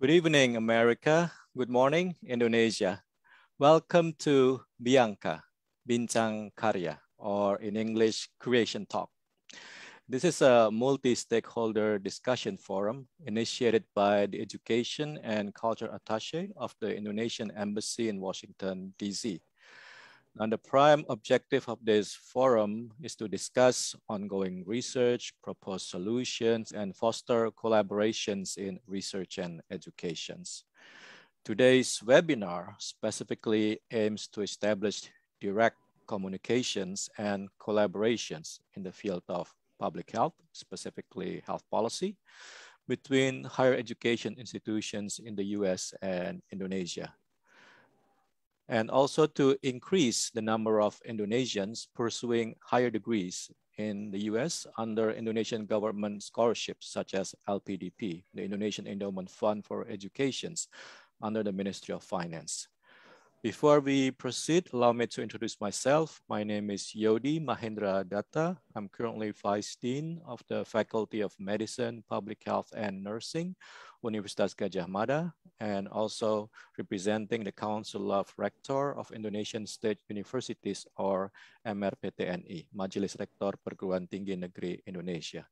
Good evening, America. Good morning, Indonesia. Welcome to Bianca, Bincang Karya, or in English, Creation Talk. This is a multi-stakeholder discussion forum initiated by the Education and Culture Attaché of the Indonesian Embassy in Washington, D.C. And the prime objective of this forum is to discuss ongoing research, propose solutions, and foster collaborations in research and educations. Today's webinar specifically aims to establish direct communications and collaborations in the field of public health, specifically health policy, between higher education institutions in the US and Indonesia and also to increase the number of Indonesians pursuing higher degrees in the US under Indonesian government scholarships such as LPDP, the Indonesian Endowment Fund for Educations under the Ministry of Finance. Before we proceed, allow me to introduce myself. My name is Yodi Mahendra Datta. I'm currently Vice Dean of the Faculty of Medicine, Public Health and Nursing, Universitas Gajah Mada, and also representing the Council of Rector of Indonesian State Universities or MRPTNI, Majelis Rektor Perguruan Tinggi Negeri Indonesia.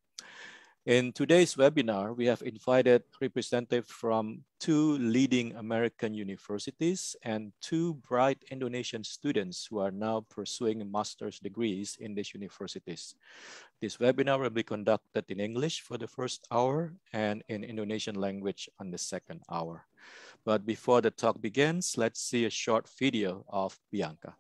In today's webinar, we have invited representatives from two leading American universities and two bright Indonesian students who are now pursuing master's degrees in these universities. This webinar will be conducted in English for the first hour and in Indonesian language on the second hour. But before the talk begins, let's see a short video of Bianca.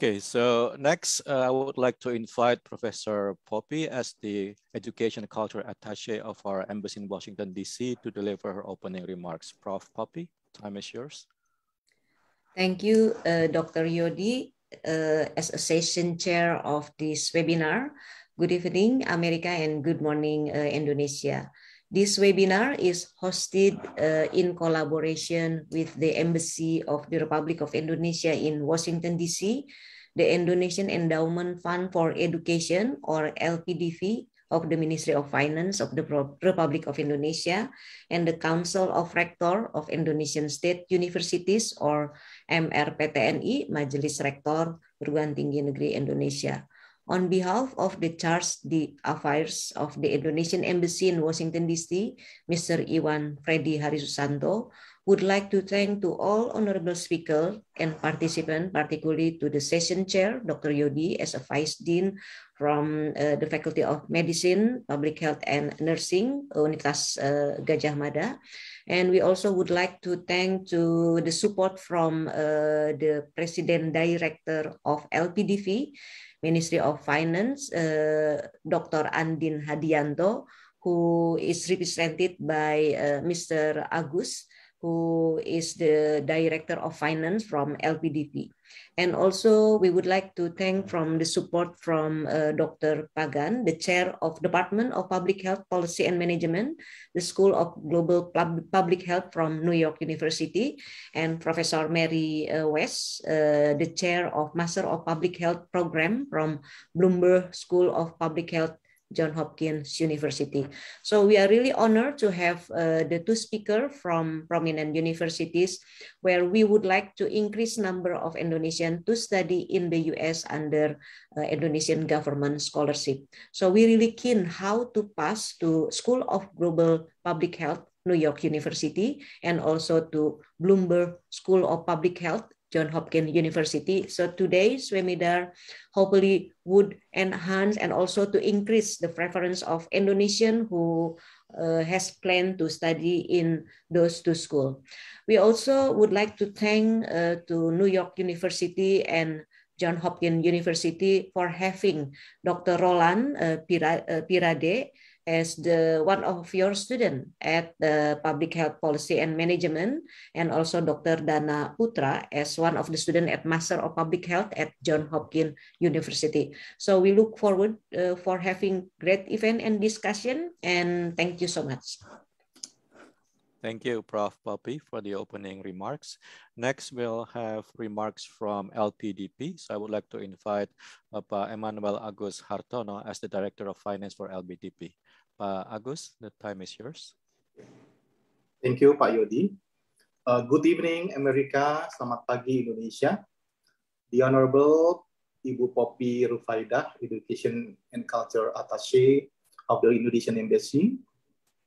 Okay, so next uh, I would like to invite Professor Poppy as the Education Culture Attaché of our Embassy in Washington, D.C. to deliver her opening remarks. Prof. Poppy, time is yours. Thank you, uh, Dr. Yodi. Uh, as a session chair of this webinar, good evening, America, and good morning, uh, Indonesia. This webinar is hosted uh, in collaboration with the Embassy of the Republic of Indonesia in Washington, D.C., the Indonesian Endowment Fund for Education, or LPDV, of the Ministry of Finance of the Republic of Indonesia, and the Council of Rector of Indonesian State Universities, or MRPTNI, Majelis Rektor Perguruan Tinggi Negeri Indonesia. On behalf of the Charge the Affairs of the Indonesian Embassy in Washington, D.C., Mr. Iwan Freddy Harisusanto would like to thank to all honorable speakers and participants, particularly to the session chair, Dr. Yodi, as a Vice Dean from uh, the Faculty of Medicine, Public Health and Nursing, Universitas uh, Gadjah Mada. And we also would like to thank to the support from uh, the President Director of LPDV, Ministry of Finance, uh, Dr. Andin Hadianto, who is represented by uh, Mr. Agus, who is the Director of Finance from LPDP. And also we would like to thank from the support from uh, Dr. Pagan, the Chair of Department of Public Health Policy and Management, the School of Global Public Health from New York University, and Professor Mary uh, West, uh, the Chair of Master of Public Health Program from Bloomberg School of Public Health John Hopkins University. So we are really honored to have uh, the two speakers from prominent universities where we would like to increase number of Indonesian to study in the US under uh, Indonesian government scholarship. So we really keen how to pass to School of Global Public Health New York University and also to Bloomberg School of Public Health John Hopkins University. So today's webinar hopefully would enhance and also to increase the preference of Indonesian who uh, has planned to study in those two schools. We also would like to thank uh, to New York University and John Hopkins University for having Dr. Roland uh, Pirade as the one of your student at the public health policy and management and also Dr. Dana Putra as one of the student at Master of Public Health at John Hopkins University. So we look forward uh, for having great event and discussion and thank you so much. Thank you, Prof. Poppy, for the opening remarks. Next, we'll have remarks from LPDP. So I would like to invite Bapak Emmanuel Agus Hartono as the Director of Finance for LPDP. Pak Agus, the time is yours. Thank you, Pak Yodi. Uh, good evening, Amerika. Selamat pagi, Indonesia. The Honorable Ibu Poppy Rufaidah, Education and Culture Attaché of the Indonesian Embassy,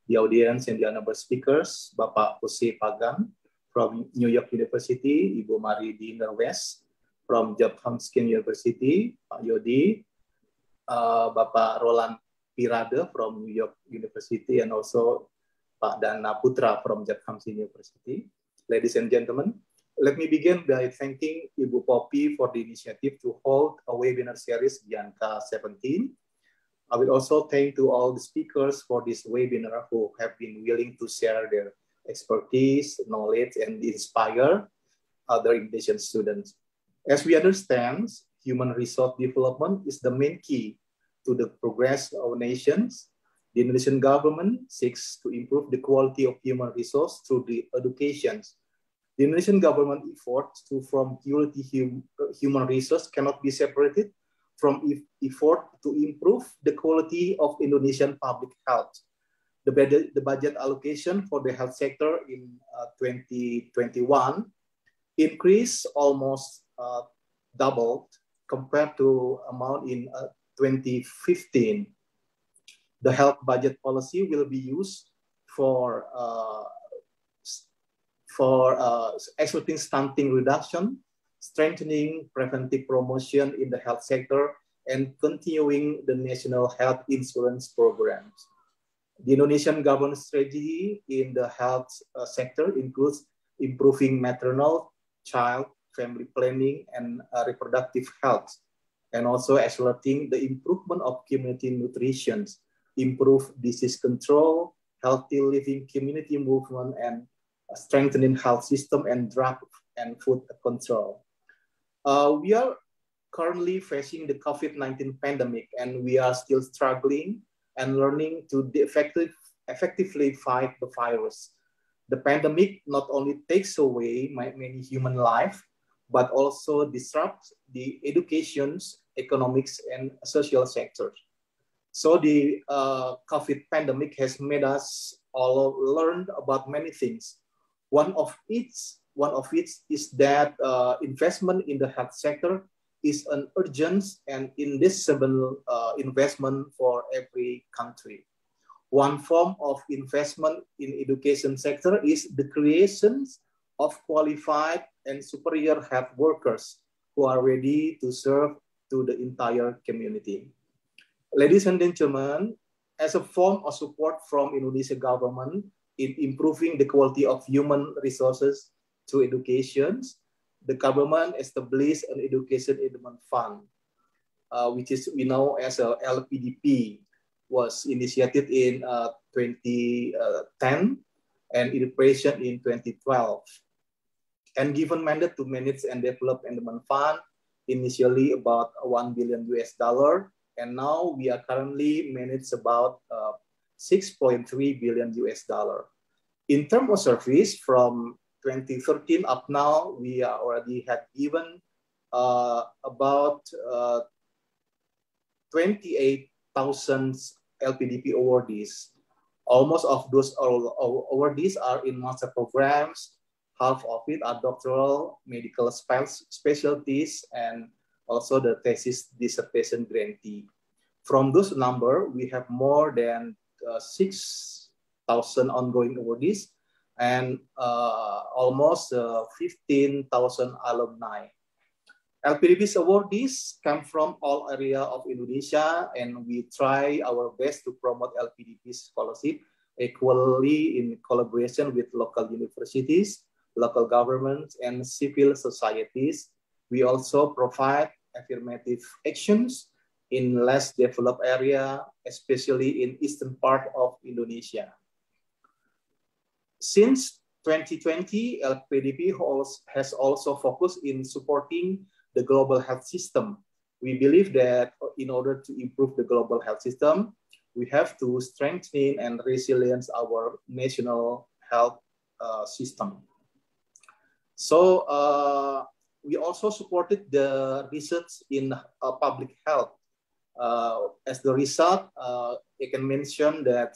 the audience and the honorable speakers, Bapak Jose Pagan from New York University, Ibu Mari Diner West from Johns Hopkins University, Pak Yodi, uh, Bapak Roland Pirade from New York University and also Pak Dana Putra from Jatham University. Ladies and gentlemen, let me begin by thanking Ibu Poppy for the initiative to hold a webinar series Bianca 17. I will also thank to all the speakers for this webinar who have been willing to share their expertise, knowledge, and inspire other Indonesian students. As we understand, human resource development is the main key to the progress of nations, the Indonesian government seeks to improve the quality of human resource through the educations. The Indonesian government efforts to from quality hum, human resource cannot be separated from effort to improve the quality of Indonesian public health. The budget, the budget allocation for the health sector in uh, 2021 increased almost uh, doubled compared to amount in uh, 2015, the health budget policy will be used for uh, for uh, stunting reduction, strengthening preventive promotion in the health sector, and continuing the national health insurance programs. The Indonesian government strategy in the health uh, sector includes improving maternal, child, family planning, and uh, reproductive health, and also accelerating the improvement of community nutrition, improve disease control, healthy living community movement, and strengthening health system and drug and food control. Uh, we are currently facing the COVID-19 pandemic and we are still struggling and learning to effective, effectively fight the virus. The pandemic not only takes away many human life, but also disrupts the educations economics, and social sectors. So the uh, COVID pandemic has made us all learn about many things. One of its one of which is that uh, investment in the health sector is an urgent and indispensable uh, investment for every country. One form of investment in education sector is the creation of qualified and superior health workers who are ready to serve to the entire community. Ladies and gentlemen, as a form of support from Indonesia government in improving the quality of human resources to education, the government established an education endowment fund, uh, which is we know as a LPDP, was initiated in uh, 2010 and in operation in 2012, and given mandate to manage and develop endowment fund initially about 1 billion US dollar, and now we are currently managed about uh, 6.3 billion US dollar. In terms of service, from 2013 up now, we already had given uh, about uh, 28 LPDP awardees. Almost of those awardees are in master programs. Half of it are doctoral medical specialties and also the thesis dissertation grantee. From those number, we have more than uh, 6,000 ongoing awardees and uh, almost uh, 15,000 alumni. LPDP's awardees come from all area of Indonesia, and we try our best to promote LPDP scholarship equally in collaboration with local universities, local governments, and civil societies. We also provide affirmative actions in less developed area, especially in eastern part of Indonesia. Since 2020, LPDP has also focused in supporting the global health system. We believe that in order to improve the global health system, we have to strengthen and resilience our national health uh, system. So uh, we also supported the research in uh, public health. Uh, as the result, uh, I can mention that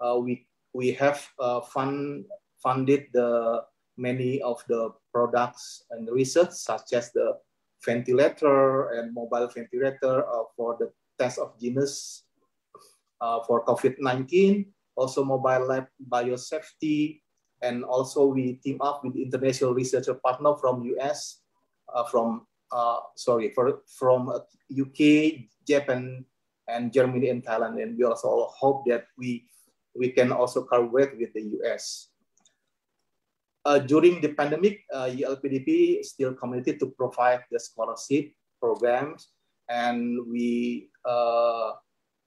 uh, we we have fund, funded the many of the products and research such as the ventilator and mobile ventilator uh, for the test of genus uh, for COVID-19, also mobile lab biosafety, and also we team up with international researcher partner from US, uh, from uh, sorry, for, from UK, uh, Japan, and Germany and Thailand, and we also hope that we we can also collaborate with the US uh, during the pandemic, uh, ULPDP still committed to provide the scholarship programs, and we uh,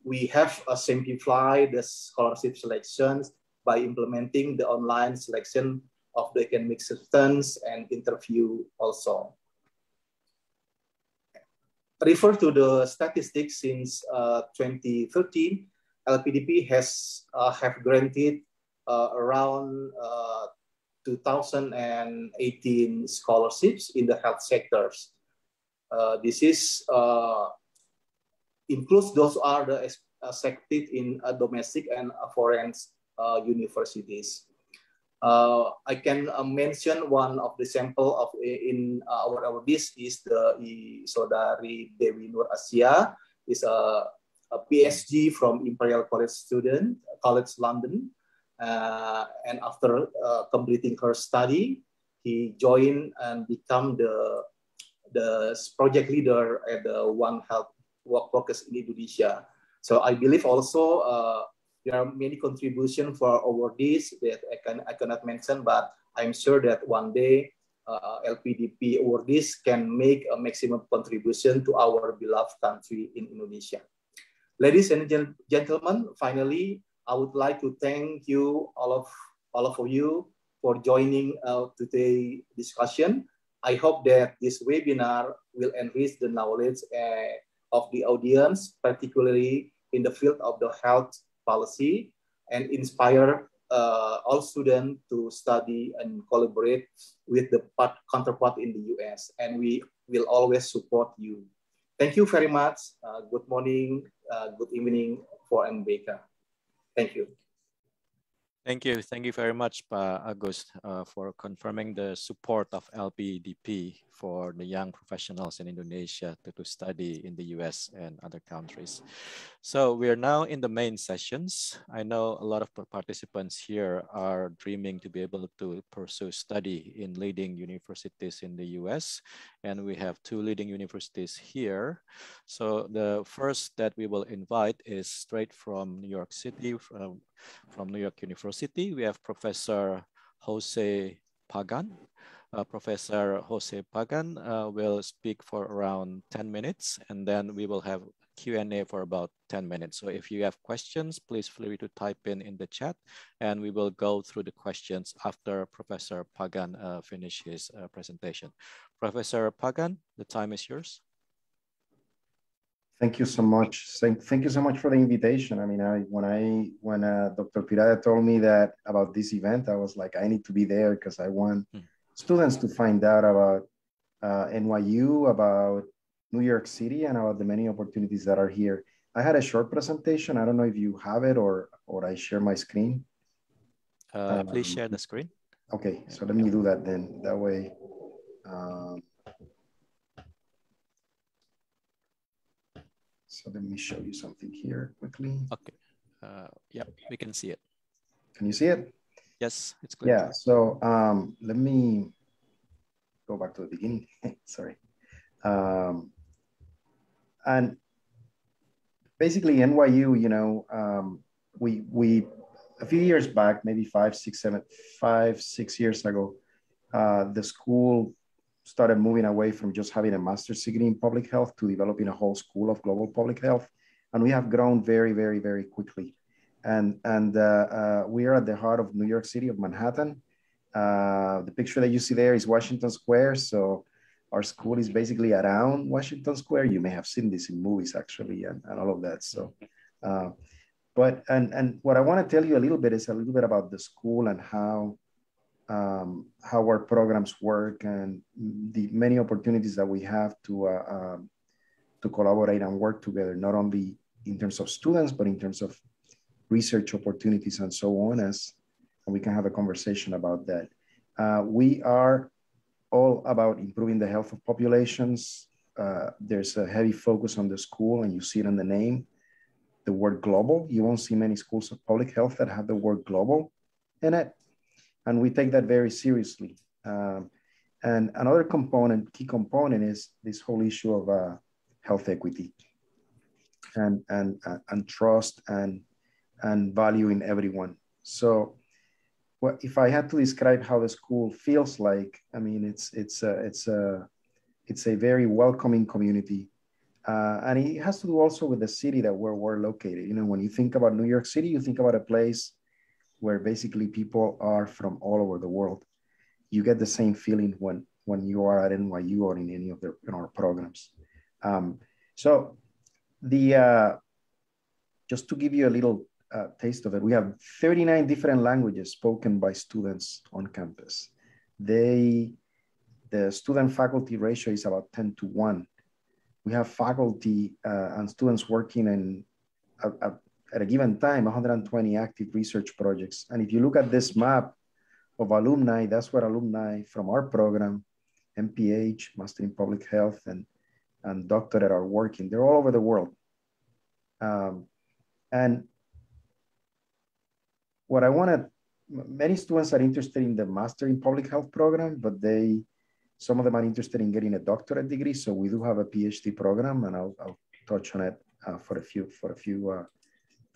we have uh, simplified the scholarship selections by implementing the online selection of the academic substance and interview also. Refer to the statistics since uh, 2013, LPDP has uh, have granted uh, around uh, 2018 scholarships in the health sectors. Uh, this is uh, includes those are the accepted in domestic and foreign universities. Uh, I can uh, mention one of the sample of in our, our this is the Sodari Dewi Nur Asia is a, a PhD from Imperial College student, College London. Uh, and after uh, completing her study, he joined and become the the project leader at the One Health Work Focus in Indonesia. So I believe also uh, there are many contributions for awardees that I can I cannot mention, but I'm sure that one day uh, LPDP awardees can make a maximum contribution to our beloved country in Indonesia. Ladies and gentlemen, finally, I would like to thank you, all of, all of you, for joining uh, today's discussion. I hope that this webinar will enrich the knowledge uh, of the audience, particularly in the field of the health policy, and inspire uh, all students to study and collaborate with the part, counterpart in the US. And we will always support you. Thank you very much. Uh, good morning, Uh, good evening for MBK. Thank you. Thank you. Thank you very much, Pa August, uh, for confirming the support of LPDP for the young professionals in Indonesia to, to study in the US and other countries. So we are now in the main sessions. I know a lot of participants here are dreaming to be able to pursue study in leading universities in the US. And we have two leading universities here. So the first that we will invite is straight from New York City, from from New York University. We have Professor Jose Pagan. Uh, Professor Jose Pagan uh, will speak for around 10 minutes, and then we will have Q&A for about 10 minutes. So if you have questions, please feel free to type in in the chat, and we will go through the questions after Professor Pagan uh, finish his uh, presentation. Professor Pagan, the time is yours. Thank you so much. Thank, thank you so much for the invitation. I mean, I when I when uh, Dr. Pirada told me that about this event, I was like, I need to be there because I want mm. students to find out about uh, NYU, about New York City, and about the many opportunities that are here. I had a short presentation. I don't know if you have it or or I share my screen. Uh, um, please share the screen. Okay, so let me do that then. That way. Um, so let me show you something here quickly. Okay. Uh, yeah, we can see it. Can you see it? Yes, it's clear. Yeah, so um, let me go back to the beginning. Sorry. Um, and basically NYU, you know, um, we, we, a few years back, maybe five, six, seven, five, six years ago, uh, the school started moving away from just having a master's degree in public health to developing a whole school of global public health. And we have grown very, very, very quickly. And, and uh, uh, we are at the heart of New York City, of Manhattan. Uh, the picture that you see there is Washington Square. So our school is basically around Washington Square. You may have seen this in movies actually and, and all of that. So, uh, but, and, and what I want to tell you a little bit is a little bit about the school and how, um, how our programs work and the many opportunities that we have to, uh, um, to collaborate and work together, not only in terms of students, but in terms of research opportunities and so on as and we can have a conversation about that. Uh, we are all about improving the health of populations. Uh, there's a heavy focus on the school, and you see it in the name, the word global. You won't see many schools of public health that have the word global in it. And we take that very seriously. Um, and another component, key component, is this whole issue of uh, health equity and, and, uh, and trust and, and value in everyone. So if I had to describe how the school feels like, I mean, it's it's a, it's a it's a very welcoming community, uh, and it has to do also with the city that where we're located. You know, when you think about New York City, you think about a place where basically people are from all over the world. You get the same feeling when when you are at NYU or in any of the in our programs. Um, so the uh, just to give you a little uh, taste of it. We have 39 different languages spoken by students on campus. They, the student faculty ratio is about 10 to 1. We have faculty uh, and students working in, at, at a given time, 120 active research projects. And if you look at this map of alumni, that's where alumni from our program, MPH, Master in Public Health, and, and doctorate are working. They're all over the world. Um, and what I wanted, many students are interested in the Master in Public Health program, but they, some of them are interested in getting a doctorate degree. So we do have a PhD program, and I'll, I'll touch on it uh, for a few, for a few, uh,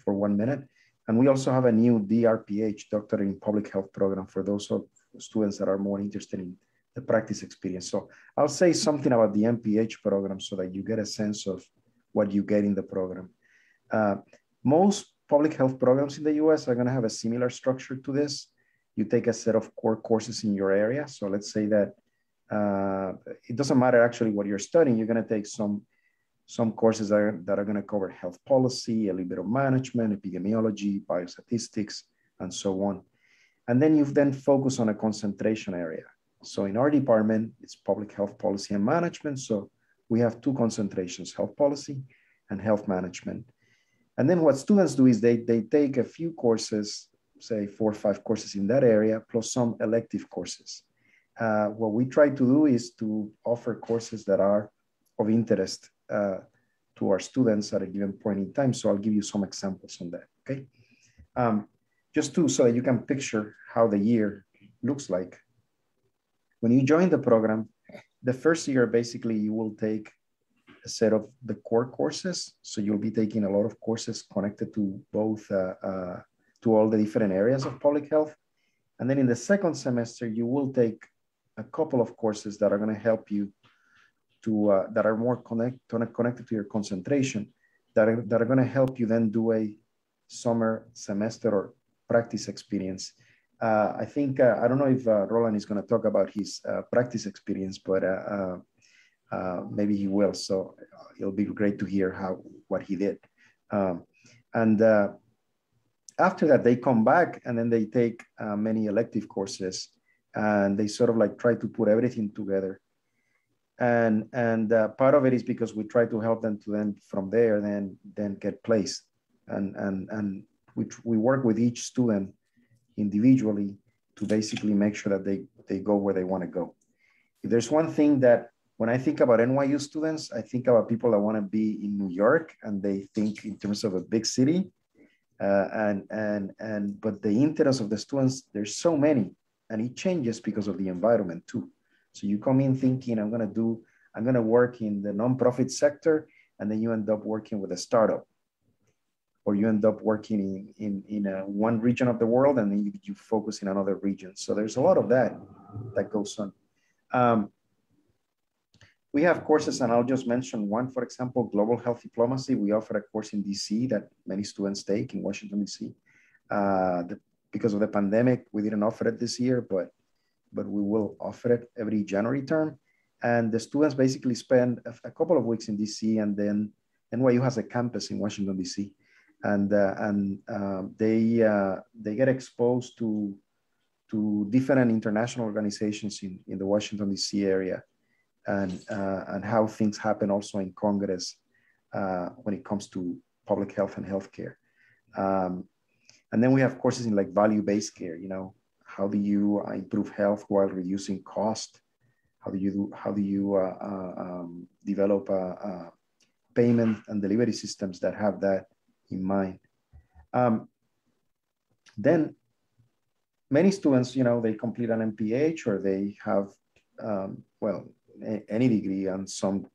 for one minute. And we also have a new DRPH, Doctor in Public Health program for those students that are more interested in the practice experience. So I'll say something about the MPH program so that you get a sense of what you get in the program. Uh, most public health programs in the US are going to have a similar structure to this. You take a set of core courses in your area. So let's say that uh, it doesn't matter actually what you're studying. You're going to take some some courses that are, that are going to cover health policy, a little bit of management, epidemiology, biostatistics, and so on. And then you've then focus on a concentration area. So in our department, it's public health policy and management. So we have two concentrations, health policy and health management. And then what students do is they, they take a few courses, say four or five courses in that area, plus some elective courses. Uh, what we try to do is to offer courses that are of interest uh, to our students at a given point in time. So I'll give you some examples on that, okay? Um, just to, so that you can picture how the year looks like. When you join the program, the first year, basically you will take a set of the core courses. So you'll be taking a lot of courses connected to both, uh, uh, to all the different areas of public health. And then in the second semester, you will take a couple of courses that are going to help you to, uh, that are more connect, connected to your concentration, that are, that are going to help you then do a summer semester or practice experience. Uh, I think, uh, I don't know if uh, Roland is going to talk about his uh, practice experience, but uh, maybe he will. So it'll be great to hear how what he did. Um, and after that, they come back and then they take many elective courses and they sort of like try to put everything together. And and uh, part of it is because we try to help them to then from there then then get placed. And and and we, we work with each student individually to basically make sure that they they go where they want to go. If there's one thing that when i think about nyu students i think about people that want to be in new york and they think in terms of a big city. Uh, and and and but the interest of the students there's so many and it changes because of the environment too so you come in thinking, I'm going to do, I'm going to work in the nonprofit sector, and then you end up working with a startup, or you end up working in in, in a, one region of the world, and then you, you focus in another region. So there's a lot of that that goes on. Um, we have courses, and I'll just mention one, for example, Global Health Diplomacy. We offer a course in DC that many students take in Washington, DC. Uh, the, because of the pandemic, we didn't offer it this year, but but we will offer it every January term. And the students basically spend a, a couple of weeks in DC and then NYU has a campus in Washington, DC. And, uh, and uh, they, uh, they get exposed to, to different international organizations in, in the Washington, DC area and, uh, and how things happen also in Congress uh, when it comes to public health and healthcare. Um, and then we have courses in like value-based care, you know, how do you uh, improve health while reducing cost? How do you do, how do you uh, uh, um, develop payment and delivery systems that have that in mind? Um, then many students, you know, they complete an MPH or they have, um, well, any degree and some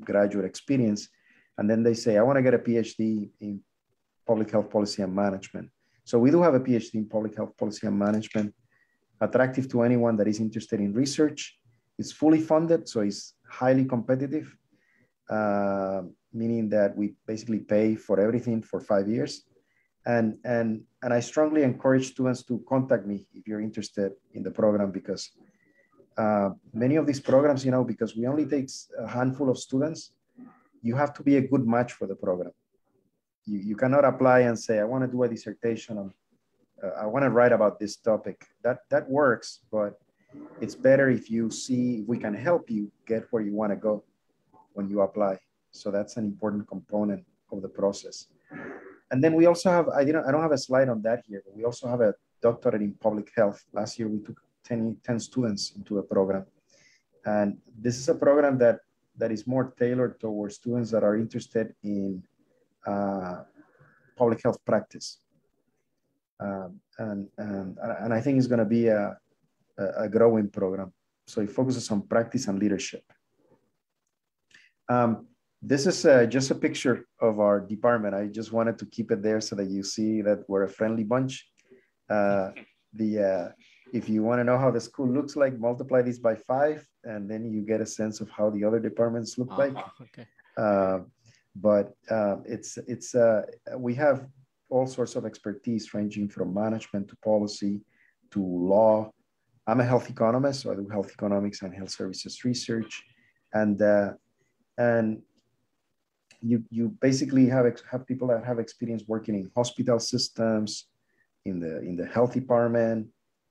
graduate experience. And then they say, I want to get a PhD in public health policy and management. So we do have a PhD in public health policy and management attractive to anyone that is interested in research. It's fully funded, so it's highly competitive, uh, meaning that we basically pay for everything for five years. And, and, and I strongly encourage students to contact me if you're interested in the program because uh, many of these programs, you know, because we only take a handful of students, you have to be a good match for the program. You, you cannot apply and say, I want to do a dissertation on uh, I want to write about this topic. That that works, but it's better if you see if we can help you get where you want to go when you apply. So that's an important component of the process. And then we also have I didn't I don't have a slide on that here, but we also have a doctorate in public health. Last year we took 10, 10 students into a program. And this is a program that that is more tailored towards students that are interested in uh, public health practice. Um, and, and, and I think it's going to be a, a, growing program. So it focuses on practice and leadership. Um, this is uh, just a picture of our department. I just wanted to keep it there so that you see that we're a friendly bunch. Uh, the uh, if you want to know how the school looks like, multiply this by five, and then you get a sense of how the other departments look like. Okay. Uh, but uh, it's it's uh, we have all sorts of expertise ranging from management to policy to law. I'm a health economist, so I do health economics and health services research. And, uh, and you, you basically have, have people that have experience working in hospital systems, in the, in the health department,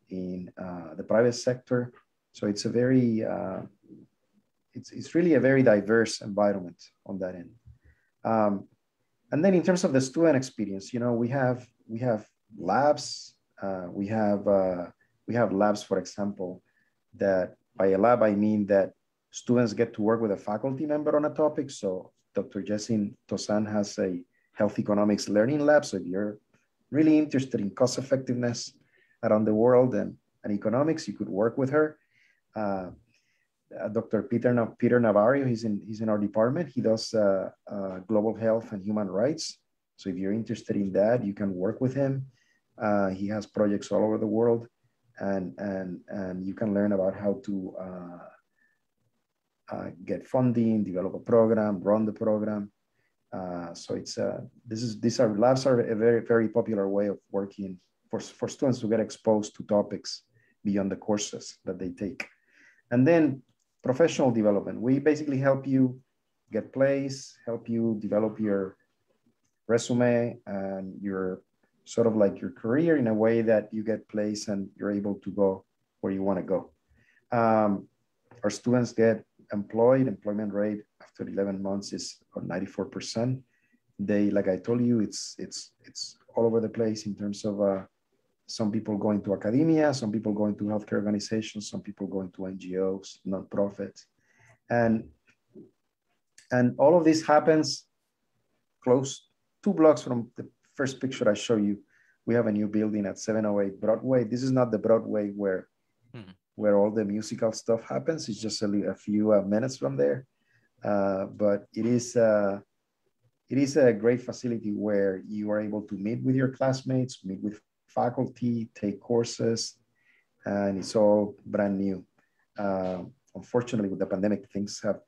in uh, the private sector. So it's a very, uh, it's, it's really a very diverse environment on that end. Um, and then in terms of the student experience, you know, we have we have labs. Uh, we have uh, we have labs, for example, that by a lab I mean that students get to work with a faculty member on a topic. So Dr. Jessin Tosan has a health economics learning lab. So if you're really interested in cost effectiveness around the world and, and economics, you could work with her. Uh, Dr. Peter, Peter Navarro, he's in, he's in our department. He does uh, uh, global health and human rights. So if you're interested in that, you can work with him. Uh, he has projects all over the world and, and, and you can learn about how to uh, uh, get funding, develop a program, run the program. so it's, this is, these are, labs are a very, very popular way of working for, for students to get exposed to topics beyond the courses that they take. And then professional development. We basically help you get place, help you develop your resume and your sort of like your career in a way that you get place and you're able to go where you want to go. Um, our students get employed, employment rate after 11 months is 94%. They, like I told you, it's it's it's all over the place in terms of uh, some people going to academia, some people going to healthcare organizations, some people going to NGOs, nonprofits, and and all of this happens close two blocks from the first picture I show you. We have a new building at 708 Broadway. This is not the Broadway where mm-hmm. where all the musical stuff happens. It's just a, a few uh, minutes from there, uh, but it is. Uh, it is a great facility where you are able to meet with your classmates, meet with faculty, take courses, and it's all brand new. Uh, unfortunately, with the pandemic, things have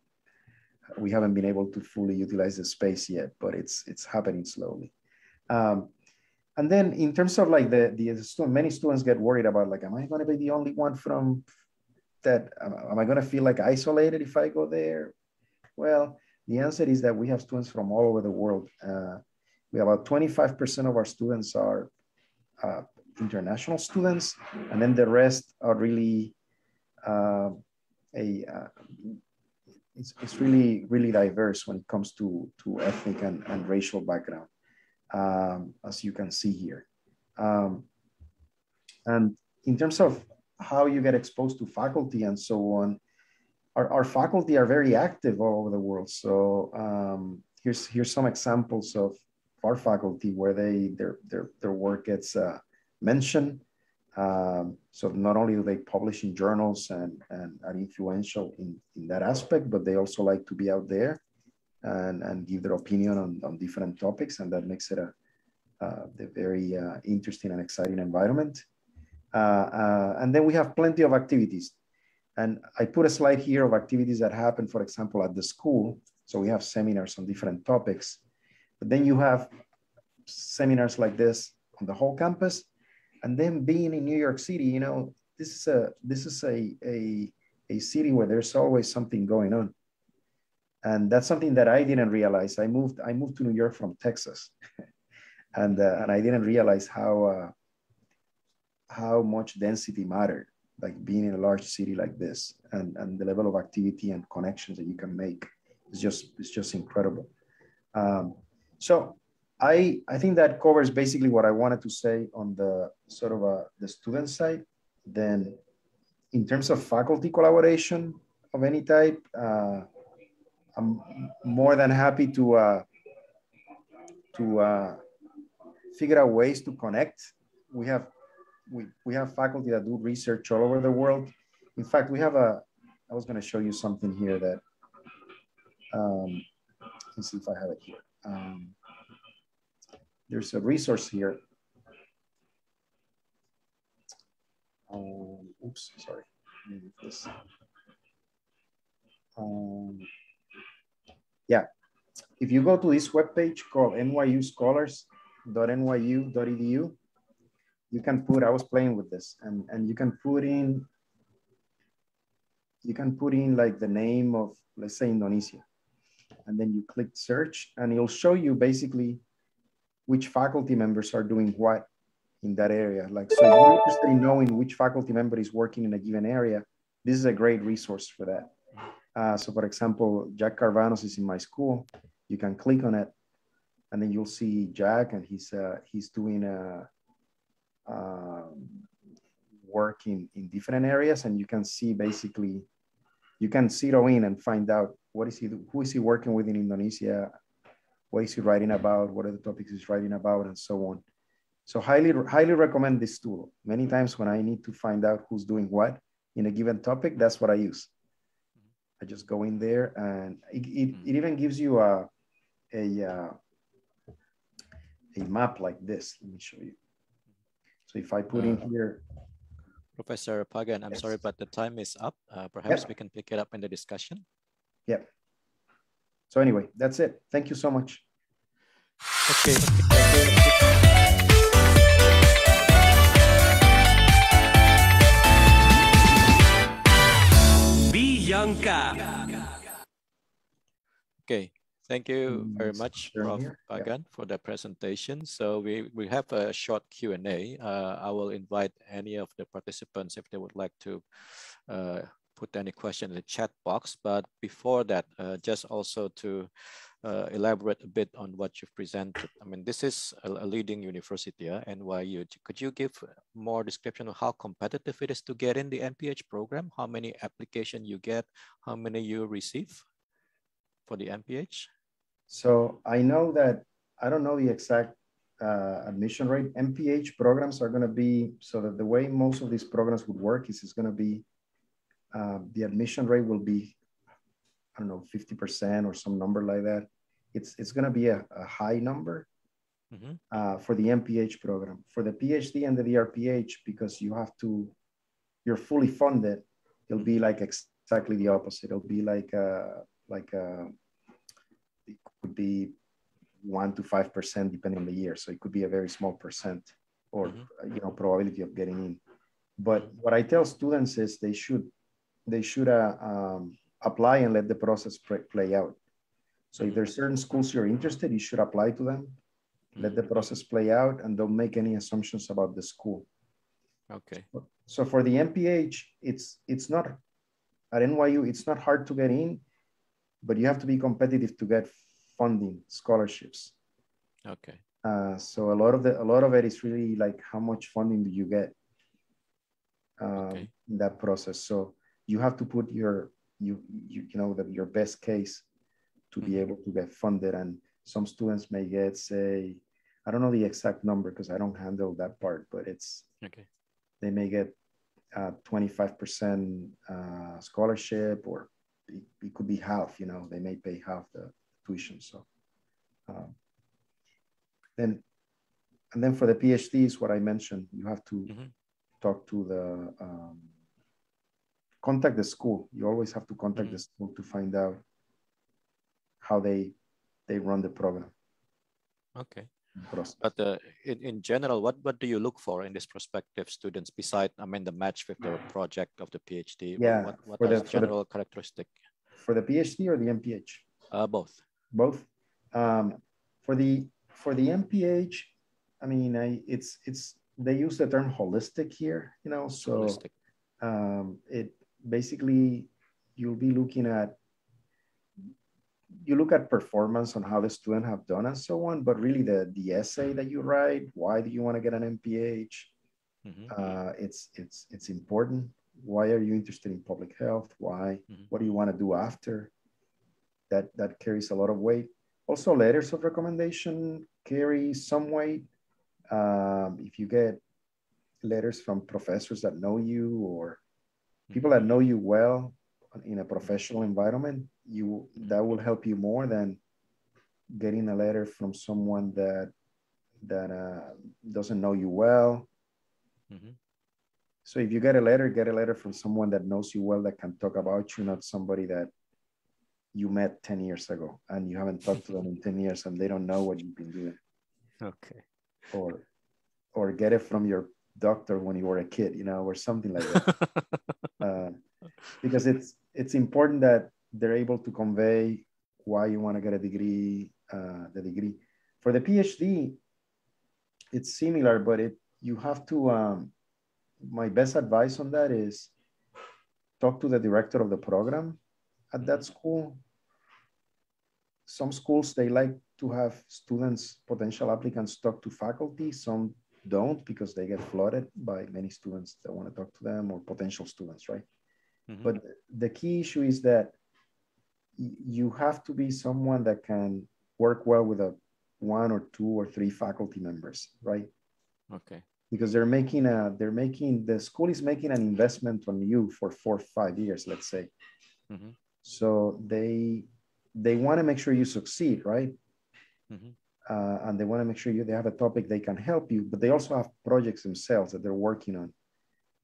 we haven't been able to fully utilize the space yet, but it's it's happening slowly. Um, and then in terms of like the the student, many students get worried about like, am I going to be the only one from that? Am I going to feel like isolated if I go there? Well, the answer is that we have students from all over the world. Uh, we have about 25% of our students are uh, international students, and then the rest are really uh, a uh, it's, it's really really diverse when it comes to to ethnic and, and racial background, um, as you can see here. Um, and in terms of how you get exposed to faculty and so on, our, our faculty are very active all over the world. So um, here's here's some examples of our faculty where they their their their work gets uh, mentioned. Um, so not only do they publish in journals and, and are influential in, in that aspect, but they also like to be out there and, and give their opinion on, on different topics. And that makes it a, a very uh, interesting and exciting environment. Uh, uh, and then we have plenty of activities. And I put a slide here of activities that happen, for example, at the school. So we have seminars on different topics. But then you have seminars like this on the whole campus. And then being in New York City, you know, this is a this is a a, a city where there's always something going on. And that's something that I didn't realize. I moved I moved to New York from Texas, and uh, and I didn't realize how uh, how much density mattered like being in a large city like this and, and the level of activity and connections that you can make is just it's just incredible um, so I, I think that covers basically what I wanted to say on the sort of uh, the student side. Then, in terms of faculty collaboration of any type, uh, I'm more than happy to uh, to uh, figure out ways to connect. We have we, we have faculty that do research all over the world. In fact, we have a, I was gonna show you something here that, um, let's see if I have it here. Um, there's a resource here. Um, oops, sorry. This. Um, yeah, if you go to this webpage called nyuscholars.nyu.edu, you can put, I was playing with this and, and you can put in, you can put in like the name of, let's say Indonesia. And then you click search and it'll show you basically which faculty members are doing what in that area. Like, so you're interested in knowing which faculty member is working in a given area, this is a great resource for that. Uh, so for example, Jack Carvanos is in my school. You can click on it and then you'll see Jack and he's, uh, he's doing a, um, work in, in different areas and you can see basically, you can zero in and find out what is he, who is he working with in Indonesia, what is he writing about, what are the topics he's writing about and so on. So highly, highly recommend this tool. Many times when I need to find out who's doing what in a given topic, that's what I use. I just go in there and it, it, it even gives you a, a, uh, a map like this. Let me show you. So if I put in uh, here. Professor Pagan, I'm yes. sorry, but the time is up. Uh, perhaps yep. we can pick it up in the discussion. Yep. So anyway, that's it. Thank you so much. Okay. Bianca. Okay. Thank you mm, very much, Prof. Pagan, yeah. for the presentation. So we, we have a short Q&A. Uh, I will invite any of the participants if they would like to uh, put any question in the chat box. But before that, uh, just also to uh, elaborate a bit on what you've presented. I mean, this is a, a leading university, uh, NYU. Could you give more description of how competitive it is to get in the MPH program? How many application you get? How many you receive for the MPH? So I know that, I don't know the exact uh, admission rate. MPH programs are going to be, so that the way most of these programs would work is it's going to be, uh, the admission rate will be I don't know, 50% or some number like that. It's, it's going to be a, a, high number mm-hmm. uh, for the MPH program. For the PhD and the DRPH, because you have to, you're fully funded, it'll be like exactly the opposite. It'll be like, a, like a, it could be one to 5% depending on the year. So it could be a very small percent or, mm-hmm. you know, probability of getting in. But mm-hmm. what I tell students is they should, they should, uh, um, apply and let the process play out. So if there's certain schools you're interested, you should apply to them, let the process play out, and don't make any assumptions about the school. Okay. So for the MPH, it's it's not at NYU, it's not hard to get in, but you have to be competitive to get funding scholarships. Okay. Uh, so a lot of the a lot of it is really like how much funding do you get um, okay. in that process. So you have to put your you, you, you know, that your best case to be mm-hmm. able to get funded. And some students may get, say, I don't know the exact number because I don't handle that part, but it's, okay. they may get uh, 25% uh, scholarship or it, it, could be half, you know, they may pay half the tuition. So um, then, and then for the PhDs, what I mentioned, you have to mm-hmm. talk to the, um, contact the school. You always have to contact mm-hmm. the school to find out how they they run the program. Okay. But uh, in, in general, what, what do you look for in these prospective students beside, I mean, the match with the project of the PhD? Yeah. What, what, what are the, general the, characteristic? For the PhD or the MPH? Uh, both. Both. Um, for the for the MPH, I mean, I, it's it's they use the term holistic here, you know. So um, it basically you'll be looking at you look at performance on how the student have done and so on but really the the essay that you write why do you want to get an mph mm-hmm. uh, it's it's it's important. Why are you interested in public health? Why? Mm-hmm. what do you want to do after? That that carries a lot of weight. Also letters of recommendation carry some weight. Um, if you get letters from professors that know you or people that know you well in a professional environment, you that will help you more than getting a letter from someone that that uh, doesn't know you well. Mm-hmm. So if you get a letter, get a letter from someone that knows you well that can talk about you, not somebody that you met 10 years ago and you haven't talked to them in 10 years and they don't know what you've been doing. Okay. Or or get it from your doctor when you were a kid, you know, or something like that. uh, because it's it's important that they're able to convey why you want to get a degree, uh, the degree. For the PhD, it's similar, but it you have to. Um, my best advice on that is talk to the director of the program at that school. Some schools they like to have students, potential applicants, talk to faculty. Some don't because they get flooded by many students that want to talk to them or potential students, right? Mm-hmm. But the key issue is that you have to be someone that can work well with a one or two or three faculty members, right? Okay. Because they're making a they're making the school is making an investment on you for four five years, let's say. Mm-hmm. So they they want to make sure you succeed, right? Mm-hmm uh, and they want to make sure you they have a topic they can help you, but they also have projects themselves that they're working on.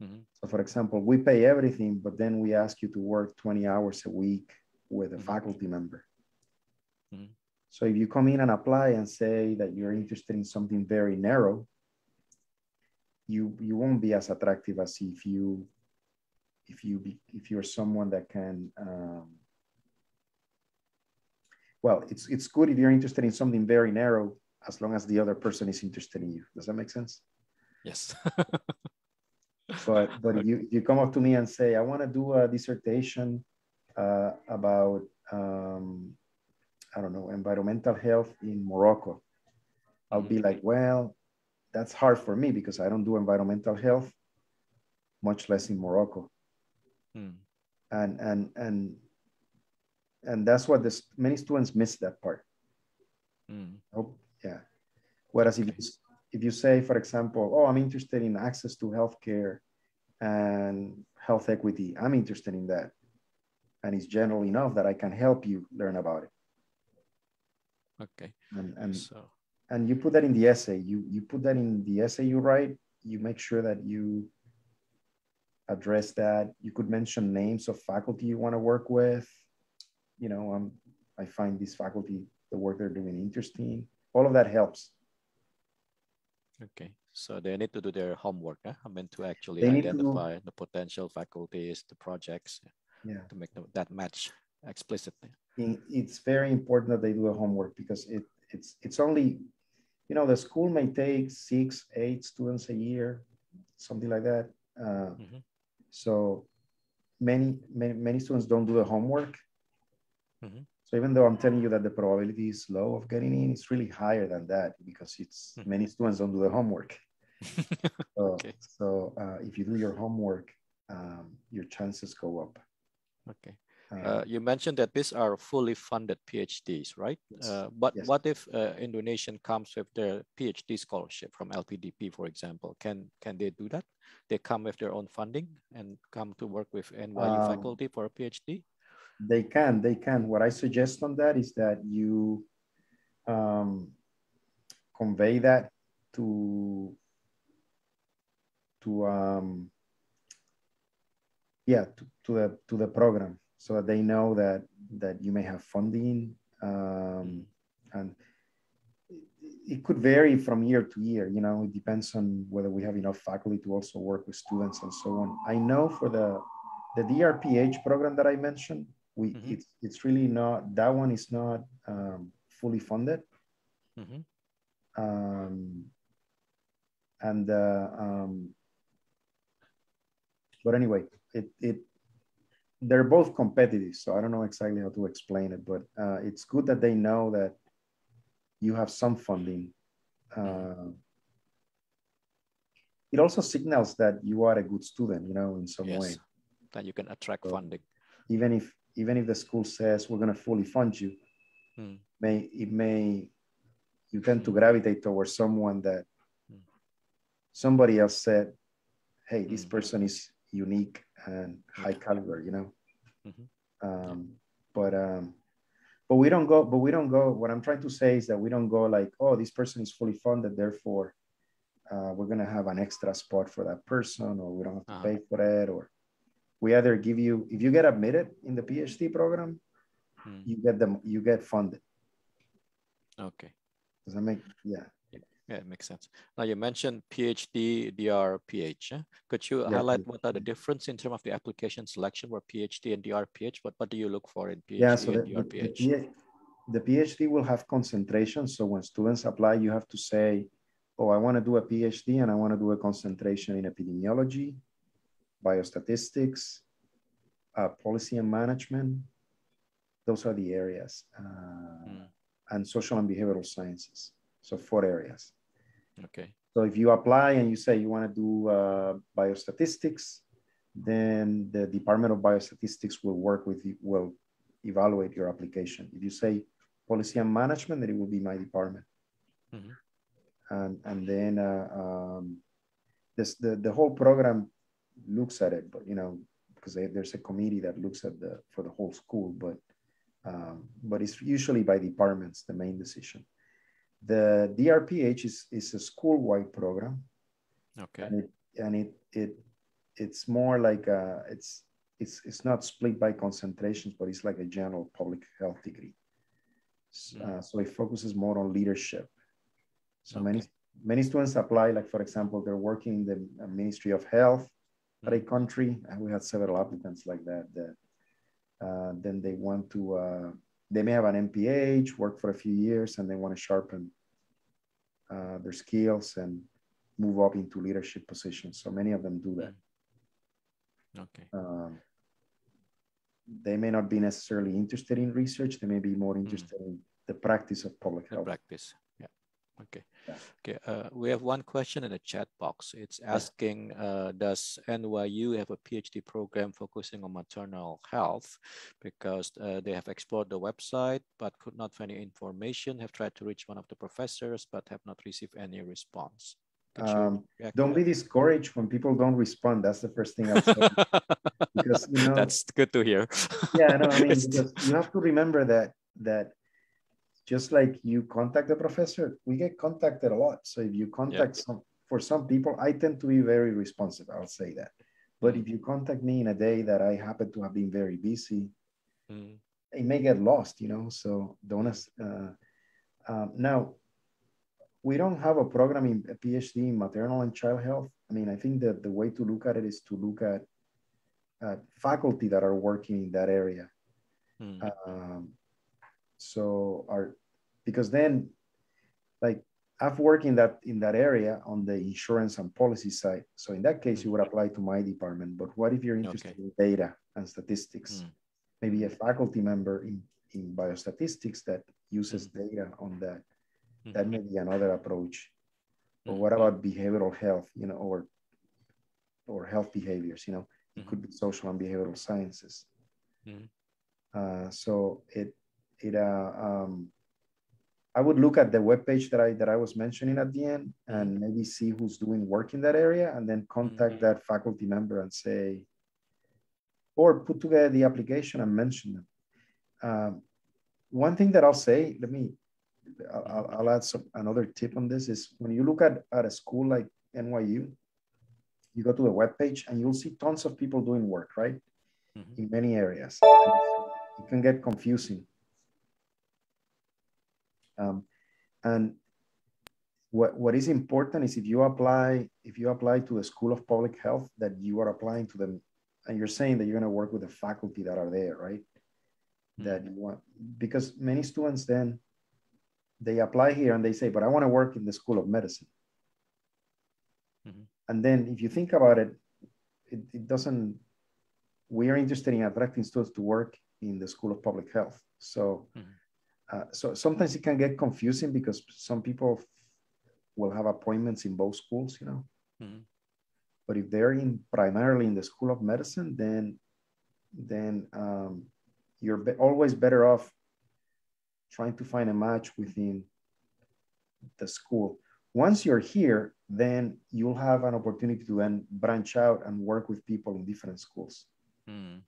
Mm-hmm. So, for example, we pay everything, but then we ask you to work 20 hours a week with a mm-hmm. faculty member. Mm-hmm. So, if you come in and apply and say that you're interested in something very narrow, you you won't be as attractive as if you if you be, if you're someone that can um, well, it's it's good if you're interested in something very narrow, as long as the other person is interested in you. Does that make sense? Yes. but but okay. you you come up to me and say, I want to do a dissertation uh, about um, I don't know environmental health in Morocco. I'll mm -hmm. be like, well, that's hard for me because I don't do environmental health, much less in Morocco. Mm. And and and and that's what this many students miss that part. Mm. Oh, yeah. Whereas okay. if you, if you say, for example, oh, I'm interested in access to healthcare and health equity, I'm interested in that. And it's general enough that I can help you learn about it. Okay. And and, so. and you put that in the essay. You you put that in the essay you write. You make sure that you address that. You could mention names of faculty you want to work with. You know, um, I find this faculty, the work they're doing interesting. All of that helps. Okay, so they need to do their homework. Huh? I mean, to actually they identify to... the potential faculties, the projects, yeah, to make that match explicitly. It's very important that they do a homework because it it's it's only, you know, the school may take six, eight students a year, something like that. Uh, mm -hmm. So many, many many students don't do the homework. Mm -hmm. So even though I'm telling you that the probability is low of getting in, it's really higher than that because it's hmm. many students don't do the homework. so, okay. so uh, if you do your homework, um, your chances go up. Okay. Uh, you mentioned that these are fully funded PhDs, right? Yes. Uh, but yes. what if uh, Indonesian comes with their PhD scholarship from LPDP, for example? Can can they do that? They come with their own funding and come to work with NYU um, faculty for a PhD? They can, they can. What I suggest on that is that you um, convey that to to um, yeah to, to the to the program so that they know that that you may have funding um, and it could vary from year to year you know it depends on whether we have enough faculty to also work with students and so on i know for the the drph program that i mentioned we mm-hmm. it's it's really not that one is not um, fully funded. Mm-hmm. um, and uh, um, but anyway it it they're both competitive so i don't know exactly how to explain it but uh, it's good that they know that you have some funding. Uh, it also signals that you are a good student you know in some yes, way. That you can attract so funding. even if even if the school says we're going to fully fund you, hmm. may it may you tend to gravitate towards someone that hmm. somebody else said, "Hey, this hmm. person is unique and high caliber," you know. Mm-hmm. Um, but um, but we don't go. But we don't go. What I'm trying to say is that we don't go like, "Oh, this person is fully funded, therefore." Uh, we're gonna have an extra spot for that person, or we don't have to uh-huh. pay for it, or we either give you if you get admitted in the phd program hmm. you get them you get funded okay does that make yeah yeah, it makes sense. Now you mentioned PhD, DRPH. Eh? Could you yeah, highlight what are the difference in terms of the application selection for PhD and DRPH? What, what do you look for in PhD yeah, so and the, DRPH? The, the, PhD will have concentration. So when students apply, you have to say, oh, I want to do a PhD and I want to do a concentration in epidemiology, biostatistics, uh, policy and management. Those are the areas. Uh, mm. And social and behavioral sciences. So four areas. Okay. So if you apply and you say you want to do uh, biostatistics, then the Department of Biostatistics will work with you, will evaluate your application. If you say policy and management, then it will be my department. Mm-hmm. And, and then uh, um, this, the, the whole program looks at it, but you know, because there's a committee that looks at the for the whole school, but um, but it's usually by departments the main decision. The DRPH is is a school-wide program. Okay. And it and it it it's more like a, it's it's it's not split by concentrations, but it's like a general public health degree. Mm. Uh, so it focuses more on leadership. So okay. many many students apply, like for example, they're working in the Ministry of Health a country, and we had several applicants like that. That uh, then they want to, uh, they may have an MPH, work for a few years, and they want to sharpen uh, their skills and move up into leadership positions. So many of them do that. Okay. Um, they may not be necessarily interested in research. They may be more Mm. interested in the practice of public The health. practice. Okay. Okay. Uh, we have one question in the chat box. It's asking, uh, does NYU have a PhD program focusing on maternal health? Because uh, they have explored the website but could not find any information. Have tried to reach one of the professors but have not received any response. Um, Don't be discouraged when people don't respond. That's the first thing I'll say. because, you know- That's good to hear. yeah, no, I mean, you have to remember that that just like you contact the professor, we get contacted a lot. So if you contact some, for some people, I tend to be very responsive. I'll say that. But if you contact me in a day that I happen to have been very busy, Mm, it may get lost, you know. So don't. Uh, um, now, we don't have a program in a PhD in maternal and child health. I mean, I think that the way to look at it is to look at uh, faculty that are working in that area. mm, Um, so our because then, like I've worked in that in that area on the insurance and policy side. So in that case, you would apply to my department. But what if you're interested Okay. in data and statistics? Mm. Maybe a faculty member in, in biostatistics that uses Mm-hmm. data on that. mm, That may be another approach. Or mm, what about behavioral health? You know, or or health behaviors. You know, it Mhm. could be social and behavioral sciences. Uh, so it it uh, um, I would look at the webpage that I that I was mentioning at the end and maybe see who's doing work in that area and then contact Mhm. that faculty member and say or put together the application and mention them. Um, one thing that I'll say, let me I'll, I'll- add some, another tip on this is when you look at, at a school like NYU, you go to the webpage and you'll see tons of people doing work, right? Mhm. In many areas. And it can get confusing. Um, and what, what is important is if you apply, if you apply to the School of Public Health, that you are applying to them, and you're saying that you're going to work with the faculty that are there, right? That you want, because many students then they apply here and they say, but I want to work in the School of Medicine. Mhm. And then if you think about it, it, it doesn't, we are interested in attracting students to work in the School of Public Health. So, Mhm. Uh, so sometimes it can get confusing because some people will have appointments in both schools, you know. Mhm. But if they're in primarily in the School of Medicine, then then um, you're be- always better off trying to find a match within the school. Once you're here, then you'll have an opportunity to then branch out and work with people in different schools. Mm.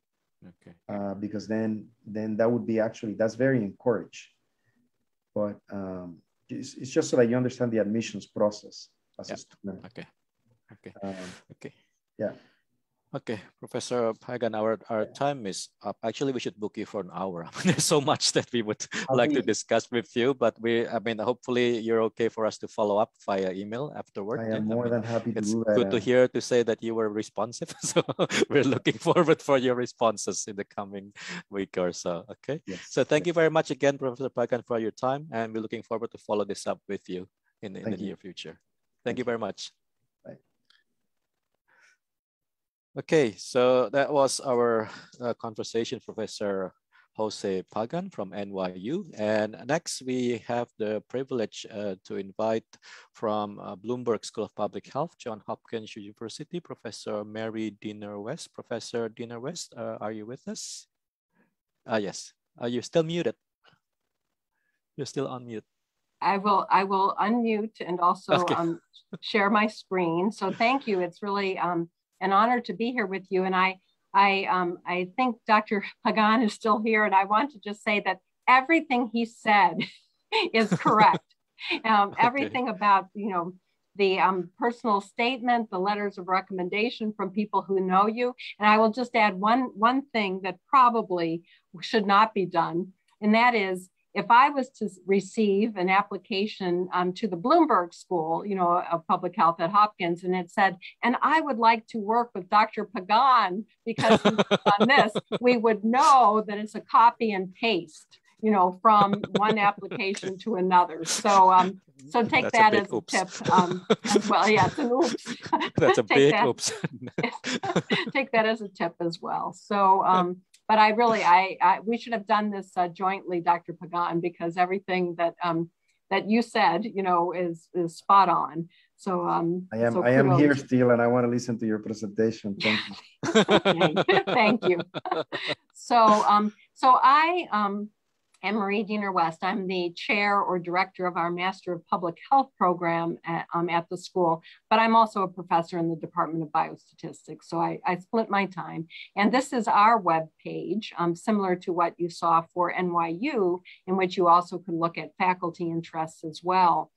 Okay. uh, because then then that would be actually that's very encouraged but um, it's, it's just so that you understand the admissions process as Yeah. a student Okay. Okay. um, Okay. Yeah. Okay, Professor Pagan, our, our time is up. Actually, we should book you for an hour. There's so much that we would I'll like to discuss with you, but we, I mean, hopefully you're okay for us to follow up via email afterward. i am more mean, than happy to it's do that good to hear to say that you were responsive. So we're looking forward for your responses in the coming week or so. Okay. yes. So thank you very much again, Professor Pagan, for your time, and we're looking forward to follow this up with you in, in the you. near future. Thank, Thank you. very much. Bye. Okay, so that was our uh, conversation, Professor Jose Pagan from NYU. And next, we have the privilege uh, to invite from uh, Bloomberg School of Public Health, John Hopkins University, Professor Mary Diener West. Professor Diener West, uh, are you with us? Ah, yes. Are you still muted? You're still on mute. I will I will unmute and also Okay. um, share my screen. So thank you. It's really um, an honor to be here with you. And I I um, I think Dr. Pagan is still here, and I want to just say that everything he said is correct. um, Okay. Everything about you know the um, personal statement, the letters of recommendation from people who know you. And I will just add one one thing that probably should not be done, and that is if I was to receive an application um, to the Bloomberg School, you know, of public health at Hopkins, and it said, and I would like to work with Dr. Pagan because on this, we would know that it's a copy and paste. you know, from one application to another. So, um, so take That's that a as oops. a tip. Um, as well, yeah, it's an oops. That's a big that, oops. take that as a tip as well. So, um, but I really, I, I we should have done this uh, jointly, Dr. Pagan, because everything that um, that you said, you know, is is spot on. So um, I am so I am here still, and I want to listen to your presentation. Thank you. Thank you. so um, so I um, am Marie Diener West. I'm the chair or director of our Master of Public Health program at, um, at the school, but I'm also a professor in the Department of Biostatistics. So I, I split my time. And this is our web page, um, similar to what you saw for NYU, in which you also could look at faculty interests as well.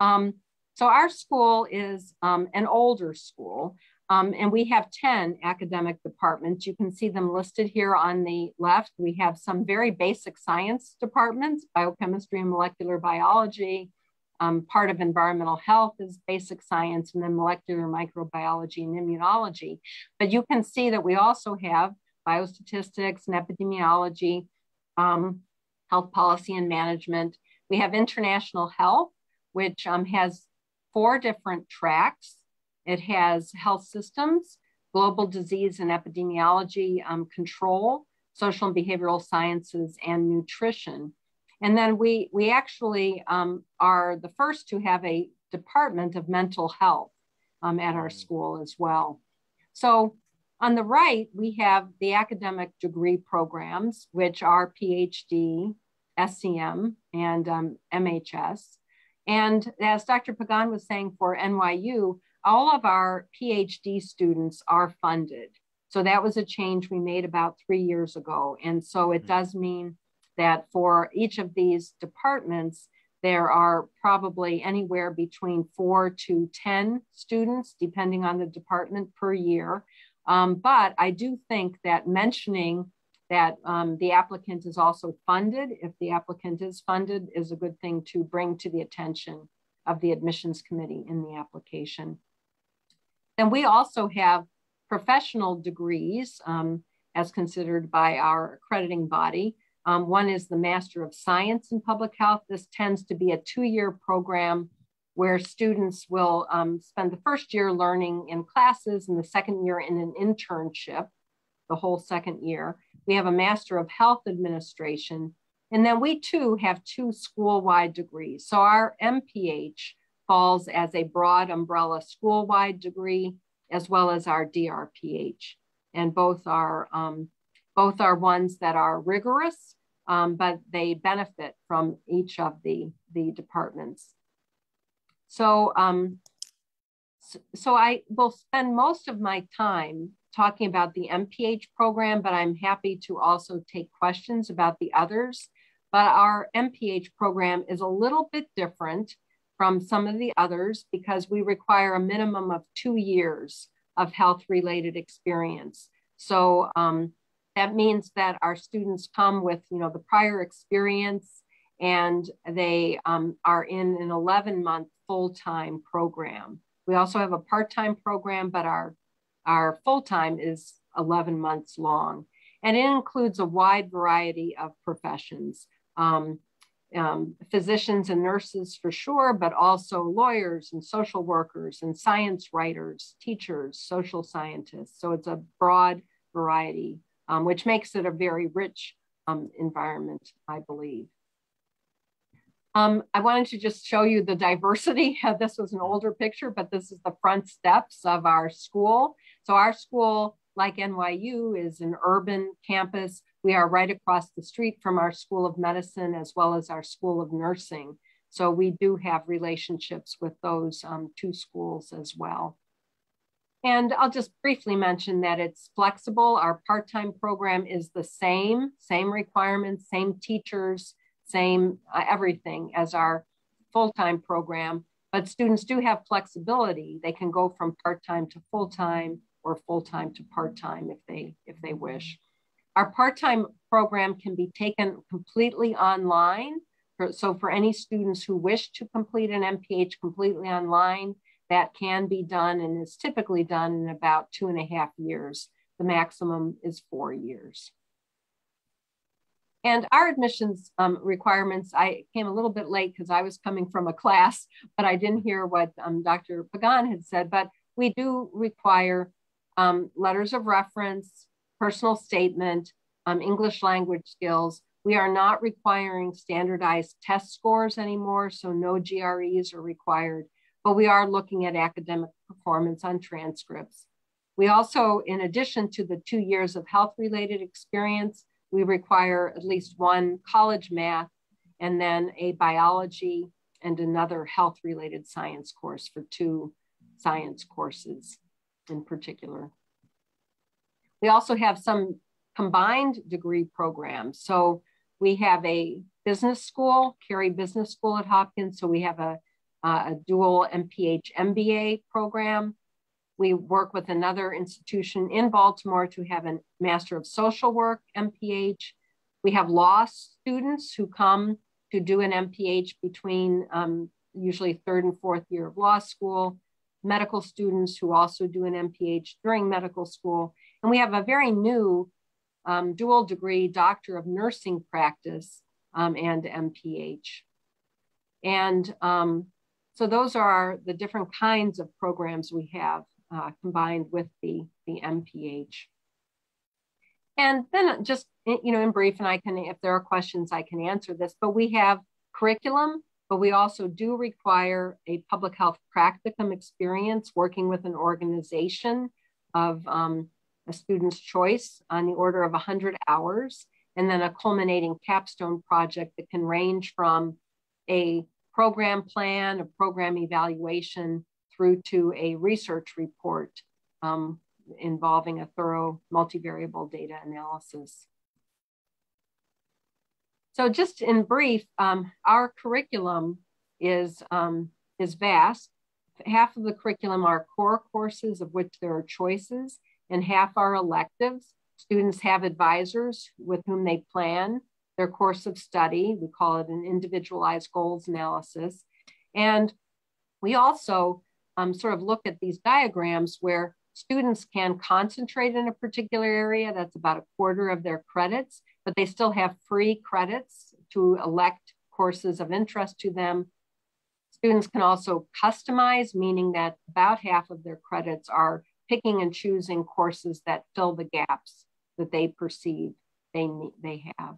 Um, so our school is um, an older school. Um, and we have 10 academic departments. You can see them listed here on the left. We have some very basic science departments, biochemistry and molecular biology. Um, part of environmental health is basic science, and then molecular microbiology and immunology. But you can see that we also have biostatistics and epidemiology, um, health policy and management. We have international health, which um, has four different tracks. It has health systems, global disease and epidemiology um, control, social and behavioral sciences, and nutrition. And then we, we actually um, are the first to have a department of mental health um, at our school as well. So on the right, we have the academic degree programs, which are PhD, SCM, and um, MHS. And as Dr. Pagan was saying for NYU, all of our PhD students are funded. So that was a change we made about three years ago. And so it mm-hmm. does mean that for each of these departments, there are probably anywhere between four to 10 students, depending on the department per year. Um, but I do think that mentioning that um, the applicant is also funded, if the applicant is funded, is a good thing to bring to the attention of the admissions committee in the application. And we also have professional degrees um, as considered by our accrediting body. Um, one is the Master of Science in Public Health. This tends to be a two-year program where students will um, spend the first year learning in classes and the second year in an internship, the whole second year. We have a Master of Health Administration. And then we too have two school-wide degrees. So our MPH falls as a broad umbrella school-wide degree, as well as our DRPH. And both are, um, both are ones that are rigorous, um, but they benefit from each of the, the departments. So, um, so, so I will spend most of my time talking about the MPH program, but I'm happy to also take questions about the others. But our MPH program is a little bit different from some of the others because we require a minimum of two years of health related experience. So um, that means that our students come with, you know, the prior experience and they um, are in an 11 month full-time program. We also have a part-time program, but our, our full-time is 11 months long. And it includes a wide variety of professions. Um, um, physicians and nurses for sure, but also lawyers and social workers and science writers, teachers, social scientists. So it's a broad variety, um, which makes it a very rich um, environment, I believe. Um, I wanted to just show you the diversity. this was an older picture, but this is the front steps of our school. So our school, like NYU, is an urban campus we are right across the street from our School of Medicine as well as our School of Nursing. So we do have relationships with those um, two schools as well. And I'll just briefly mention that it's flexible. Our part-time program is the same, same requirements, same teachers, same uh, everything as our full-time program, but students do have flexibility. They can go from part-time to full-time or full-time to part-time if they, if they wish. Our part-time program can be taken completely online. So for any students who wish to complete an MPH completely online, that can be done and is typically done in about two and a half years. The maximum is four years. And our admissions um, requirements, I came a little bit late because I was coming from a class, but I didn't hear what um, Dr. Pagan had said. But we do require um, letters of reference, personal statement, um, English language skills. We are not requiring standardized test scores anymore, so no GREs are required, but we are looking at academic performance on transcripts. We also, in addition to the two years of health related experience, we require at least one college math and then a biology and another health related science course for two science courses in particular. We also have some combined degree programs. So we have a business school, Carey Business School at Hopkins. So we have a, a dual MPH MBA program. We work with another institution in Baltimore to have a Master of Social Work MPH. We have law students who come to do an MPH between um, usually third and fourth year of law school, medical students who also do an MPH during medical school. And we have a very new um, dual degree Doctor of Nursing Practice um, and MPH. And um, so those are the different kinds of programs we have uh, combined with the, the MPH. And then just, you know, in brief, and I can, if there are questions, I can answer this, but we have curriculum, but we also do require a public health practicum experience working with an organization of um, a student's choice on the order of 100 hours, and then a culminating capstone project that can range from a program plan, a program evaluation, through to a research report um, involving a thorough multivariable data analysis. So just in brief, um, our curriculum is, um, is vast. Half of the curriculum are core courses of which there are choices and half are electives. Students have advisors with whom they plan their course of study. We call it an individualized goals analysis. And we also um, sort of look at these diagrams where students can concentrate in a particular area. That's about a quarter of their credits, but they still have free credits to elect courses of interest to them. Students can also customize, meaning that about half of their credits are picking and choosing courses that fill the gaps that they perceive they, need, they have.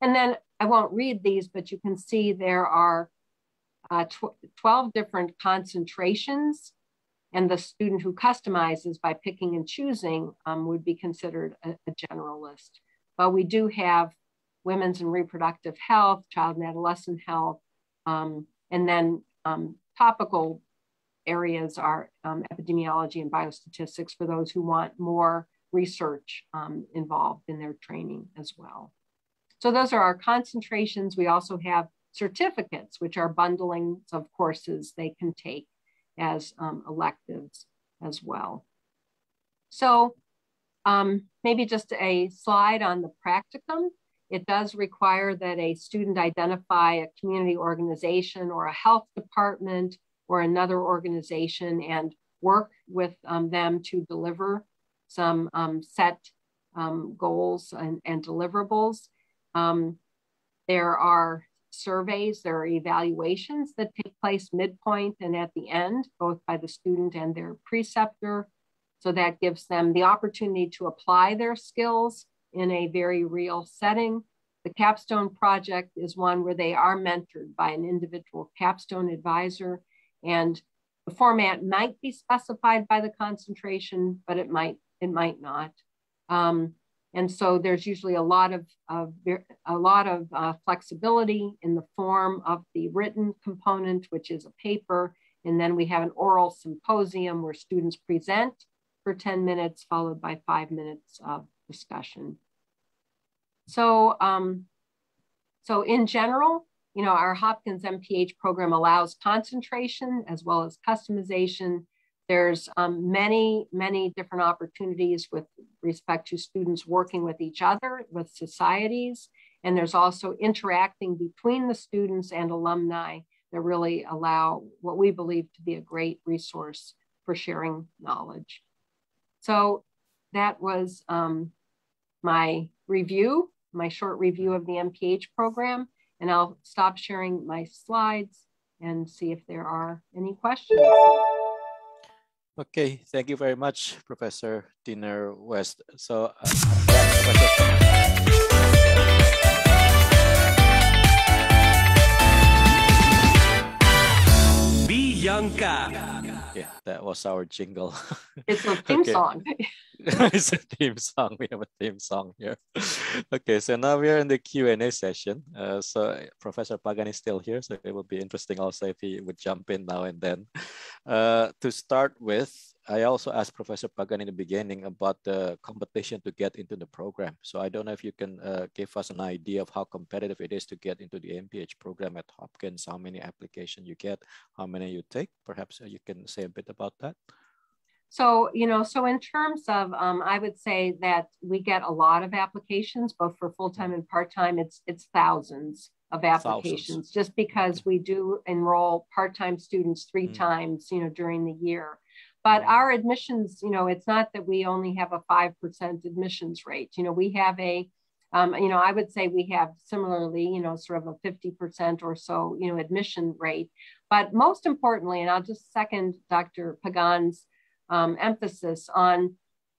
And then I won't read these, but you can see there are uh, tw 12 different concentrations and the student who customizes by picking and choosing um, would be considered a, a, generalist. But we do have women's and reproductive health, child and adolescent health, um, and then um, topical areas are um, epidemiology and biostatistics for those who want more research um, involved in their training as well. So those are our concentrations. We also have certificates, which are bundlings of courses they can take as um, electives as well. So um, maybe just a slide on the practicum. It does require that a student identify a community organization or a health department or another organization and work with um, them to deliver some um, set um, goals and, and deliverables. Um, there are surveys, there are evaluations that take place midpoint and at the end, both by the student and their preceptor. So that gives them the opportunity to apply their skills in a very real setting. The capstone project is one where they are mentored by an individual capstone advisor and the format might be specified by the concentration, but it might it might not. Um, and so there's usually a lot of, of a lot of uh, flexibility in the form of the written component, which is a paper. And then we have an oral symposium where students present for 10 minutes, followed by five minutes of discussion. So, um, so in general, you know, our Hopkins MPH program allows concentration as well as customization. There's um, many, many different opportunities with respect to students working with each other, with societies, and there's also interacting between the students and alumni that really allow what we believe to be a great resource for sharing knowledge. So that was um, my review my short review of the MPH program, and I'll stop sharing my slides and see if there are any questions. Okay, thank you very much, Professor Dinner West. So, uh, Bianca. Yeah, that was our jingle. It's a theme okay. song. it's a theme song. We have a theme song here. okay, so now we are in the Q&A session. Uh, so Professor Pagan is still here, so it would be interesting also if he would jump in now and then. Uh, to start with, I also asked Professor Pagan in the beginning about the competition to get into the program. So I don't know if you can uh, give us an idea of how competitive it is to get into the MPH program at Hopkins, how many applications you get, how many you take. Perhaps uh, you can say a bit about that. So, you know, so in terms of, um, I would say that we get a lot of applications, both for full-time and part-time. It's it's thousands of applications, thousands. just because we do enroll part-time students three mm. times, you know, during the year. But our admissions, you know, it's not that we only have a 5% admissions rate. You know, we have a, um, you know, I would say we have similarly, you know, sort of a 50% or so, you know, admission rate. But most importantly, and I'll just second Dr. Pagan's um, emphasis on,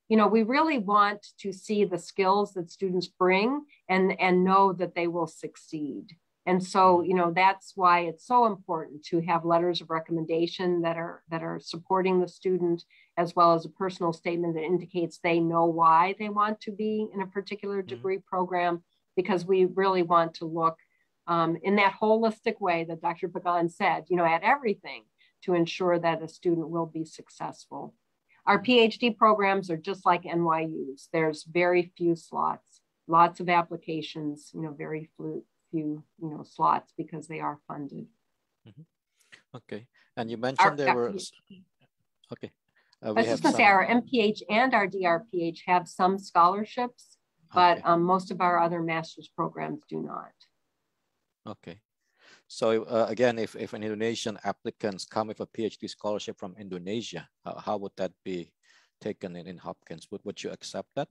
you know, we really want to see the skills that students bring and, and know that they will succeed. And so, you know, that's why it's so important to have letters of recommendation that are that are supporting the student, as well as a personal statement that indicates they know why they want to be in a particular mm-hmm. degree mm-hmm. program, because we really want to look um, in that holistic way that Dr. Pagan said, you know, at everything to ensure that a student will be successful. Our mm-hmm. PhD programs are just like NYU's. There's very few slots, lots of applications, you know, very few few you know slots because they are funded. Mm-hmm. Okay, and you mentioned our, there were okay. Uh, I was just going to say our MPH and our DRPH have some scholarships, but okay. um, most of our other master's programs do not. Okay. So uh, again, if, if an Indonesian applicants come with a PhD scholarship from Indonesia, uh, how would that be taken in, in Hopkins? Would, would you accept that?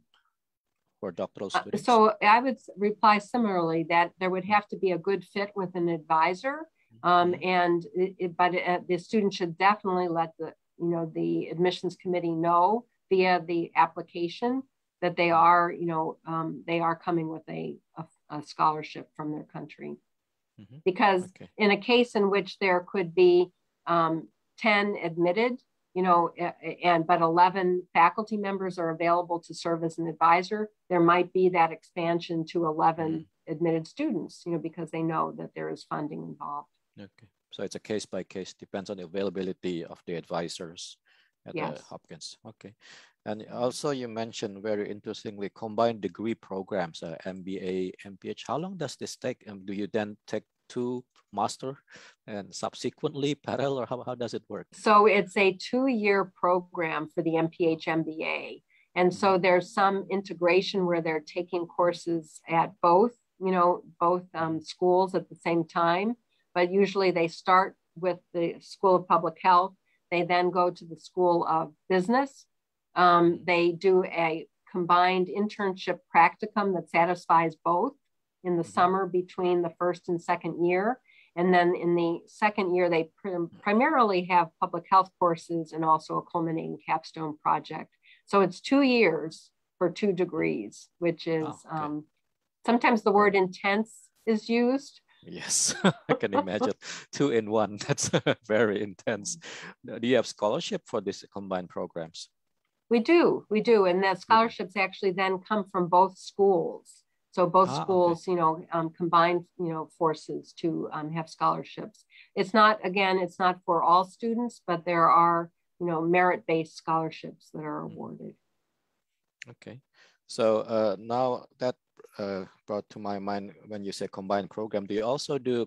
For doctoral uh, students? Uh, so I would reply similarly that there would have to be a good fit with an advisor, um, mm-hmm. and it, it, but it, uh, the student should definitely let the you know the admissions committee know via the application that they are you know um, they are coming with a, a, a, scholarship from their country, mm-hmm. because okay. in a case in which there could be um, 10 admitted you know, and but 11 faculty members are available to serve as an advisor, there might be that expansion to 11 mm-hmm. admitted students, you know, because they know that there is funding involved. Okay. So it's a case by case, depends on the availability of the advisors at yes. Hopkins. Okay. And also you mentioned very interestingly combined degree programs, uh, MBA, MPH. How long does this take? And do you then take two master and subsequently parallel or how, how does it work? So it's a two-year program for the MPH MBA. And so mm-hmm. there's some integration where they're taking courses at both, you know, both um, schools at the same time. But usually they start with the School of Public Health. They then go to the School of Business. Um, mm-hmm. they do a combined internship practicum that satisfies both in the mm-hmm. summer between the first and second year. And then in the second year, they pr- primarily have public health courses and also a culminating capstone project. So it's two years for two degrees, which is oh, okay. um, sometimes the word intense is used. Yes, I can imagine two in one. That's very intense. Do you have scholarship for these combined programs? We do, we do, and the scholarships actually then come from both schools. So both ah, schools, okay. you know, um, combine, you know, forces to um, have scholarships. It's not, again, it's not for all students, but there are, you know, merit-based scholarships that are mm-hmm. awarded. Okay. So uh, now that uh, brought to my mind when you say combined program, do you also do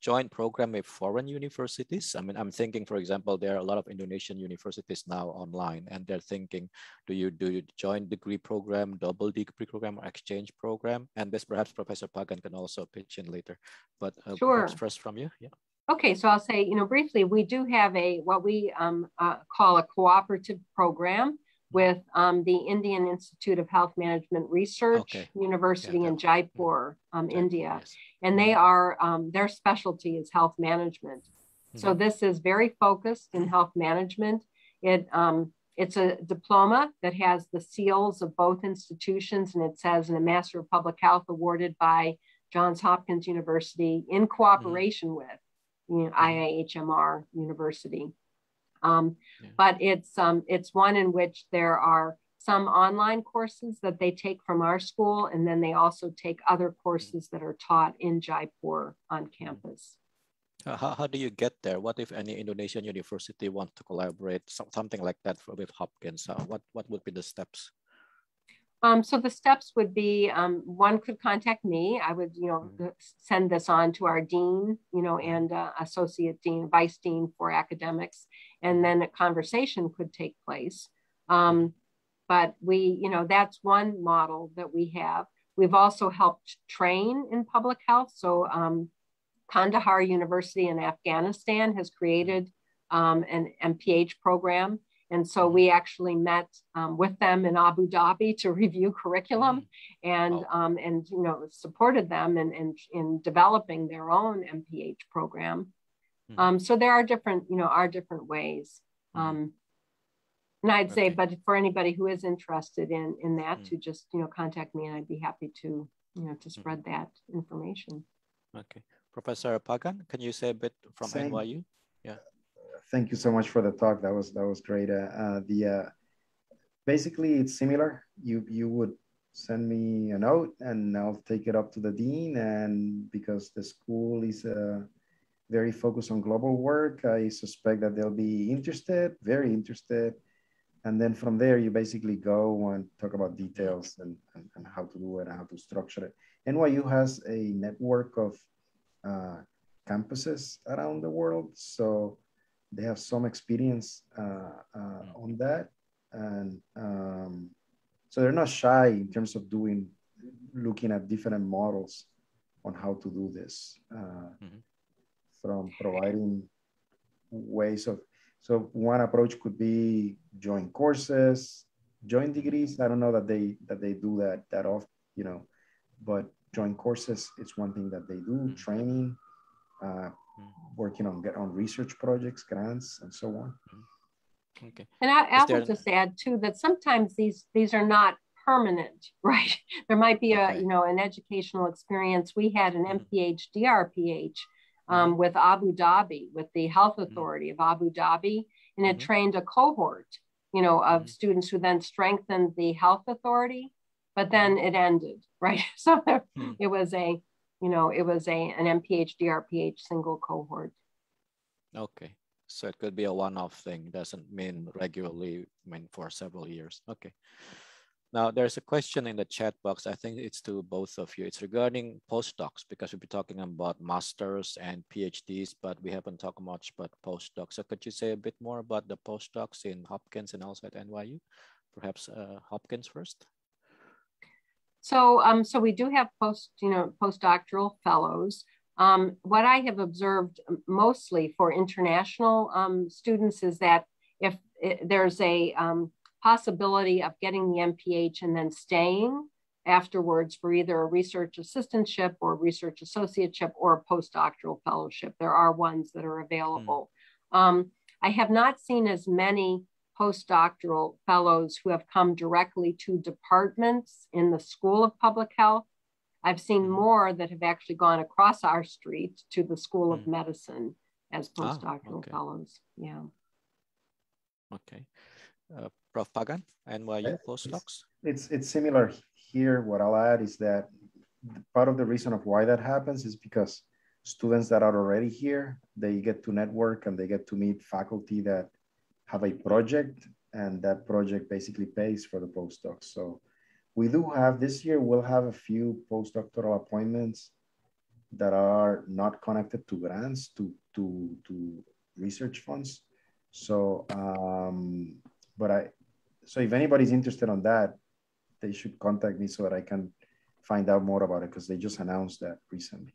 joint program with foreign universities? I mean, I'm thinking, for example, there are a lot of Indonesian universities now online, and they're thinking, do you do you joint degree program, double degree program, or exchange program? And this perhaps Professor Pagan can also pitch in later. But uh, sure. first from you, yeah. Okay, so I'll say, you know, briefly, we do have a what we um, uh, call a cooperative program with um, the Indian Institute of Health Management Research okay. University yeah, in Jaipur, um, India, yes. and they are um, their specialty is health management. Mm-hmm. So this is very focused in health management. It um, it's a diploma that has the seals of both institutions, and it says in a Master of Public Health awarded by Johns Hopkins University in cooperation mm-hmm. with you know, IIHMR University. Um, yeah. But it's um, it's one in which there are some online courses that they take from our school, and then they also take other courses that are taught in Jaipur on campus. How, how do you get there? What if any Indonesian university want to collaborate, something like that for, with Hopkins? Uh, what, what would be the steps? Um, so the steps would be um, one could contact me. I would, you know, mm-hmm. send this on to our dean, you know, and uh, associate dean, vice dean for academics, and then a conversation could take place. Um, but we, you know, that's one model that we have. We've also helped train in public health. So um, Kandahar University in Afghanistan has created um, an MPH program and so we actually met um, with them in Abu Dhabi to review curriculum mm-hmm. and, oh. um, and you know, supported them in, in, in developing their own MPH program. Mm-hmm. Um, so there are different, you know, are different ways. Um, and I'd okay. say, but for anybody who is interested in, in that, to just, you know, contact me and I'd be happy to, you know, to spread that information. Okay. Professor Pagan, can you say a bit from Same. NYU? Yeah thank you so much for the talk. That was that was great. Uh, uh, the uh, basically it's similar. You you would send me a note and I'll take it up to the dean. And because the school is uh, very focused on global work, I suspect that they'll be interested, very interested. And then from there, you basically go and talk about details and, and, and how to do it and how to structure it. NYU has a network of uh, campuses around the world. So they have some experience uh, uh, on that, and um, so they're not shy in terms of doing, looking at different models on how to do this, uh, mm-hmm. from providing ways of. So one approach could be joint courses, joint degrees. I don't know that they that they do that that often, you know, but joint courses it's one thing that they do. Mm-hmm. Training. Uh, working on get on research projects, grants, and so on. Okay. And I, I will just add too that sometimes these these are not permanent, right? There might be a you know an educational experience. We had an MPH mm-hmm. DRPH um, mm-hmm. with Abu Dhabi, with the Health mm-hmm. Authority of Abu Dhabi, and it mm-hmm. trained a cohort, you know, of mm-hmm. students who then strengthened the Health Authority, but then it ended, right? So mm. it was a you know, it was a an MPH DRPH single cohort. Okay. So it could be a one-off thing. Doesn't mean regularly, I mean for several years. Okay. Now there's a question in the chat box. I think it's to both of you. It's regarding postdocs because we'll be talking about masters and PhDs, but we haven't talked much about postdocs. So could you say a bit more about the postdocs in Hopkins and also at NYU? Perhaps uh, Hopkins first. So, um, so we do have post, you know, postdoctoral fellows. Um, what I have observed mostly for international um, students is that if it, there's a um, possibility of getting the MPH and then staying afterwards for either a research assistantship or research associateship or a postdoctoral fellowship, there are ones that are available. Mm. I have not seen as many postdoctoral fellows who have come directly to departments in the School of Public Health. I've seen mm-hmm. more that have actually gone across our street to the School of mm. Medicine as ah, postdoctoral ah, okay. fellows. Yeah. Okay. Uh, Prof. Pagan, NYU postdocs? It's, it's similar here. What I'll add is that part of the reason of why that happens is because students that are already here, they get to network and they get to meet faculty that have a project and that project basically pays for the postdocs. So we do have this year, we'll have a few postdoctoral appointments that are not connected to grants, to, to, to research funds. So, um, but I, so if anybody's interested on that, they should contact me so that I can find out more about it because they just announced that recently.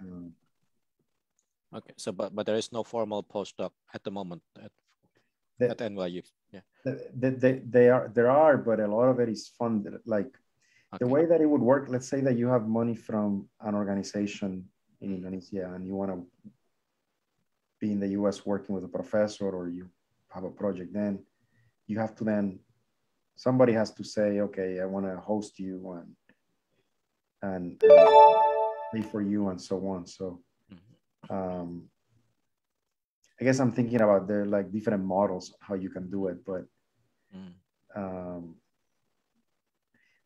Um, Okay, so but but there is no formal postdoc at the moment. At... the, at NYU. Yeah. The, the, they are there are, but a lot of it is funded. Like okay. the way that it would work. Let's say that you have money from an organization in Indonesia, and you want to be in the U.S. working with a professor, or you have a project. Then you have to then somebody has to say, okay, I want to host you and and, and pay for you and so on. So. Um, I guess I'm thinking about there like different models how you can do it, but mm. um,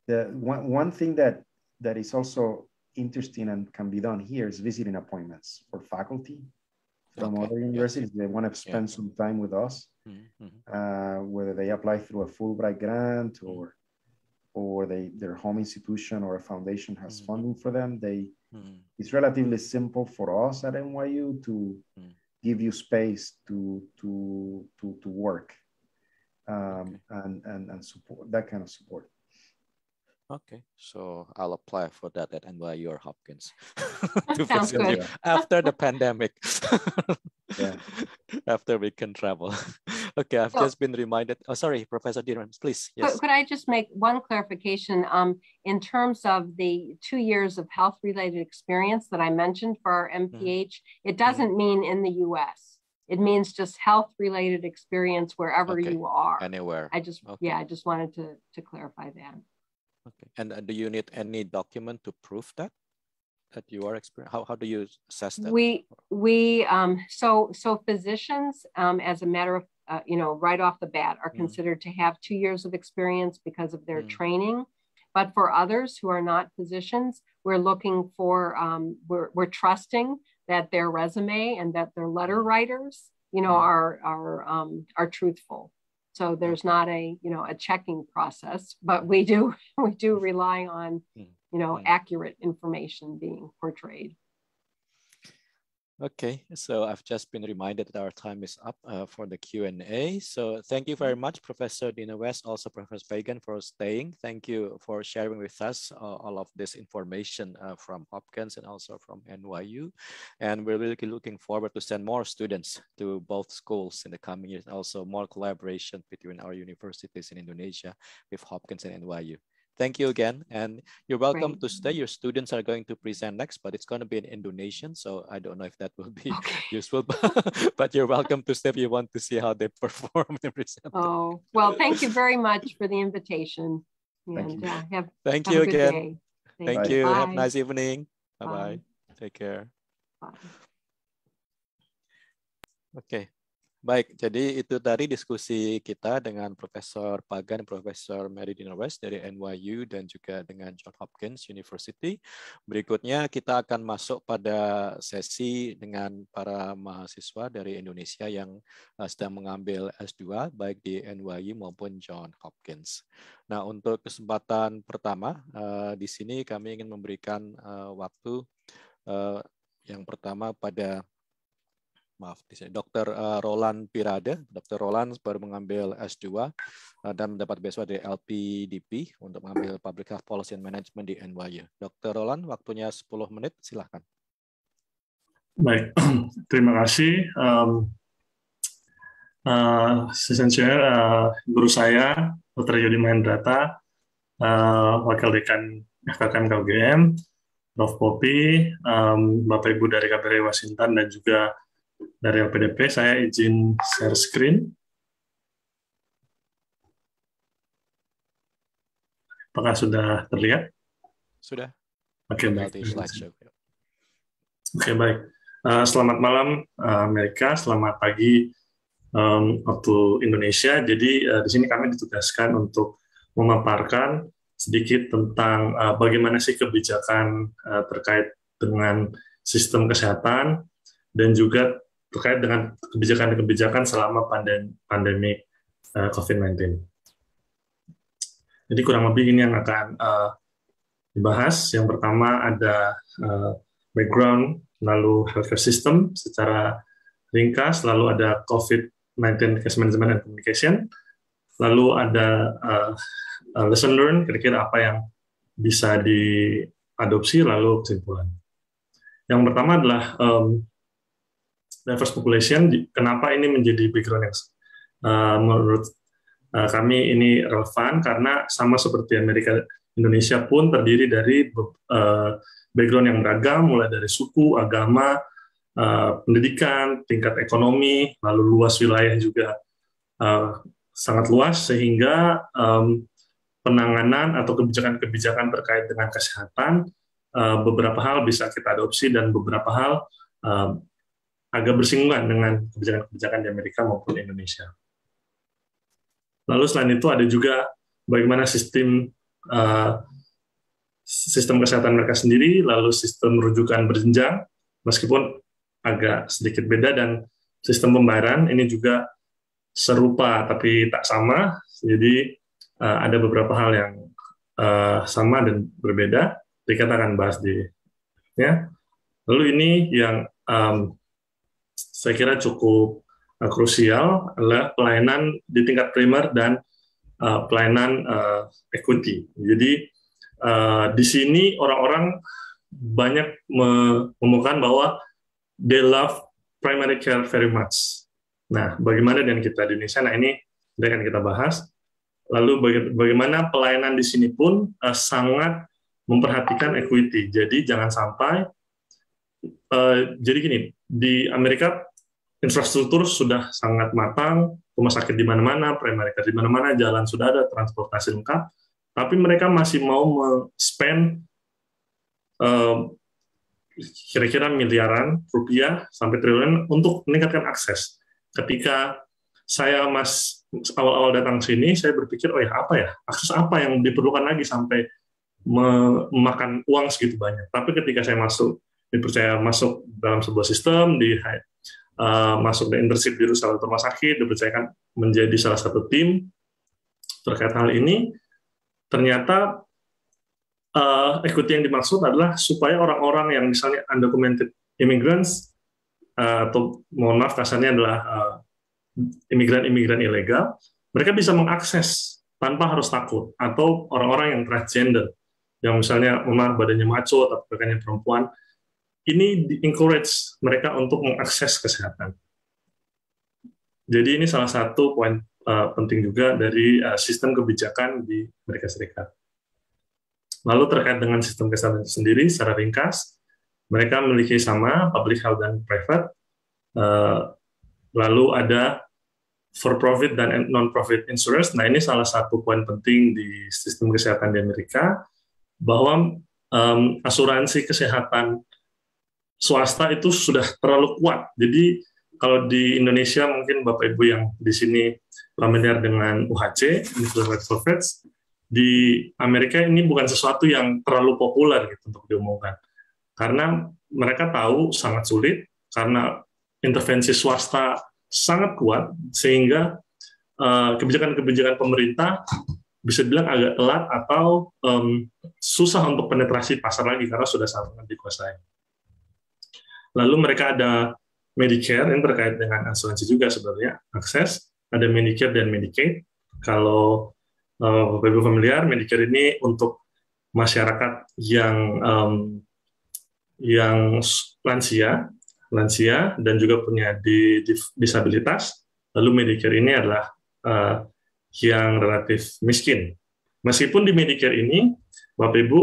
the one one thing that that is also interesting and can be done here is visiting appointments for faculty from okay. other universities. Yes. They want to spend yeah. some time with us, mm-hmm. uh, whether they apply through a Fulbright grant mm. or or they their home institution or a foundation has mm-hmm. funding for them. They mm-hmm. it's relatively simple for us at NYU to mm give you space to to to to work um, and and and support that kind of support. Okay, so I'll apply for that at NYU or Hopkins to Sounds good. after the pandemic. yeah. After we can travel. Okay, I've so, just been reminded. Oh, sorry, Professor Dirham, please. Yes. Could, could, I just make one clarification? Um, in terms of the two years of health-related experience that I mentioned for our MPH, mm. it doesn't mm. mean in the U.S. It means just health-related experience wherever okay. you are. Anywhere. I just, okay. yeah, I just wanted to to clarify that. Okay. And uh, do you need any document to prove that? That you are experienced? How, how do you assess that? We, we um, so, so physicians, um, as a matter of, uh, you know, right off the bat are mm. considered to have two years of experience because of their mm. training. But for others who are not physicians, we're looking for, um, we're, we're trusting that their resume and that their letter mm. writers, you know, mm. are, are, um, are truthful. So there's not a, you know, a checking process, but we do, we do rely on, you know, accurate information being portrayed. Okay, so I've just been reminded that our time is up uh, for the Q&A. So thank you very much, Professor Dina West, also Professor Fagan for staying. Thank you for sharing with us uh, all of this information uh, from Hopkins and also from NYU. And we're really looking forward to send more students to both schools in the coming years, also more collaboration between our universities in Indonesia with Hopkins and NYU. Thank you again. And you're welcome Great. to stay. Your students are going to present next, but it's going to be in Indonesian. So I don't know if that will be okay. useful, but you're welcome to stay if you want to see how they perform and present. Oh, well, thank you very much for the invitation. And thank you, uh, have, thank have you again. Thank, thank you. Have a nice evening. Bye-bye. Take care. Bye. Okay. Baik, jadi itu tadi diskusi kita dengan Profesor Pagan, Profesor Mary Dina West dari NYU dan juga dengan John Hopkins University. Berikutnya kita akan masuk pada sesi dengan para mahasiswa dari Indonesia yang uh, sedang mengambil S2 baik di NYU maupun John Hopkins. Nah, untuk kesempatan pertama uh, di sini kami ingin memberikan uh, waktu yang pertama pada maaf di sini Dr. Eh, Roland Pirade. Dr. Roland baru mengambil S2 eh, dan mendapat beasiswa dari LPDP untuk mengambil Public Health Policy and Management di NYU. Dr. Roland, waktunya 10 menit, silahkan. Baik, terima kasih. Um, uh, uh, guru saya, Dr. Yudi Mahendrata, uh, Wakil Dekan FKKM KUGM, Prof. Popi, um, Bapak Ibu dari KBRI Washington, dan juga dari LPDP, saya izin share screen. Apakah sudah terlihat? Sudah. Oke, okay, baik. Oke, okay, baik. Uh, selamat malam uh, Amerika, selamat pagi um, waktu Indonesia. Jadi uh, di sini kami ditugaskan untuk memaparkan sedikit tentang uh, bagaimana sih kebijakan uh, terkait dengan sistem kesehatan dan juga terkait dengan kebijakan-kebijakan selama pandem pandemi uh, eh, COVID-19. Jadi kurang lebih ini yang akan uh, dibahas. Yang pertama ada uh, background, lalu healthcare system secara ringkas, lalu ada COVID-19 case management and communication, lalu ada uh, lesson learned, kira-kira apa yang bisa diadopsi, lalu kesimpulan. Yang pertama adalah um, diverse population, kenapa ini menjadi background yang, uh, menurut uh, kami ini relevan? Karena sama seperti Amerika Indonesia pun terdiri dari uh, background yang beragam, mulai dari suku, agama, uh, pendidikan, tingkat ekonomi, lalu luas wilayah juga uh, sangat luas sehingga um, penanganan atau kebijakan-kebijakan terkait dengan kesehatan uh, beberapa hal bisa kita adopsi dan beberapa hal agak bersinggungan dengan kebijakan-kebijakan di Amerika maupun Indonesia. Lalu selain itu ada juga bagaimana sistem uh, sistem kesehatan mereka sendiri, lalu sistem rujukan berjenjang, meskipun agak sedikit beda dan sistem pembayaran ini juga serupa tapi tak sama. Jadi uh, ada beberapa hal yang uh, sama dan berbeda. Kita akan bahas di ya. Lalu ini yang um, saya kira cukup uh, krusial adalah pelayanan di tingkat primer dan uh, pelayanan uh, equity. Jadi uh, di sini orang-orang banyak menemukan bahwa they love primary care very much. Nah, bagaimana dengan kita di Indonesia? Nah, ini akan kita bahas. Lalu bagaimana pelayanan di sini pun uh, sangat memperhatikan equity. Jadi jangan sampai uh, jadi gini, di Amerika infrastruktur sudah sangat matang, rumah sakit di mana-mana, primary care di mana-mana, jalan sudah ada, transportasi lengkap, tapi mereka masih mau spend uh, kira-kira miliaran rupiah sampai triliun untuk meningkatkan akses. Ketika saya mas awal-awal datang sini, saya berpikir, oh ya apa ya, akses apa yang diperlukan lagi sampai memakan uang segitu banyak. Tapi ketika saya masuk, dipercaya masuk dalam sebuah sistem, di uh, masuk dan internship di salah satu rumah sakit, dipercayakan menjadi salah satu tim terkait hal ini, ternyata uh, equity yang dimaksud adalah supaya orang-orang yang misalnya undocumented immigrants uh, atau mohon maaf kasarnya adalah uh, imigran-imigran ilegal, mereka bisa mengakses tanpa harus takut. Atau orang-orang yang transgender yang misalnya memang badannya maco atau badannya perempuan ini di encourage mereka untuk mengakses kesehatan. Jadi ini salah satu poin uh, penting juga dari uh, sistem kebijakan di Amerika Serikat. Lalu terkait dengan sistem kesehatan sendiri, secara ringkas, mereka memiliki sama public health dan private. Uh, lalu ada for profit dan non-profit insurance. Nah ini salah satu poin penting di sistem kesehatan di Amerika bahwa um, asuransi kesehatan swasta itu sudah terlalu kuat. Jadi kalau di Indonesia mungkin Bapak Ibu yang di sini familiar dengan UHC, Universal Profits, di Amerika ini bukan sesuatu yang terlalu populer gitu untuk diumumkan. Karena mereka tahu sangat sulit karena intervensi swasta sangat kuat sehingga eh, kebijakan-kebijakan uh, pemerintah bisa bilang agak telat atau um, susah untuk penetrasi pasar lagi karena sudah sangat dikuasai. Lalu mereka ada Medicare yang terkait dengan asuransi juga sebenarnya akses ada Medicare dan Medicaid. Kalau uh, Bapak Ibu familiar, Medicare ini untuk masyarakat yang um, yang lansia, lansia dan juga punya di, di, disabilitas. Lalu Medicare ini adalah uh, yang relatif miskin. Meskipun di Medicare ini, Bapak Ibu,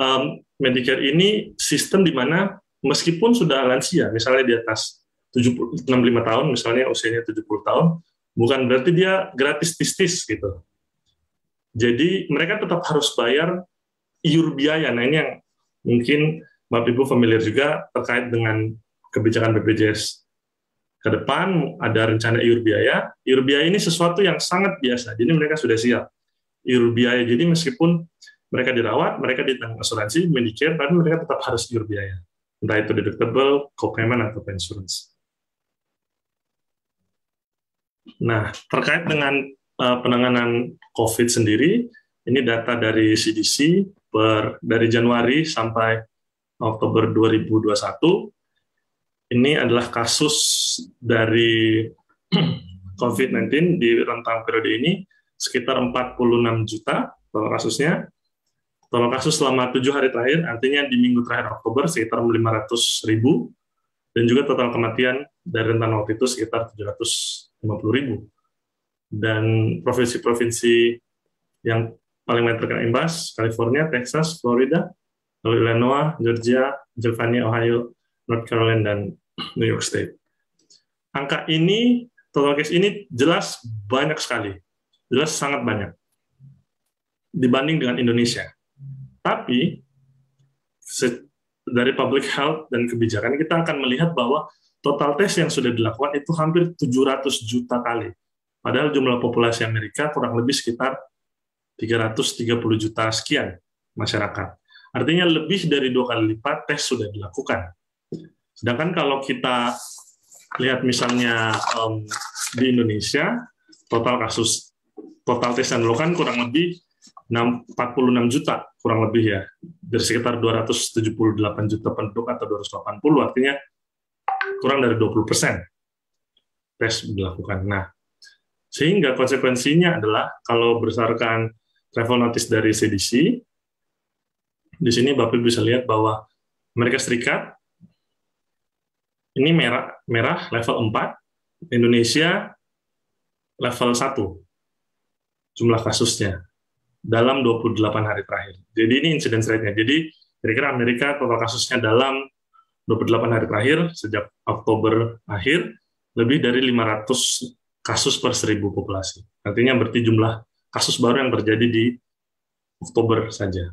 um, Medicare ini sistem di mana meskipun sudah lansia, misalnya di atas 70, 65 tahun, misalnya usianya 70 tahun, bukan berarti dia gratis tistis gitu. Jadi mereka tetap harus bayar iur biaya. Nah ini yang mungkin Bapak Ibu familiar juga terkait dengan kebijakan BPJS ke depan ada rencana iur biaya. Iur biaya ini sesuatu yang sangat biasa. Jadi mereka sudah siap. Iur biaya. Jadi meskipun mereka dirawat, mereka ditanggung asuransi, Medicare, tapi mereka tetap harus iur biaya entah itu deductible, co-payment, atau insurance. Nah, terkait dengan uh, penanganan COVID sendiri, ini data dari CDC per dari Januari sampai Oktober 2021. Ini adalah kasus dari COVID-19 di rentang periode ini sekitar 46 juta kasusnya kalau kasus selama tujuh hari terakhir, artinya di minggu terakhir Oktober sekitar 500 ribu, dan juga total kematian dari rentan waktu itu sekitar 750 ribu. dan provinsi-provinsi yang paling banyak terkena imbas, California, Texas, Florida, Illinois, Georgia, Pennsylvania, Ohio, North Carolina, dan New York State. Angka ini, total case ini jelas banyak sekali. Jelas sangat banyak. Dibanding dengan Indonesia. Tapi, dari public health dan kebijakan, kita akan melihat bahwa total tes yang sudah dilakukan itu hampir 700 juta kali. Padahal jumlah populasi Amerika kurang lebih sekitar 330 juta sekian masyarakat. Artinya lebih dari dua kali lipat tes sudah dilakukan. Sedangkan kalau kita lihat misalnya um, di Indonesia, total kasus total tes yang dilakukan kurang lebih 6, 46 juta kurang lebih ya dari sekitar 278 juta penduduk atau 280 artinya kurang dari 20 persen tes dilakukan. Nah, sehingga konsekuensinya adalah kalau berdasarkan travel notice dari CDC, di sini Bapak bisa lihat bahwa Amerika Serikat ini merah merah level 4, Indonesia level 1 jumlah kasusnya dalam 28 hari terakhir. Jadi ini incidence rate-nya. Jadi kira-kira Amerika total kasusnya dalam 28 hari terakhir sejak Oktober akhir lebih dari 500 kasus per seribu populasi. Artinya berarti jumlah kasus baru yang terjadi di Oktober saja.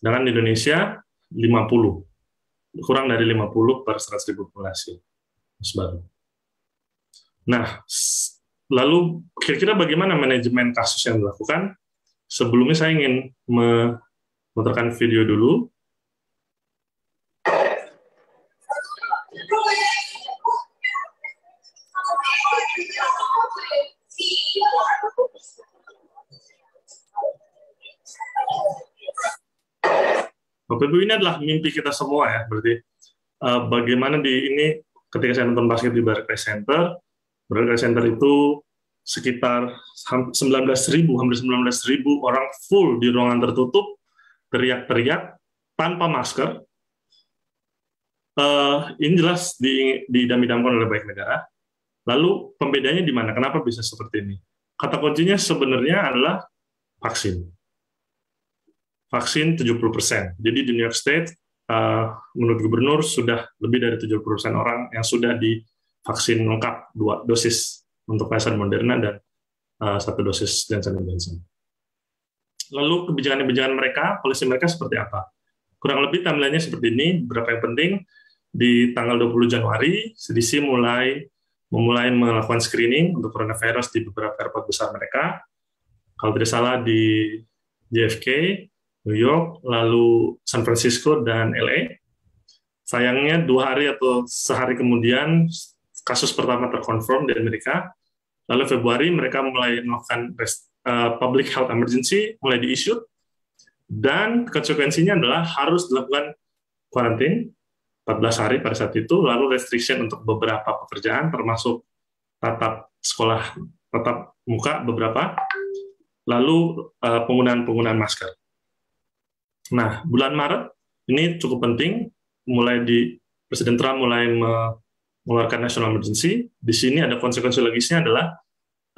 Sedangkan di Indonesia 50, kurang dari 50 per 100 ribu populasi kasus baru. Nah, lalu kira-kira bagaimana manajemen kasus yang dilakukan? Sebelumnya saya ingin memutarkan video dulu. Bapak Ibu ini adalah mimpi kita semua ya, berarti uh, bagaimana di ini ketika saya nonton basket di Barclays Center, Barclays Center itu sekitar 19 ribu, hampir 19 ribu orang full di ruangan tertutup, teriak-teriak tanpa masker. Uh, ini jelas di, didam-damkan oleh baik negara. Lalu pembedanya di mana? Kenapa bisa seperti ini? Kata kuncinya sebenarnya adalah vaksin vaksin 70%. Jadi di New York State, uh, menurut gubernur, sudah lebih dari 70% orang yang sudah divaksin lengkap dua dosis untuk Pfizer Moderna dan uh, satu dosis Johnson Johnson. Lalu kebijakan-kebijakan mereka, polisi mereka seperti apa? Kurang lebih timeline seperti ini, berapa yang penting, di tanggal 20 Januari, CDC mulai memulai melakukan screening untuk coronavirus di beberapa airport besar mereka. Kalau tidak salah di JFK, New York, lalu San Francisco, dan LA. Sayangnya dua hari atau sehari kemudian kasus pertama terkonfirm di Amerika. Lalu Februari mereka mulai melakukan uh, public health emergency, mulai diisu, dan konsekuensinya adalah harus dilakukan karantin 14 hari pada saat itu, lalu restriction untuk beberapa pekerjaan termasuk tatap sekolah tatap muka beberapa, lalu uh, penggunaan penggunaan masker. Nah, bulan Maret ini cukup penting, mulai di Presiden Trump mulai mengeluarkan national emergency. Di sini ada konsekuensi logisnya adalah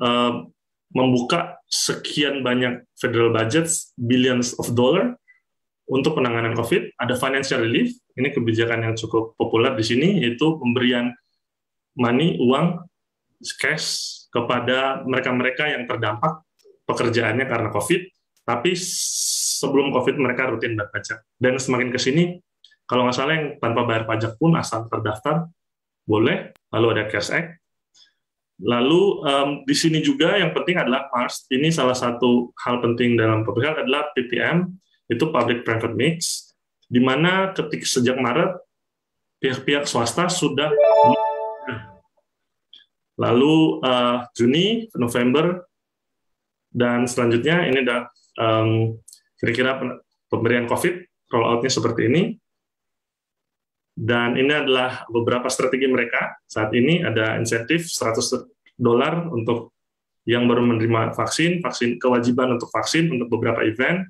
uh, membuka sekian banyak federal budget, billions of dollar untuk penanganan COVID. Ada financial relief, ini kebijakan yang cukup populer di sini, yaitu pemberian money, uang, cash kepada mereka-mereka yang terdampak pekerjaannya karena COVID, tapi sebelum COVID mereka rutin bayar pajak. Dan semakin ke sini, kalau nggak salah yang tanpa bayar pajak pun asal terdaftar, boleh. Lalu ada CARES Act. Lalu um, di sini juga yang penting adalah PARS. Ini salah satu hal penting dalam public adalah PPM, itu Public Private Mix, di mana ketika sejak Maret pihak-pihak swasta sudah lalu uh, Juni, November, dan selanjutnya ini ada um, Kira-kira pemberian COVID rollout-nya seperti ini. Dan ini adalah beberapa strategi mereka. Saat ini ada insentif 100 dolar untuk yang baru menerima vaksin, vaksin kewajiban untuk vaksin untuk beberapa event,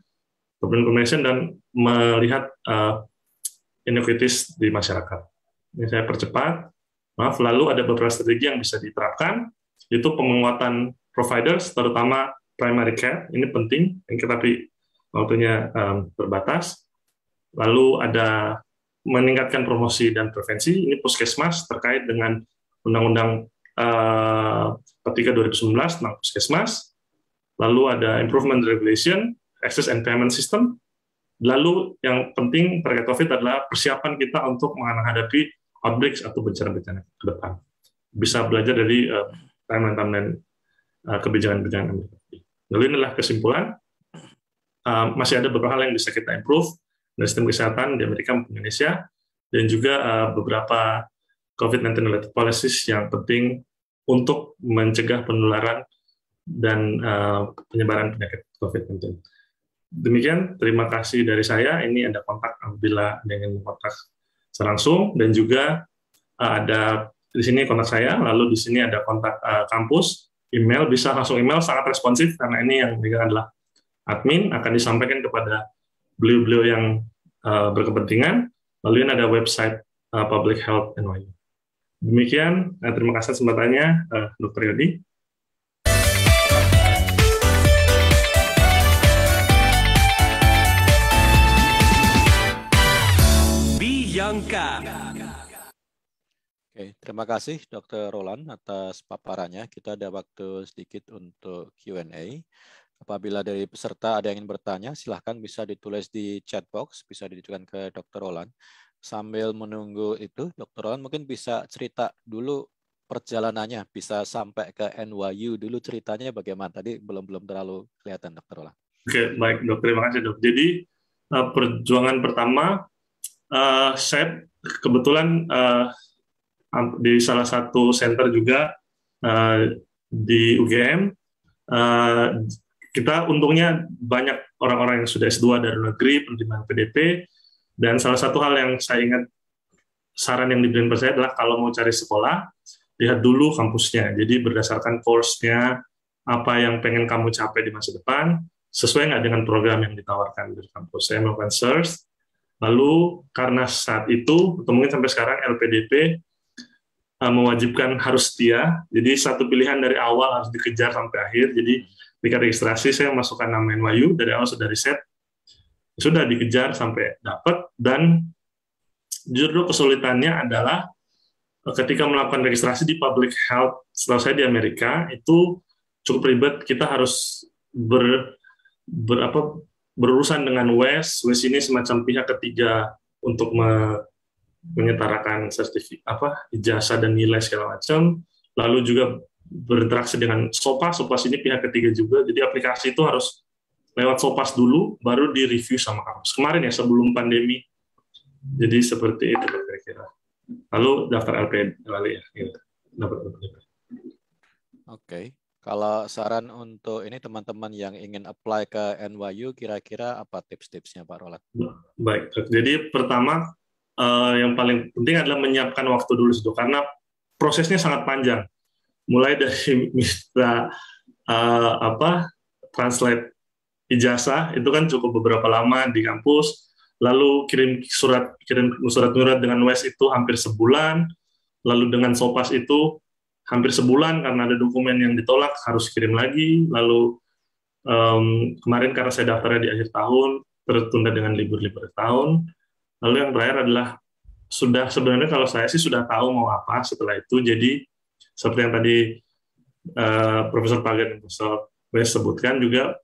information dan melihat uh, inequities di masyarakat. Ini saya percepat. Maaf, lalu ada beberapa strategi yang bisa diterapkan, itu penguatan providers, terutama primary care, ini penting, tapi waktunya um, terbatas. Lalu ada meningkatkan promosi dan prevensi, ini puskesmas terkait dengan Undang-Undang uh, 2019 tentang puskesmas. Lalu ada improvement regulation, access and payment system. Lalu yang penting terkait COVID adalah persiapan kita untuk menghadapi outbreaks atau bencana-bencana ke depan. Bisa belajar dari uh, timeline-timeline uh, kebijakan-kebijakan Amerika. Lalu inilah kesimpulan. Uh, masih ada beberapa hal yang bisa kita improve dari sistem kesehatan di Amerika maupun Indonesia, dan juga uh, beberapa COVID-19 related policies yang penting untuk mencegah penularan dan uh, penyebaran penyakit COVID-19. Demikian, terima kasih dari saya. Ini ada kontak apabila ingin kontak langsung dan juga uh, ada di sini kontak saya, lalu di sini ada kontak uh, kampus, email bisa langsung email sangat responsif karena ini yang adalah admin akan disampaikan kepada beliau-beliau yang uh, berkepentingan. Lalu ini ada website uh, Public Health NYU. Demikian, uh, terima kasih kesempatannya, uh, Dr. Yodi. Bianca. Oke, terima kasih Dr. Roland atas paparannya. Kita ada waktu sedikit untuk Q&A. Apabila dari peserta ada yang ingin bertanya, silahkan bisa ditulis di chat box, bisa ditujukan ke Dr. Roland. Sambil menunggu itu, Dr. Roland mungkin bisa cerita dulu perjalanannya, bisa sampai ke NYU dulu ceritanya bagaimana. Tadi belum belum terlalu kelihatan, Dr. Roland. Oke, baik dok. Terima kasih dok. Jadi uh, perjuangan pertama, uh, saya kebetulan uh, di salah satu center juga di UGM. Eh, kita untungnya banyak orang-orang yang sudah S2 dari negeri, penerimaan PDP, dan salah satu hal yang saya ingat saran yang diberikan saya adalah kalau mau cari sekolah, lihat dulu kampusnya. Jadi berdasarkan course-nya, apa yang pengen kamu capai di masa depan, sesuai nggak dengan program yang ditawarkan dari kampus. Saya melakukan search, lalu karena saat itu, atau mungkin sampai sekarang LPDP uh, mewajibkan harus setia. Jadi satu pilihan dari awal harus dikejar sampai akhir. Jadi ketika registrasi saya masukkan nama NYU dari awal sudah riset, sudah dikejar sampai dapat dan justru kesulitannya adalah eh, ketika melakukan registrasi di public health setelah saya di Amerika itu cukup ribet. Kita harus ber, ber apa, berurusan dengan WES WES ini semacam pihak ketiga untuk me, menyetarakan sertifikat apa ijazah dan nilai segala macam. Lalu juga berinteraksi dengan Sopas. Sopas ini pihak ketiga juga. Jadi aplikasi itu harus lewat Sopas dulu baru di review sama kampus. Kemarin ya sebelum pandemi. Jadi seperti itu kira-kira. Lalu daftar LP lalu ya. Gitu. dapat Oke. Okay. Kalau saran untuk ini teman-teman yang ingin apply ke NYU, kira-kira apa tips-tipsnya Pak Roland? Baik, jadi pertama uh, yang paling penting adalah menyiapkan waktu dulu karena prosesnya sangat panjang. Mulai dari minta uh, apa translate ijazah itu kan cukup beberapa lama di kampus, lalu kirim surat kirim surat-surat dengan WES itu hampir sebulan, lalu dengan Sopas itu hampir sebulan karena ada dokumen yang ditolak harus kirim lagi, lalu um, kemarin karena saya daftarnya di akhir tahun tertunda dengan libur-libur tahun. Lalu yang terakhir adalah sudah sebenarnya kalau saya sih sudah tahu mau apa setelah itu. Jadi seperti yang tadi uh, Profesor Pagan dan Profesor Wes sebutkan juga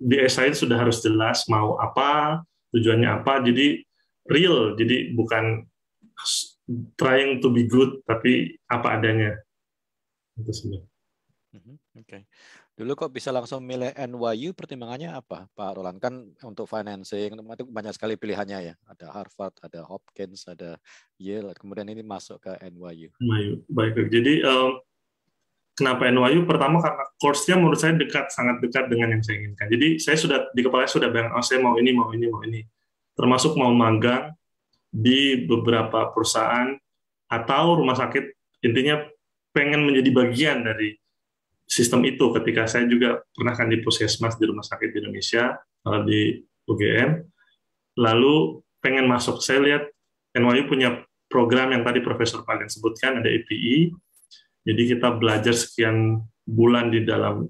di essay sudah harus jelas mau apa, tujuannya apa. Jadi real, jadi bukan trying to be good, tapi apa adanya. Itu sebenarnya. Mhm, oke. Okay. Dulu kok bisa langsung milih NYU pertimbangannya apa Pak Roland? Kan untuk financing itu banyak sekali pilihannya ya. Ada Harvard, ada Hopkins, ada Yale. Kemudian ini masuk ke NYU. NYU. Baik. Jadi kenapa NYU? Pertama karena course-nya menurut saya dekat, sangat dekat dengan yang saya inginkan. Jadi saya sudah di kepala saya sudah bayang, oh saya mau ini, mau ini, mau ini. Termasuk mau magang di beberapa perusahaan atau rumah sakit. Intinya pengen menjadi bagian dari sistem itu. Ketika saya juga pernah kan di puskesmas di rumah sakit di Indonesia eh, di UGM lalu pengen masuk. Saya lihat NYU punya program yang tadi Profesor Pagan sebutkan ada EPI jadi kita belajar sekian bulan di dalam.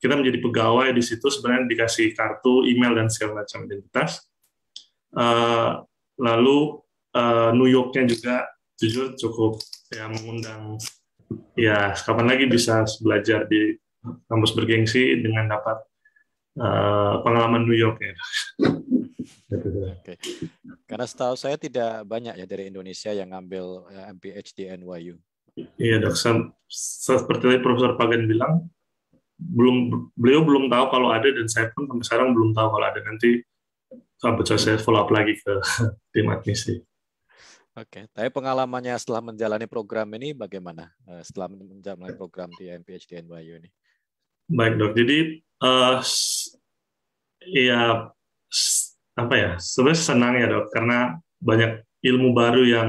Kita menjadi pegawai di situ sebenarnya dikasih kartu email dan segala macam identitas. Uh, lalu uh, New Yorknya juga jujur cukup ya mengundang ya kapan lagi bisa belajar di kampus bergengsi dengan dapat uh, pengalaman New York ya. Oke. Karena setahu saya tidak banyak ya dari Indonesia yang ngambil MPH di NYU. Iya dok, seperti Profesor Pagan bilang, belum beliau belum tahu kalau ada dan saya pun sampai sekarang belum tahu kalau ada nanti kebetulan saya follow up lagi ke tim admisi. Oke, tapi pengalamannya setelah menjalani program ini bagaimana? Eh, setelah menjalani program di MPH di NYU ini? Baik dok, jadi uh, ya apa ya sebenarnya senang ya dok karena banyak ilmu baru yang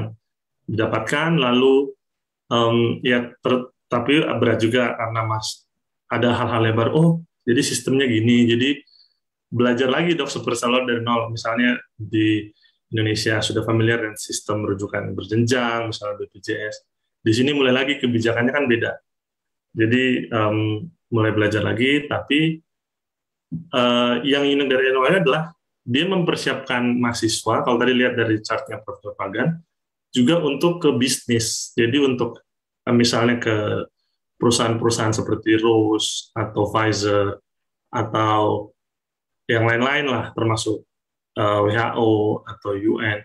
didapatkan lalu um, ya ter, tapi berat juga karena mas ada hal-hal baru. Oh, jadi sistemnya gini. Jadi belajar lagi dok super salon dari nol. Misalnya di Indonesia sudah familiar dengan sistem rujukan berjenjang, misalnya BPJS. Di sini mulai lagi kebijakannya kan beda. Jadi um, mulai belajar lagi, tapi uh, yang ini dari NOL adalah dia mempersiapkan mahasiswa, kalau tadi lihat dari chartnya Prof. Pagan, juga untuk ke bisnis. Jadi untuk misalnya ke perusahaan-perusahaan seperti Rose atau Pfizer atau yang lain-lain lah termasuk uh, eh, WHO atau UN.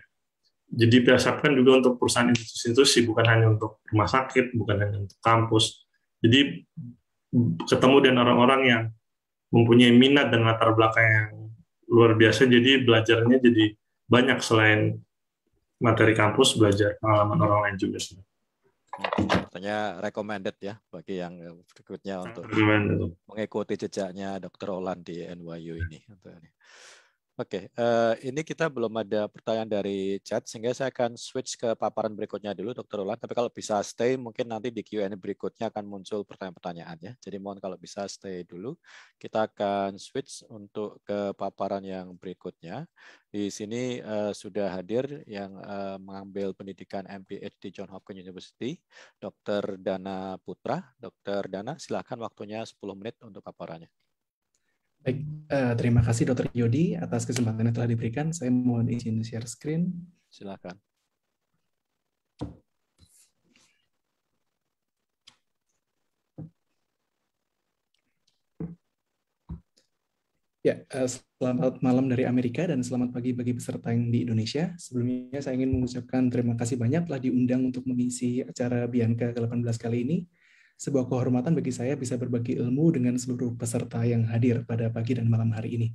Jadi dipersiapkan juga untuk perusahaan institusi-institusi bukan hanya untuk rumah sakit, bukan hanya untuk kampus. Jadi ketemu dengan orang-orang yang mempunyai minat dan latar belakang yang luar biasa, jadi belajarnya jadi banyak selain materi kampus, belajar pengalaman orang lain juga. Sih. Katanya recommended ya bagi yang berikutnya untuk mengikuti jejaknya Dr. Olan di NYU ini. Oke, okay, uh, eh, ini kita belum ada pertanyaan dari chat, sehingga saya akan switch ke paparan berikutnya dulu, Dr. Ulan. Tapi kalau bisa stay, mungkin nanti di Q&A berikutnya akan muncul pertanyaan-pertanyaan ya. Jadi mohon kalau bisa stay dulu. Kita akan switch untuk ke paparan yang berikutnya. Di sini uh, sudah hadir yang uh, mengambil pendidikan MPH di John Hopkins University, Dr. Dana Putra. Dr. Dana, silakan waktunya 10 menit untuk paparannya. Baik, uh, terima kasih Dr. Yodi atas kesempatan yang telah diberikan. Saya mohon izin share screen. Silakan. Ya, uh, selamat malam dari Amerika dan selamat pagi bagi peserta yang di Indonesia. Sebelumnya saya ingin mengucapkan terima kasih banyak telah diundang untuk mengisi acara Bianca ke-18 kali ini sebuah kehormatan bagi saya bisa berbagi ilmu dengan seluruh peserta yang hadir pada pagi dan malam hari ini.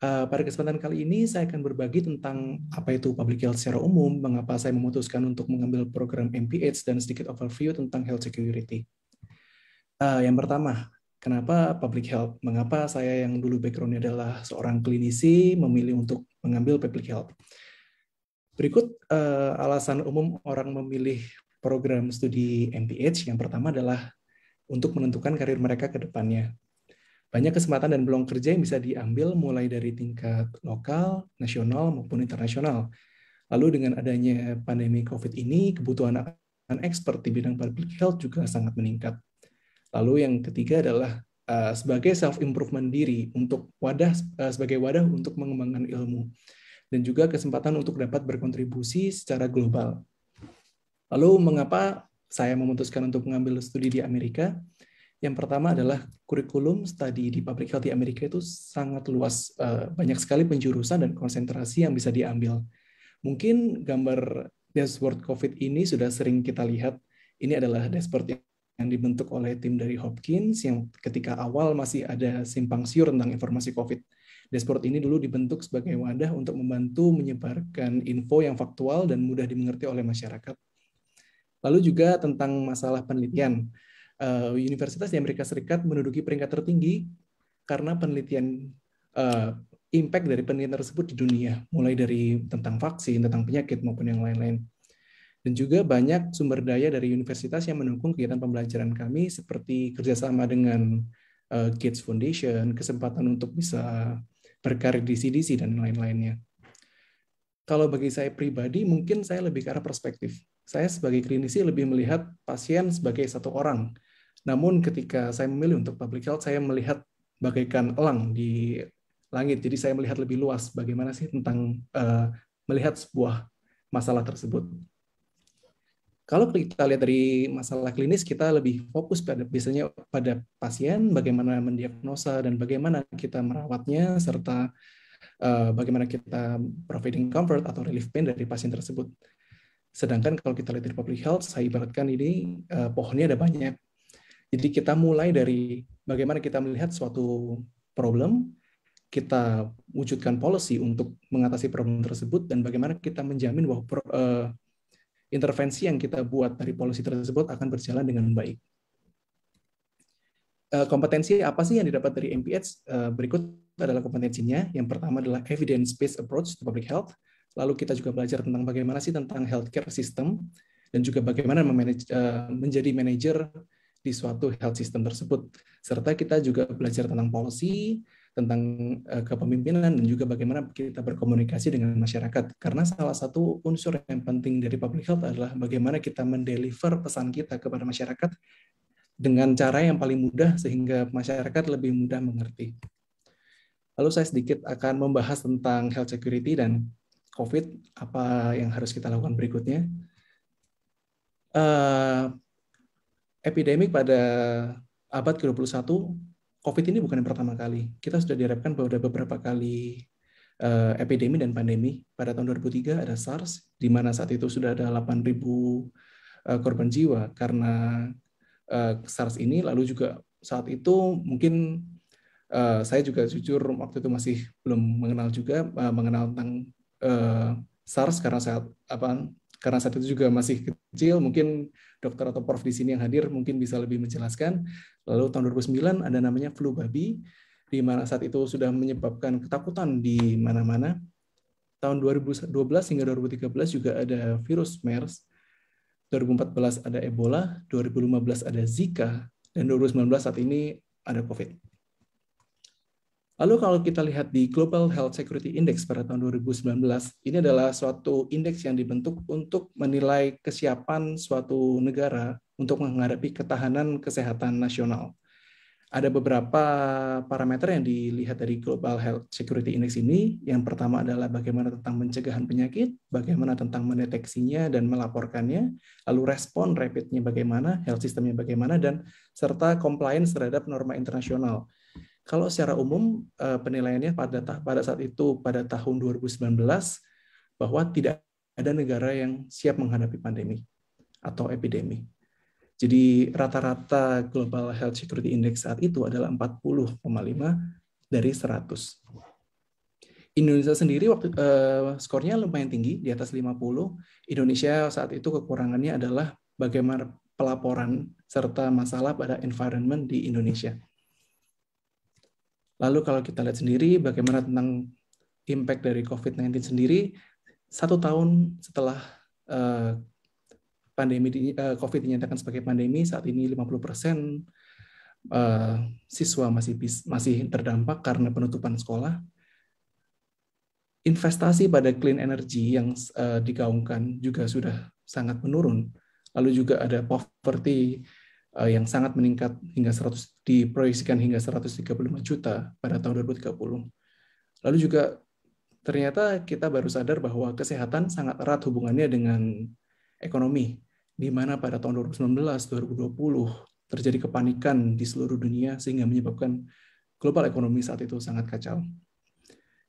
Uh, pada kesempatan kali ini saya akan berbagi tentang apa itu public health secara umum, mengapa saya memutuskan untuk mengambil program MPH dan sedikit overview tentang health security. Uh, yang pertama, kenapa public health? Mengapa saya yang dulu backgroundnya adalah seorang klinisi memilih untuk mengambil public health? Berikut uh, alasan umum orang memilih program studi MPH yang pertama adalah untuk menentukan karir mereka ke depannya. Banyak kesempatan dan peluang kerja yang bisa diambil mulai dari tingkat lokal, nasional, maupun internasional. Lalu dengan adanya pandemi COVID ini, kebutuhan akan expert di bidang public health juga sangat meningkat. Lalu yang ketiga adalah uh, sebagai self improvement diri untuk wadah uh, sebagai wadah untuk mengembangkan ilmu dan juga kesempatan untuk dapat berkontribusi secara global Lalu mengapa saya memutuskan untuk mengambil studi di Amerika? Yang pertama adalah kurikulum studi di public health di Amerika itu sangat luas, eh, banyak sekali penjurusan dan konsentrasi yang bisa diambil. Mungkin gambar dashboard COVID ini sudah sering kita lihat. Ini adalah dashboard yang dibentuk oleh tim dari Hopkins yang ketika awal masih ada simpang siur tentang informasi COVID. Dashboard ini dulu dibentuk sebagai wadah untuk membantu menyebarkan info yang faktual dan mudah dimengerti oleh masyarakat. Lalu juga tentang masalah penelitian. Uh, Universitas di Amerika Serikat menduduki peringkat tertinggi karena penelitian uh, impact dari penelitian tersebut di dunia, mulai dari tentang vaksin, tentang penyakit maupun yang lain-lain. Dan juga banyak sumber daya dari universitas yang mendukung kegiatan pembelajaran kami seperti kerjasama dengan uh, Gates Foundation, kesempatan untuk bisa berkarir di CDC dan lain-lainnya. Kalau bagi saya pribadi, mungkin saya lebih ke arah perspektif saya sebagai klinisi lebih melihat pasien sebagai satu orang Namun ketika saya memilih untuk public health, saya melihat bagaikan elang di langit. Jadi saya melihat lebih luas bagaimana sih tentang uh, melihat sebuah masalah tersebut. Kalau kita lihat dari masalah klinis, kita lebih fokus pada biasanya pada pasien, bagaimana mendiagnosa dan bagaimana kita merawatnya, serta uh, bagaimana kita providing comfort atau relief pain dari pasien tersebut. Sedangkan kalau kita lihat dari public health, saya ibaratkan ini uh, pohonnya ada banyak. Jadi kita mulai dari bagaimana kita melihat suatu problem, kita wujudkan policy untuk mengatasi problem tersebut, dan bagaimana kita menjamin bahwa uh, intervensi yang kita buat dari policy tersebut akan berjalan dengan baik. Eh, kompetensi apa sih yang didapat dari MPH? Eh, berikut adalah kompetensinya. Yang pertama adalah evidence-based approach to public health. Lalu kita juga belajar tentang bagaimana sih tentang healthcare system dan juga bagaimana memanage, eh, menjadi manajer di suatu health system tersebut. Serta kita juga belajar tentang policy, tentang uh, kepemimpinan dan juga bagaimana kita berkomunikasi dengan masyarakat. Karena salah satu unsur yang penting dari public health adalah bagaimana kita mendeliver pesan kita kepada masyarakat dengan cara yang paling mudah sehingga masyarakat lebih mudah mengerti. Lalu saya sedikit akan membahas tentang health security dan COVID, apa yang harus kita lakukan berikutnya. Uh, epidemik pada abad ke-21 COVID ini bukan yang pertama kali. Kita sudah diharapkan bahwa ada beberapa kali uh, epidemi dan pandemi. Pada tahun 2003 ada SARS, di mana saat itu sudah ada 8.000 uh, eh, korban jiwa karena uh, SARS ini. Lalu juga saat itu mungkin uh, saya juga jujur waktu itu masih belum mengenal juga uh, mengenal tentang uh, SARS karena saat apa karena saat itu juga masih kecil, mungkin dokter atau prof di sini yang hadir mungkin bisa lebih menjelaskan. Lalu tahun 2009 ada namanya flu babi, di mana saat itu sudah menyebabkan ketakutan di mana-mana. Tahun 2012 hingga 2013 juga ada virus MERS, 2014 ada Ebola, 2015 ada Zika, dan 2019 saat ini ada COVID. Lalu kalau kita lihat di Global Health Security Index pada tahun 2019, ini adalah suatu indeks yang dibentuk untuk menilai kesiapan suatu negara untuk menghadapi ketahanan kesehatan nasional. Ada beberapa parameter yang dilihat dari Global Health Security Index ini. Yang pertama adalah bagaimana tentang pencegahan penyakit, bagaimana tentang mendeteksinya dan melaporkannya, lalu respon rapidnya bagaimana, health systemnya bagaimana, dan serta compliance terhadap norma internasional kalau secara umum eh, penilaiannya pada pada saat itu pada tahun 2019 bahwa tidak ada negara yang siap menghadapi pandemi atau epidemi. Jadi rata-rata Global Health Security Index saat itu adalah 40,5 dari 100. Indonesia sendiri waktu uh, skornya lumayan tinggi di atas 50. Indonesia saat itu kekurangannya adalah bagaimana pelaporan serta masalah pada environment di Indonesia. Lalu kalau kita lihat sendiri bagaimana tentang impact dari COVID-19 sendiri, satu tahun setelah uh, pandemi uh, COVID dinyatakan sebagai pandemi, saat ini 50 persen uh, siswa masih masih terdampak karena penutupan sekolah. Investasi pada clean energy yang digaungkan juga sudah sangat menurun. Lalu juga ada poverty Eh, yang sangat meningkat hingga 100 diproyeksikan hingga 135 juta pada tahun 2030. Lalu juga ternyata kita baru sadar bahwa kesehatan sangat erat hubungannya dengan ekonomi, di mana pada tahun 2019, 2020 terjadi kepanikan di seluruh dunia sehingga menyebabkan global ekonomi saat itu sangat kacau.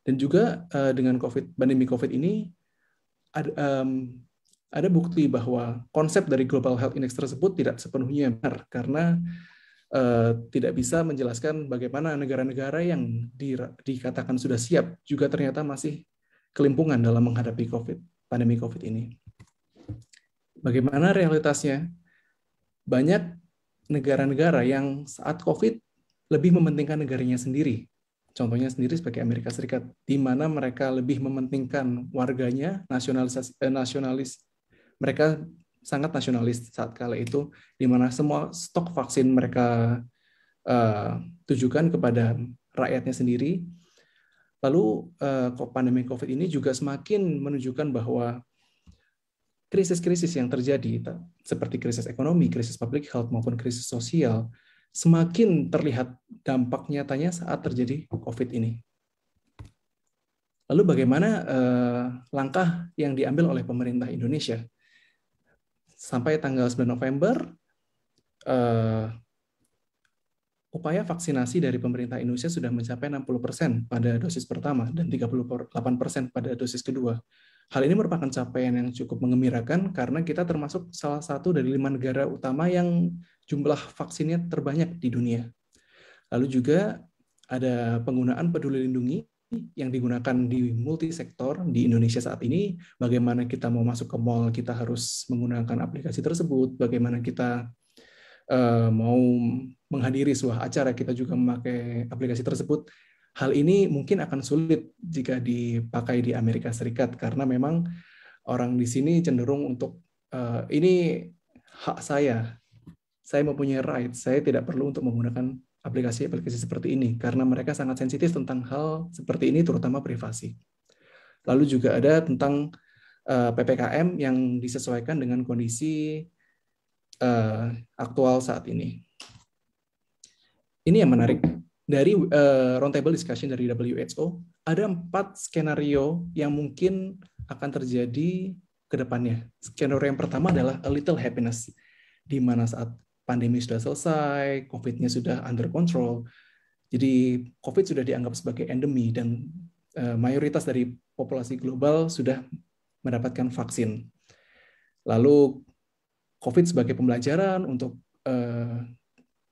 Dan juga eh, dengan COVID, pandemi COVID ini, ada bukti bahwa konsep dari Global Health Index tersebut tidak sepenuhnya benar karena uh, tidak bisa menjelaskan bagaimana negara-negara yang di, dikatakan sudah siap juga ternyata masih kelimpungan dalam menghadapi COVID, pandemi COVID ini. Bagaimana realitasnya? Banyak negara-negara yang saat COVID lebih mementingkan negaranya sendiri. Contohnya sendiri sebagai Amerika Serikat, di mana mereka lebih mementingkan warganya, nasionalis, eh, nasionalis mereka sangat nasionalis saat kala itu, di mana semua stok vaksin mereka uh, tujukan kepada rakyatnya sendiri. Lalu uh, pandemi COVID ini juga semakin menunjukkan bahwa krisis-krisis yang terjadi seperti krisis ekonomi, krisis public health maupun krisis sosial semakin terlihat dampak nyatanya saat terjadi COVID ini. Lalu bagaimana eh, langkah yang diambil oleh pemerintah Indonesia? Sampai tanggal 9 November, eh, upaya vaksinasi dari pemerintah Indonesia sudah mencapai 60% pada dosis pertama dan 38% pada dosis kedua. Hal ini merupakan capaian yang cukup mengembirakan karena kita termasuk salah satu dari lima negara utama yang jumlah vaksinnya terbanyak di dunia. Lalu juga ada penggunaan peduli lindungi yang digunakan di multisektor di Indonesia saat ini. Bagaimana kita mau masuk ke mall, kita harus menggunakan aplikasi tersebut. Bagaimana kita uh, mau menghadiri sebuah acara, kita juga memakai aplikasi tersebut Hal ini mungkin akan sulit jika dipakai di Amerika Serikat karena memang orang di sini cenderung untuk uh, ini hak saya, saya mempunyai right, saya tidak perlu untuk menggunakan aplikasi-aplikasi seperti ini karena mereka sangat sensitif tentang hal seperti ini, terutama privasi. Lalu juga ada tentang eh, ppkm yang disesuaikan dengan kondisi uh, aktual saat ini. Ini yang menarik dari uh, roundtable discussion dari WHO, ada empat skenario yang mungkin akan terjadi ke depannya. Skenario yang pertama adalah a little happiness, di mana saat pandemi sudah selesai, COVID-nya sudah under control, jadi COVID sudah dianggap sebagai endemi dan uh, mayoritas dari populasi global sudah mendapatkan vaksin. Lalu COVID sebagai pembelajaran untuk uh,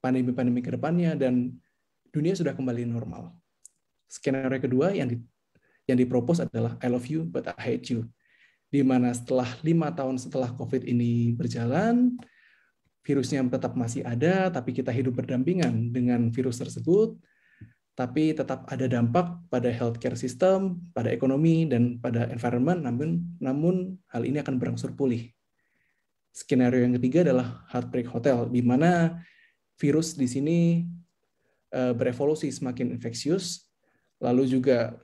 pandemi-pandemi ke depannya dan dunia sudah kembali normal. Skenario kedua yang di, yang dipropos adalah I love you but I hate you. Di mana setelah lima tahun setelah COVID ini berjalan, virusnya tetap masih ada, tapi kita hidup berdampingan dengan virus tersebut, tapi tetap ada dampak pada healthcare system, pada ekonomi, dan pada environment, namun, namun hal ini akan berangsur pulih. Skenario yang ketiga adalah heartbreak hotel, di mana virus di sini Eh, berevolusi semakin infeksius, lalu juga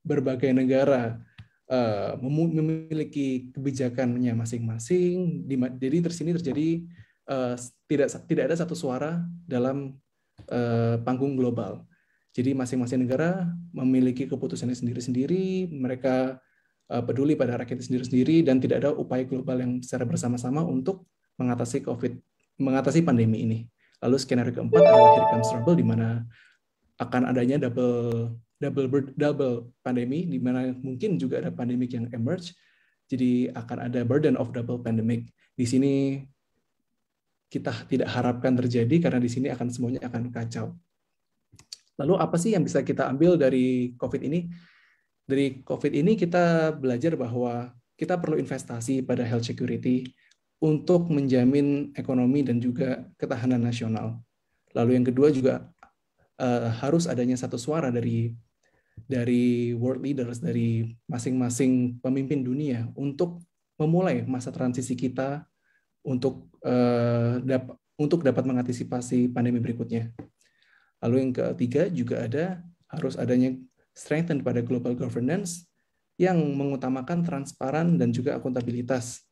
berbagai negara uh, memiliki kebijakannya masing-masing. Jadi tersini terjadi uh, tidak tidak ada satu suara dalam uh, panggung global. Jadi masing-masing negara memiliki keputusannya sendiri-sendiri. Mereka uh, peduli pada rakyat sendiri-sendiri dan tidak ada upaya global yang secara bersama-sama untuk mengatasi COVID, mengatasi pandemi ini. Lalu skenario keempat adalah here comes trouble di mana akan adanya double double double pandemi di mana mungkin juga ada pandemik yang emerge. Jadi akan ada burden of double pandemic. Di sini kita tidak harapkan terjadi karena di sini akan semuanya akan kacau. Lalu apa sih yang bisa kita ambil dari COVID ini? Dari COVID ini kita belajar bahwa kita perlu investasi pada health security, untuk menjamin ekonomi dan juga ketahanan nasional. Lalu yang kedua juga uh, harus adanya satu suara dari dari world leaders dari masing-masing pemimpin dunia untuk memulai masa transisi kita untuk dap untuk dapat mengantisipasi pandemi berikutnya. Lalu yang ketiga juga ada harus adanya strengthen pada global governance yang mengutamakan transparan dan juga akuntabilitas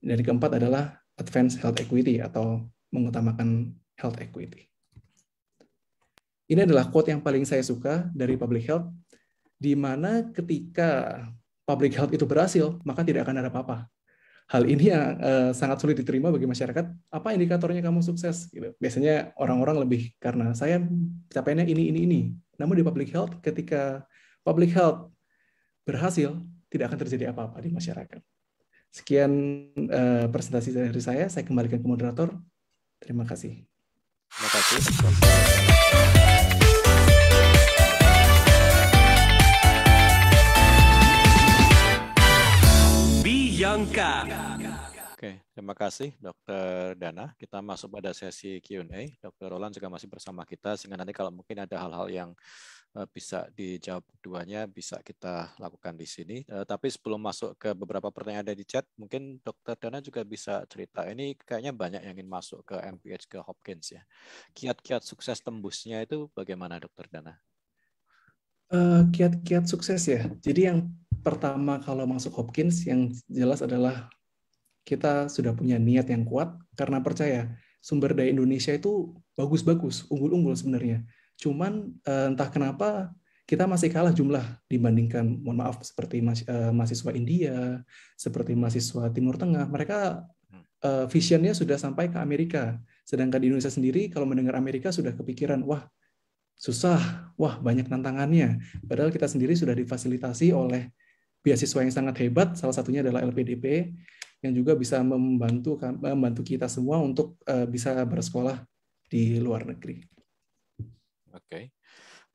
dan keempat adalah advanced health equity atau mengutamakan health equity. Ini adalah quote yang paling saya suka dari public health, di mana ketika public health itu berhasil, maka tidak akan ada apa-apa. Hal ini yang uh, sangat sulit diterima bagi masyarakat. Apa indikatornya kamu sukses? Gitu. Biasanya orang-orang lebih karena saya capaiannya ini, ini, ini. Namun di public health, ketika public health berhasil, tidak akan terjadi apa-apa di masyarakat. Sekian uh, presentasi dari saya. Saya kembalikan ke moderator. Terima kasih. Terima kasih. Bianca. Oke, terima kasih Dokter Dana. Kita masuk pada sesi Q&A. Dokter Roland juga masih bersama kita, sehingga nanti kalau mungkin ada hal-hal yang Eh, bisa dijawab keduanya bisa kita lakukan di sini. Uh, tapi sebelum masuk ke beberapa pertanyaan ada di chat, mungkin Dokter Dana juga bisa cerita. Ini kayaknya banyak yang ingin masuk ke MPH ke Hopkins ya. Kiat-kiat sukses tembusnya itu bagaimana Dokter Dana? Uh, kiat-kiat sukses ya. Jadi yang pertama kalau masuk Hopkins yang jelas adalah kita sudah punya niat yang kuat karena percaya sumber daya Indonesia itu bagus-bagus, unggul-unggul sebenarnya. Cuman eh, entah kenapa kita masih kalah jumlah dibandingkan, mohon maaf, seperti eh, mahasiswa India, seperti mahasiswa Timur Tengah. Mereka uh, visionnya sudah sampai ke Amerika. Sedangkan di Indonesia sendiri, kalau mendengar Amerika sudah kepikiran, wah susah, wah banyak tantangannya. Padahal kita sendiri sudah difasilitasi oleh beasiswa yang sangat hebat, salah satunya adalah LPDP, yang juga bisa membantu membantu kita semua untuk uh, bisa bersekolah di luar negeri. Oke. Okay.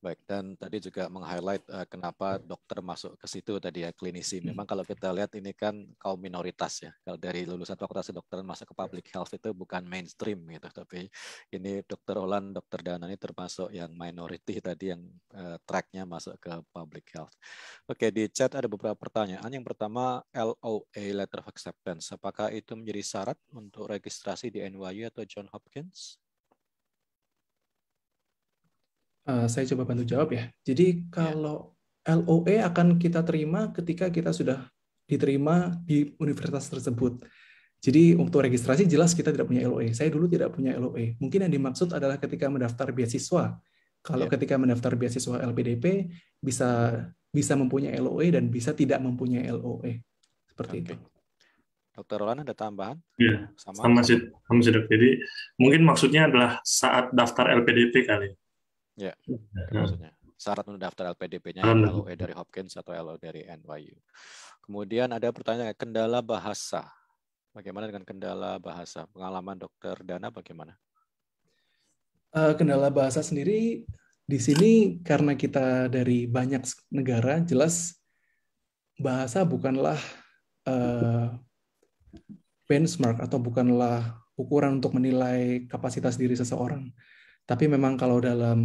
Baik, dan tadi juga meng-highlight uh, kenapa dokter masuk ke situ tadi ya, klinisi. Hmm. Memang kalau kita lihat ini kan kaum minoritas ya. Kalau dari lulusan fakultas kedokteran masuk ke public health itu bukan mainstream gitu, tapi ini dokter Olan, dokter Dana ini termasuk yang minority tadi yang uh, tracknya masuk ke public health. Oke, di chat ada beberapa pertanyaan. Yang pertama, LOA, Letter of Acceptance. Apakah itu menjadi syarat untuk registrasi di NYU atau John Hopkins? Uh, saya coba bantu jawab ya. Jadi ya. kalau LOE akan kita terima ketika kita sudah diterima di universitas tersebut. Jadi untuk registrasi jelas kita tidak punya LOE. Saya dulu tidak punya LOE. Mungkin yang dimaksud adalah ketika mendaftar beasiswa. Kalau yeah. ketika mendaftar beasiswa LPDP bisa bisa mempunyai LOE dan bisa tidak mempunyai LOE. Seperti okay. itu. Dokter Roland ada tambahan? Iya, sama, sama sih, sama sih dok. Jadi mungkin maksudnya adalah saat daftar LPDP kali. Ya, maksudnya syarat untuk daftar LPDP-nya LOE dari Hopkins atau LOE dari NYU. Kemudian ada pertanyaan kendala bahasa. Bagaimana dengan kendala bahasa? Pengalaman dokter Dana bagaimana? Uh, kendala bahasa sendiri di sini karena kita dari banyak negara, jelas bahasa bukanlah uh, benchmark atau bukanlah ukuran untuk menilai kapasitas diri seseorang. Tapi memang kalau dalam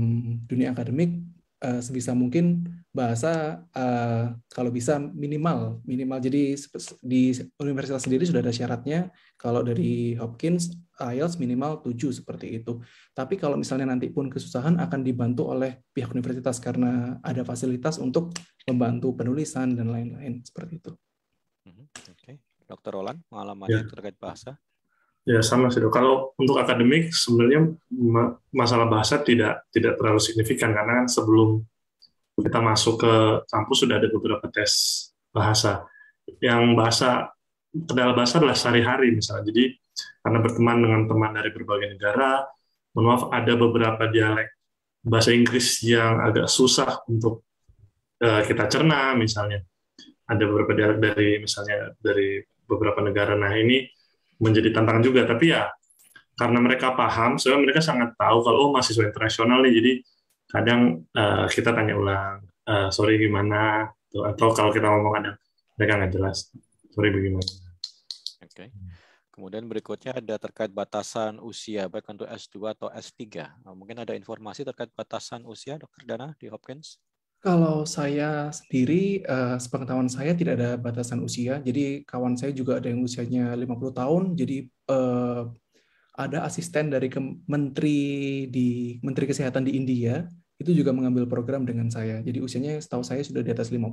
dunia akademik uh, sebisa mungkin bahasa uh, kalau bisa minimal minimal jadi di universitas sendiri sudah ada syaratnya kalau dari Hopkins IELTS minimal 7 seperti itu. Tapi kalau misalnya nanti pun kesusahan akan dibantu oleh pihak universitas karena ada fasilitas untuk membantu penulisan dan lain-lain seperti itu. Mhm, oke, okay. Dokter Roland, pengalamannya ya. terkait bahasa? Ya sama sih dok. Kalau untuk akademik sebenarnya masalah bahasa tidak tidak terlalu signifikan karena kan sebelum kita masuk ke kampus sudah ada beberapa tes bahasa. Yang bahasa kendala bahasa adalah sehari-hari misalnya. Jadi karena berteman dengan teman dari berbagai negara, mohon maaf ada beberapa dialek bahasa Inggris yang agak susah untuk uh, kita cerna misalnya. Ada beberapa dialek dari misalnya dari beberapa negara. Nah ini menjadi tantangan juga. Tapi ya karena mereka paham soalnya mereka sangat tahu kalau oh mahasiswa internasional nih. Jadi kadang uh, kita tanya ulang uh, sorry gimana? Tuh atau kalau kita ngomong ada mereka nggak jelas sorry bagaimana? Oke. Okay. kemudian berikutnya ada terkait batasan usia baik untuk S2 atau S3 nah, mungkin ada informasi terkait batasan usia dokter Dana di Hopkins kalau saya sendiri, uh, sepengetahuan saya tidak ada batasan usia. Jadi kawan saya juga ada yang usianya 50 tahun. Jadi uh, ada asisten dari menteri di Menteri Kesehatan di India itu juga mengambil program dengan saya. Jadi usianya setahu saya sudah di atas 50.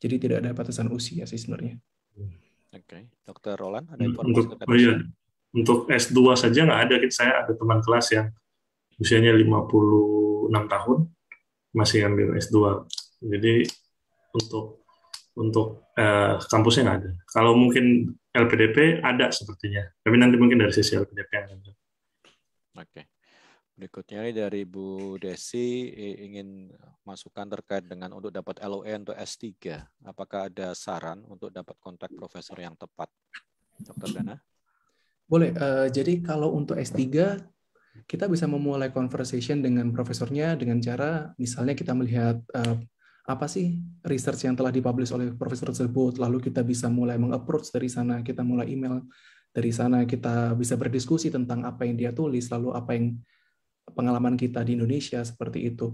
Jadi tidak ada batasan usia sih sebenarnya. Oke, okay. Dokter Roland ada informasi untuk, oh iya. untuk S2 saja nggak ada. Saya ada teman kelas yang usianya 56 tahun masih ambil S2. Jadi untuk untuk uh, kampusnya nggak ada. Kalau mungkin LPDP ada sepertinya, tapi nanti mungkin dari sisi LPDP yang ada. Oke. Berikutnya ini dari Bu Desi ingin masukan terkait dengan untuk dapat LOE untuk S3. Apakah ada saran untuk dapat kontak profesor yang tepat? Dokter Dana? Boleh. Uh, jadi kalau untuk S3 kita bisa memulai conversation dengan profesornya dengan cara misalnya kita melihat uh, apa sih research yang telah dipublish oleh profesor tersebut lalu kita bisa mulai mengapproach dari sana kita mulai email dari sana kita bisa berdiskusi tentang apa yang dia tulis lalu apa yang pengalaman kita di Indonesia seperti itu.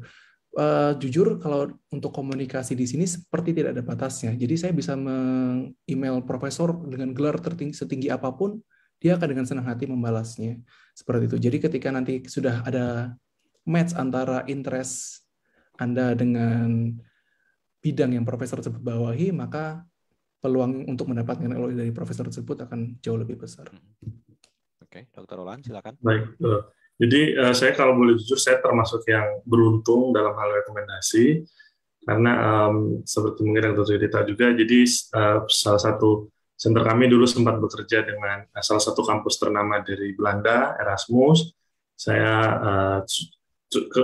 Uh, jujur kalau untuk komunikasi di sini seperti tidak ada batasnya. Jadi saya bisa meng-email profesor dengan gelar tertinggi setinggi apa pun dia akan dengan senang hati membalasnya. Seperti itu. Jadi ketika nanti sudah ada match antara interest Anda dengan bidang yang profesor tersebut bawahi, maka peluang untuk mendapatkan LOI dari profesor tersebut akan jauh lebih besar. Oke, okay, Dokter Roland, silakan. Baik, uh, jadi uh, saya kalau boleh jujur, saya termasuk yang beruntung dalam hal rekomendasi, karena um, seperti mungkin yang Dr. Yudita juga, jadi uh, salah satu center kami dulu sempat bekerja dengan uh, salah satu kampus ternama dari Belanda, Erasmus. Saya uh,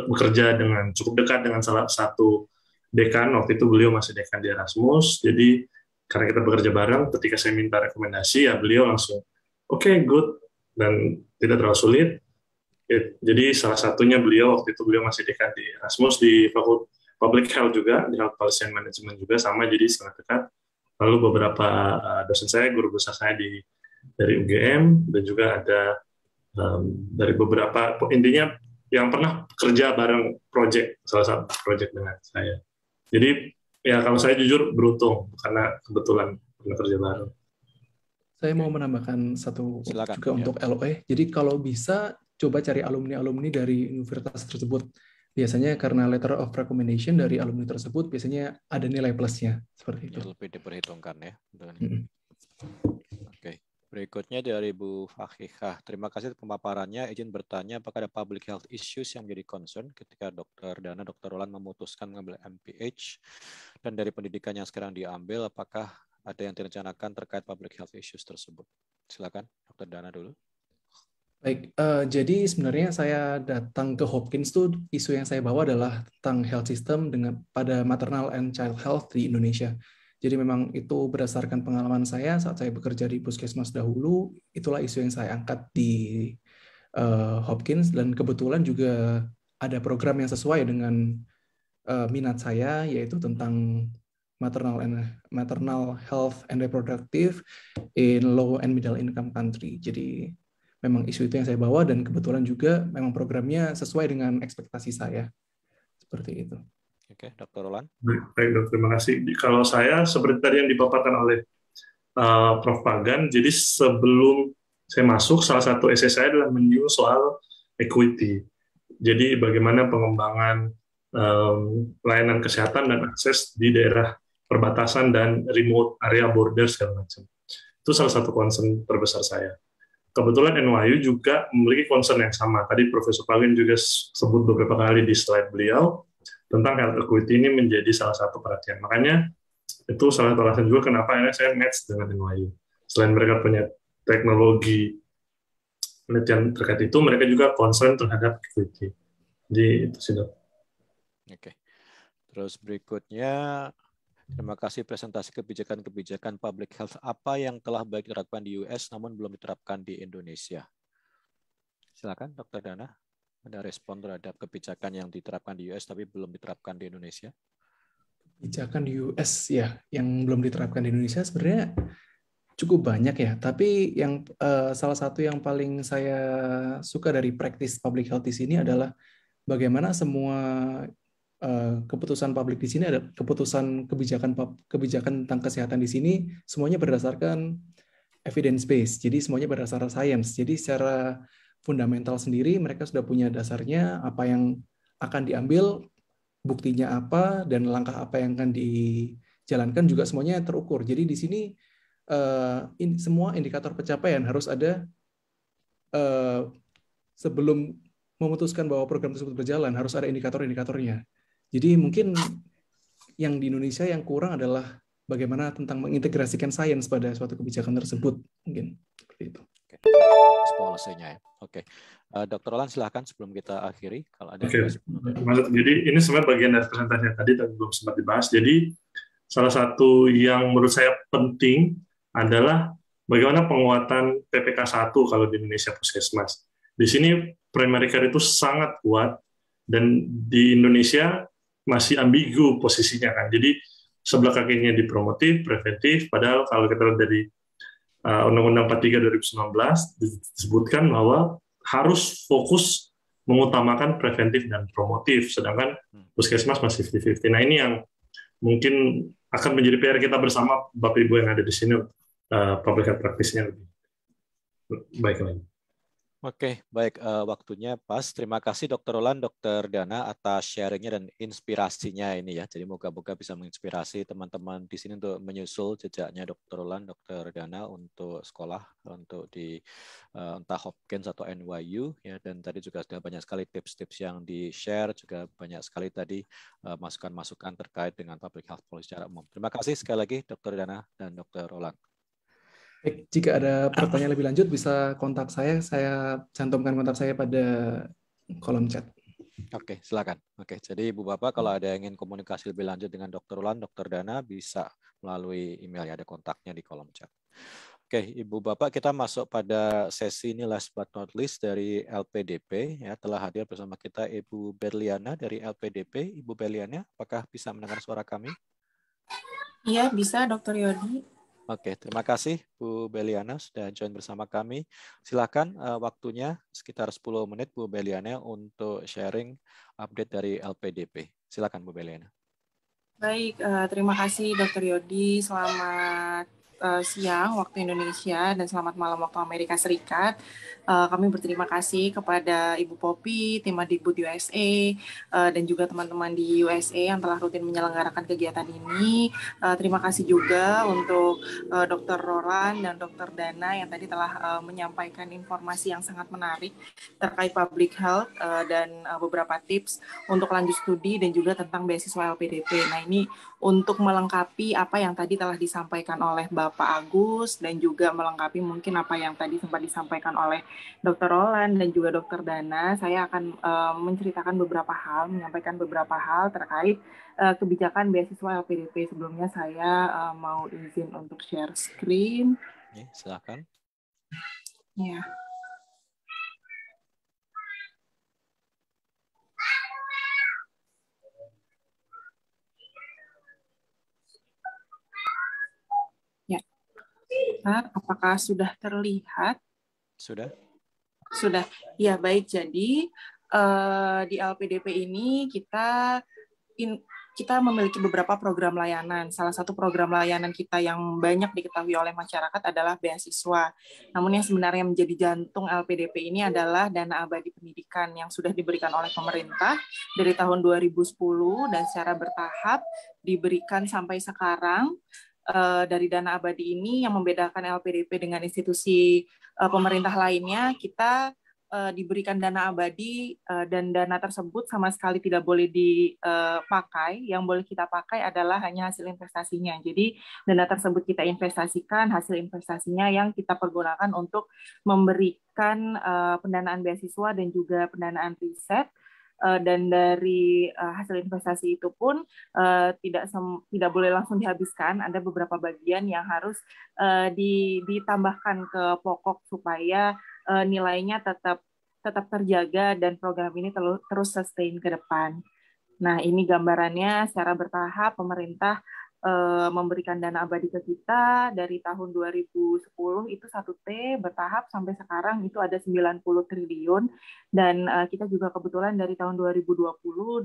bekerja dengan cukup dekat dengan salah satu dekan, waktu itu beliau masih dekan di Erasmus, jadi karena kita bekerja bareng, ketika saya minta rekomendasi, ya beliau langsung, oke, okay, good, dan tidak terlalu sulit. Jadi salah satunya beliau waktu itu beliau masih dekan di Erasmus di Fakultas Public Health juga, di Health Policy and Management juga sama, jadi sangat dekat. Lalu beberapa uh, dosen saya, guru besar saya di dari UGM dan juga ada um, dari beberapa intinya yang pernah kerja bareng project salah satu project dengan saya. Jadi ya kalau saya jujur beruntung karena kebetulan pernah kerja bareng. Saya mau menambahkan satu Silakan, juga ya. untuk LOE. Jadi kalau bisa coba cari alumni-alumni dari universitas tersebut. Biasanya karena letter of recommendation dari alumni tersebut biasanya ada nilai plusnya seperti itu. Lebih diperhitungkan ya. Mm -hmm. Oke. Berikutnya dari Bu Fakihah. Terima kasih pemaparannya. Izin bertanya apakah ada public health issues yang menjadi concern ketika Dokter Dana, Dokter Roland memutuskan mengambil MPH dan dari pendidikan yang sekarang diambil, apakah ada yang direncanakan terkait public health issues tersebut. Silakan, Dokter Dana dulu. Baik, uh, jadi sebenarnya saya datang ke Hopkins tuh isu yang saya bawa adalah tentang health system dengan pada maternal and child health di Indonesia. Jadi memang itu berdasarkan pengalaman saya saat saya bekerja di puskesmas dahulu, itulah isu yang saya angkat di uh, Hopkins dan kebetulan juga ada program yang sesuai dengan uh, minat saya yaitu tentang maternal and maternal health and reproductive in low and middle income country. Jadi memang isu itu yang saya bawa dan kebetulan juga memang programnya sesuai dengan ekspektasi saya. Seperti itu. Oke, Dr. Roland. Baik, dok, terima kasih. Kalau saya seperti tadi yang dipaparkan oleh uh, Prof. Pagan, jadi sebelum saya masuk, salah satu essay saya adalah menyinggung soal equity. Jadi bagaimana pengembangan um, layanan kesehatan dan akses di daerah perbatasan dan remote area border segala macam. Itu salah satu concern terbesar saya. Kebetulan NYU juga memiliki concern yang sama. Tadi Profesor Pagin juga sebut beberapa kali di slide beliau tentang health equity ini menjadi salah satu perhatian. Makanya itu salah satu alasan juga kenapa saya match dengan NYU. Selain mereka punya teknologi penelitian terkait itu, mereka juga concern terhadap equity. Jadi itu sih dok. Oke. Terus berikutnya Terima kasih presentasi kebijakan-kebijakan public health apa yang telah baik diterapkan di US namun belum diterapkan di Indonesia. Silakan Dr. Dana, ada respon terhadap kebijakan yang diterapkan di US tapi belum diterapkan di Indonesia? Kebijakan di US ya, yang belum diterapkan di Indonesia sebenarnya cukup banyak ya. Tapi yang uh, salah satu yang paling saya suka dari praktis public health di sini adalah bagaimana semua keputusan publik di sini ada keputusan kebijakan kebijakan tentang kesehatan di sini semuanya berdasarkan evidence base. Jadi semuanya berdasarkan science. Jadi secara fundamental sendiri mereka sudah punya dasarnya apa yang akan diambil, buktinya apa dan langkah apa yang akan dijalankan juga semuanya terukur. Jadi di sini in, semua indikator pencapaian harus ada uh, sebelum memutuskan bahwa program tersebut berjalan harus ada indikator-indikatornya. Jadi mungkin yang di Indonesia yang kurang adalah bagaimana tentang mengintegrasikan sains pada suatu kebijakan tersebut. Mungkin seperti itu. Oke. Policy-nya ya. Oke. Uh, Dokter Olan silahkan sebelum kita akhiri kalau ada. Oke. Okay. Jadi ini sebenarnya bagian dari presentasi tadi tapi belum sempat dibahas. Jadi salah satu yang menurut saya penting adalah bagaimana penguatan PPK 1 kalau di Indonesia Puskesmas. Di sini primary care itu sangat kuat dan di Indonesia masih ambigu posisinya kan. Jadi sebelah kakinya dipromotif, preventif, padahal kalau kita lihat dari uh, Undang-Undang 43 2019 disebutkan bahwa harus fokus mengutamakan preventif dan promotif, sedangkan puskesmas masih 50-50. Nah ini yang mungkin akan menjadi PR kita bersama Bapak Ibu yang ada di sini, uh, public health practice-nya lebih baik lagi. Oke, baik. Uh, waktunya pas. Terima kasih Dr. Roland, Dr. Dana atas sharingnya dan inspirasinya ini ya. Jadi moga-moga bisa menginspirasi teman-teman di sini untuk menyusul jejaknya Dr. Roland, Dr. Dana untuk sekolah, untuk di uh, entah Hopkins atau NYU ya. Dan tadi juga sudah banyak sekali tips-tips yang di-share, juga banyak sekali tadi masukan-masukan uh, terkait dengan public health policy secara umum. Terima kasih sekali lagi Dr. Dana dan Dr. Roland. Baik, jika ada pertanyaan lebih lanjut bisa kontak saya. Saya cantumkan kontak saya pada kolom chat. Oke, silakan. Oke, jadi Ibu Bapak kalau ada yang ingin komunikasi lebih lanjut dengan Dr. Ulan, Dr. Dana bisa melalui email ya ada kontaknya di kolom chat. Oke, Ibu Bapak kita masuk pada sesi ini last but not least dari LPDP ya telah hadir bersama kita Ibu Berliana dari LPDP. Ibu Berliana, apakah bisa mendengar suara kami? Iya, bisa Dr. Yodi. Oke, terima kasih Bu Beliana sudah join bersama kami. Silakan uh, waktunya sekitar 10 menit Bu Beliana untuk sharing update dari LPDP. Silakan Bu Beliana. Baik, uh, terima kasih Dr. Yodi. Selamat uh, siang waktu Indonesia dan selamat malam waktu Amerika Serikat. Uh, kami berterima kasih kepada Ibu Popi, tim Adikbud USA, uh, dan juga teman-teman di USA yang telah rutin menyelenggarakan kegiatan ini. Uh, terima kasih juga untuk uh, Dr. Roran dan Dr. Dana yang tadi telah uh, menyampaikan informasi yang sangat menarik terkait public health uh, dan uh, beberapa tips untuk lanjut studi dan juga tentang beasiswa LPDP. Nah ini untuk melengkapi apa yang tadi telah disampaikan oleh Bapak Agus dan juga melengkapi mungkin apa yang tadi sempat disampaikan oleh Dr. Roland dan juga Dr. Dana, saya akan uh, menceritakan beberapa hal, menyampaikan beberapa hal terkait uh, kebijakan beasiswa LPDP. Sebelumnya saya uh, mau izin untuk share screen. Ya, silakan. Ya. apakah sudah terlihat? Sudah. Sudah. Ya, baik. Jadi uh, di LPDP ini kita in, kita memiliki beberapa program layanan. Salah satu program layanan kita yang banyak diketahui oleh masyarakat adalah beasiswa. Namun yang sebenarnya menjadi jantung LPDP ini adalah dana abadi pendidikan yang sudah diberikan oleh pemerintah dari tahun 2010 dan secara bertahap diberikan sampai sekarang uh, dari dana abadi ini yang membedakan LPDP dengan institusi uh, pemerintah lainnya, kita uh, diberikan dana abadi uh, dan dana tersebut sama sekali tidak boleh dipakai. Yang boleh kita pakai adalah hanya hasil investasinya. Jadi dana tersebut kita investasikan, hasil investasinya yang kita pergunakan untuk memberikan uh, pendanaan beasiswa dan juga pendanaan riset uh, dan dari uh, hasil investasi itu pun uh, tidak tidak boleh langsung dihabiskan ada beberapa bagian yang harus uh, di, ditambahkan ke pokok supaya uh, nilainya tetap tetap terjaga dan program ini terus sustain ke depan. Nah, ini gambarannya secara bertahap pemerintah Eh, memberikan dana abadi ke kita dari tahun 2010 itu 1T bertahap sampai sekarang itu ada 90 triliun dan uh, kita juga kebetulan dari tahun 2020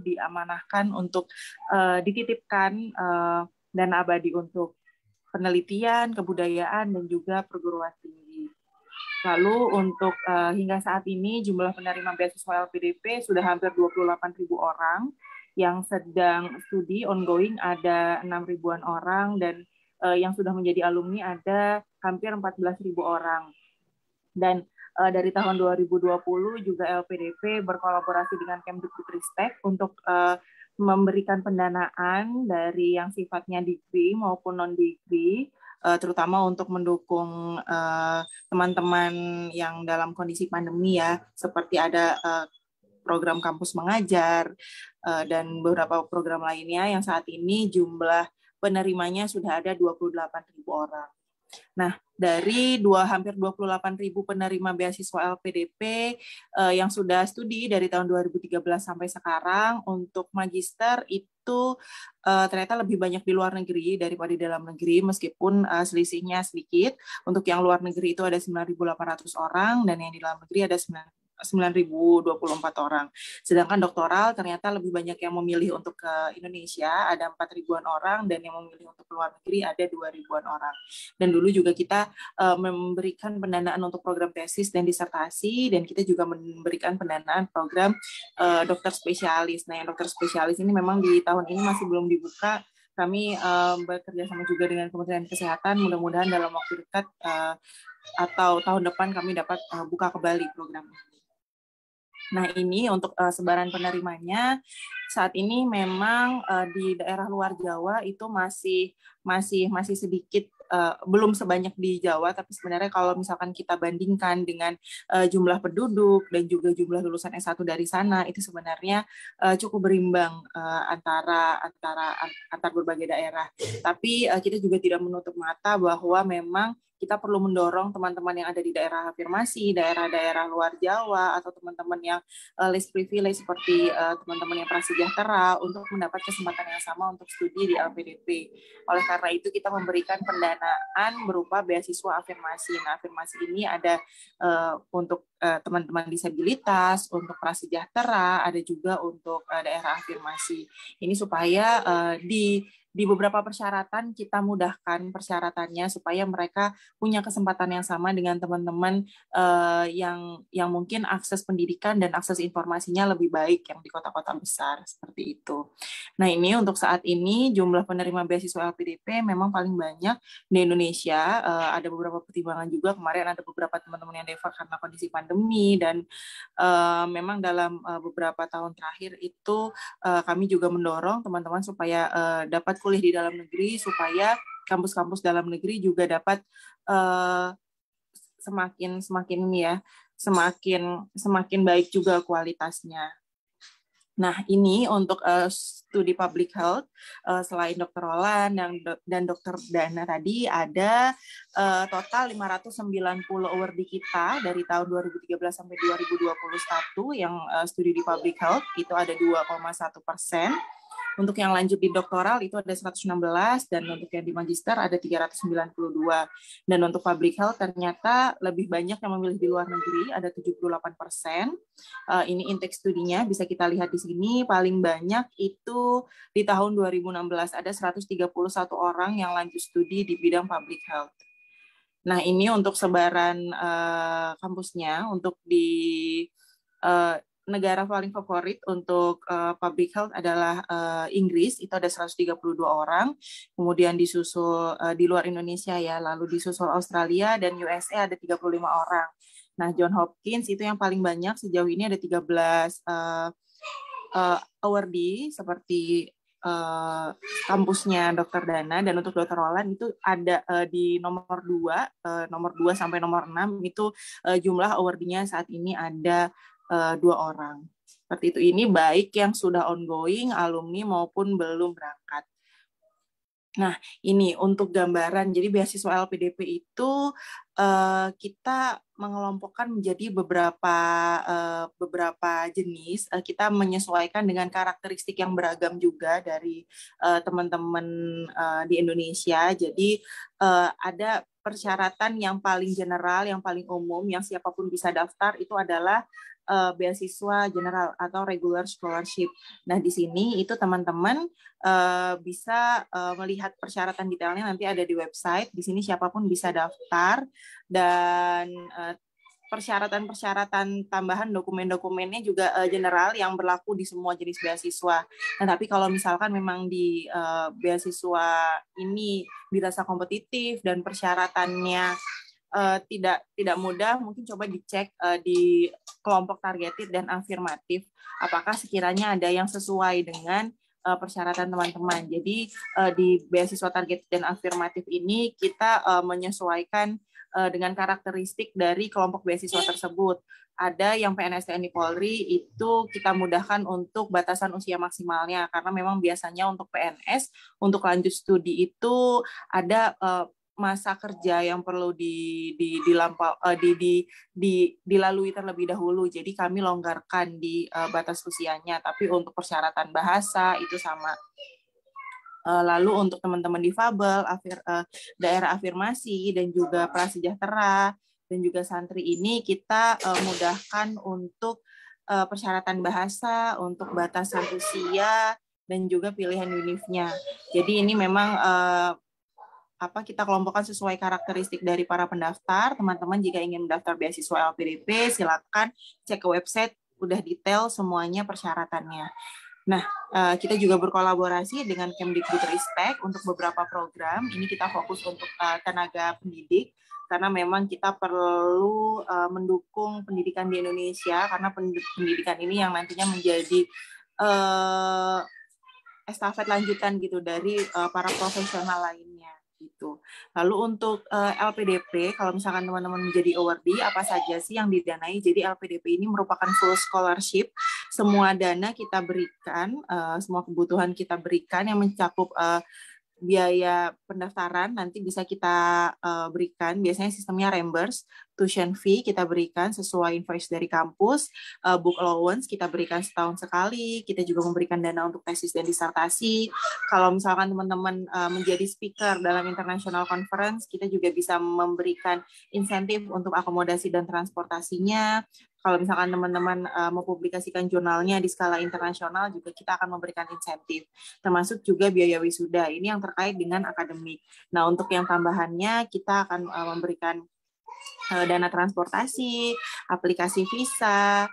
diamanahkan untuk uh, dititipkan uh, dana abadi untuk penelitian, kebudayaan dan juga perguruan tinggi. Lalu untuk uh, hingga saat ini jumlah penerima beasiswa LPDP sudah hampir 28.000 orang yang sedang studi ongoing ada enam ribuan orang dan uh, yang sudah menjadi alumni ada hampir 14 ribu orang. Dan uh, dari tahun 2020 juga LPDP berkolaborasi dengan Kemdikbudristek untuk uh, memberikan pendanaan dari yang sifatnya degree maupun non degree terutama untuk mendukung teman-teman yang dalam kondisi pandemi ya seperti ada program kampus mengajar, uh, dan beberapa program lainnya yang saat ini jumlah penerimanya sudah ada 28.000 orang. Nah, dari dua hampir 28 ribu penerima beasiswa LPDP uh, yang sudah studi dari tahun 2013 sampai sekarang untuk magister itu uh, ternyata lebih banyak di luar negeri daripada di dalam negeri meskipun uh, selisihnya sedikit. Untuk yang luar negeri itu ada 9.800 orang dan yang di dalam negeri ada 9.024 orang. Sedangkan doktoral ternyata lebih banyak yang memilih untuk ke Indonesia, ada 4 ribuan orang, dan yang memilih untuk ke luar negeri ada 2 ribuan orang. Dan dulu juga kita uh, memberikan pendanaan untuk program tesis dan disertasi, dan kita juga memberikan pendanaan program uh, dokter spesialis. Nah, yang dokter spesialis ini memang di tahun ini masih belum dibuka, kami uh, bekerja sama juga dengan Kementerian Kesehatan. Mudah-mudahan dalam waktu dekat uh, atau tahun depan kami dapat uh, buka kembali program ini. Nah, ini untuk uh, sebaran penerimanya saat ini memang uh, di daerah luar Jawa itu masih masih masih sedikit uh, belum sebanyak di Jawa tapi sebenarnya kalau misalkan kita bandingkan dengan uh, jumlah penduduk dan juga jumlah lulusan S1 dari sana itu sebenarnya uh, cukup berimbang uh, antara antara antar berbagai daerah. Tapi uh, kita juga tidak menutup mata bahwa memang kita perlu mendorong teman-teman yang ada di daerah afirmasi, daerah-daerah luar Jawa, atau teman-teman yang uh, less privilege seperti uh, teman-teman yang prasejahtera untuk mendapat kesempatan yang sama untuk studi di LPDP. Oleh karena itu kita memberikan pendanaan berupa beasiswa afirmasi. Nah, afirmasi ini ada uh, untuk teman-teman uh, disabilitas, untuk prasejahtera, ada juga untuk uh, daerah afirmasi. Ini supaya uh, di di beberapa persyaratan kita mudahkan persyaratannya supaya mereka punya kesempatan yang sama dengan teman-teman uh, yang yang mungkin akses pendidikan dan akses informasinya lebih baik yang di kota-kota besar seperti itu. Nah ini untuk saat ini jumlah penerima beasiswa LPDP memang paling banyak di Indonesia. Uh, ada beberapa pertimbangan juga kemarin ada beberapa teman-teman yang defa karena kondisi pandemi dan uh, memang dalam uh, beberapa tahun terakhir itu uh, kami juga mendorong teman-teman supaya uh, dapat kuliah di dalam negeri supaya kampus-kampus dalam negeri juga dapat uh, semakin semakin ya semakin semakin baik juga kualitasnya. Nah, ini untuk uh, studi public health uh, selain Dr. Roland dan dan Dr. Dana tadi ada uh, total 590 award di kita dari tahun 2013 sampai 2021 yang uh, studi di public health itu ada 2,1 persen. Untuk yang lanjut di doktoral itu ada 116 dan untuk yang di magister ada 392. Dan untuk public health ternyata lebih banyak yang memilih di luar negeri ada 78 persen. Uh, ini intake studinya bisa kita lihat di sini paling banyak itu di tahun 2016 ada 131 orang yang lanjut studi di bidang public health. Nah ini untuk sebaran uh, kampusnya untuk di uh, negara paling favorit untuk uh, public health adalah uh, Inggris, itu ada 132 orang. Kemudian disusul uh, di luar Indonesia ya, lalu disusul Australia dan USA ada 35 orang. Nah, John Hopkins itu yang paling banyak sejauh ini ada 13 uh, uh, awardee seperti uh, kampusnya Dokter Dana dan untuk Dokter Roland itu ada uh, di nomor 2, uh, nomor 2 sampai nomor 6 itu uh, jumlah awardee-nya saat ini ada uh, dua orang. Seperti itu. Ini baik yang sudah ongoing, alumni maupun belum berangkat. Nah, ini untuk gambaran. Jadi beasiswa LPDP itu uh, kita mengelompokkan menjadi beberapa uh, beberapa jenis. Uh, kita menyesuaikan dengan karakteristik yang beragam juga dari teman-teman uh, di Indonesia. Jadi uh, ada persyaratan yang paling general, yang paling umum, yang siapa pun bisa daftar itu adalah uh, beasiswa general atau regular scholarship. Nah, di sini itu teman-teman uh, bisa uh, melihat persyaratan detailnya nanti ada di website. Di sini siapa pun bisa daftar dan uh, persyaratan-persyaratan tambahan dokumen-dokumennya juga uh, general yang berlaku di semua jenis beasiswa. Nah, tapi kalau misalkan memang di uh, beasiswa ini dirasa kompetitif dan persyaratannya uh, tidak tidak mudah, mungkin coba dicek uh, di kelompok targeted dan afirmatif. Apakah sekiranya ada yang sesuai dengan uh, persyaratan teman-teman. Jadi uh, di beasiswa target dan afirmatif ini kita uh, menyesuaikan uh, dengan karakteristik dari kelompok beasiswa tersebut. Ada yang PNS TNI Polri itu kita mudahkan untuk batasan usia maksimalnya karena memang biasanya untuk PNS untuk lanjut studi itu ada uh, masa kerja yang perlu di di dilampau uh, di, di di dilalui terlebih dahulu. Jadi kami longgarkan di uh, batas usianya, tapi untuk persyaratan bahasa itu sama. Uh, lalu untuk teman-teman difabel, afir, uh, daerah afirmasi dan juga prasejahtera dan juga santri ini kita uh, mudahkan untuk uh, persyaratan bahasa, untuk batasan usia, dan juga pilihan univnya. Jadi ini memang uh, apa kita kelompokkan sesuai karakteristik dari para pendaftar. Teman-teman jika ingin mendaftar beasiswa LPDP, silakan cek ke website udah detail semuanya persyaratannya. Nah, eh, kita juga berkolaborasi dengan Kemdikbudristek untuk beberapa program. Ini kita fokus untuk eh, tenaga pendidik karena memang kita perlu eh, mendukung pendidikan di Indonesia karena pendidikan ini yang nantinya menjadi estafet lanjutan gitu dari para profesional lainnya gitu. Lalu untuk uh, eh, LPDP, kalau misalkan teman-teman menjadi awardee, apa saja sih yang didanai? Jadi LPDP ini merupakan full scholarship. Semua dana kita berikan, uh, semua kebutuhan kita berikan yang mencakup uh, biaya pendaftaran nanti bisa kita uh, berikan. Biasanya sistemnya reimburse, tuition fee kita berikan sesuai invoice dari kampus, uh, book allowance kita berikan setahun sekali. Kita juga memberikan dana untuk tesis dan disertasi. Kalau misalkan teman-teman uh, menjadi speaker dalam international conference, kita juga bisa memberikan insentif untuk akomodasi dan transportasinya kalau misalkan teman-teman uh, mempublikasikan jurnalnya di skala internasional juga kita akan memberikan insentif termasuk juga biaya wisuda ini yang terkait dengan akademik. Nah untuk yang tambahannya kita akan uh, memberikan uh, dana transportasi, aplikasi visa,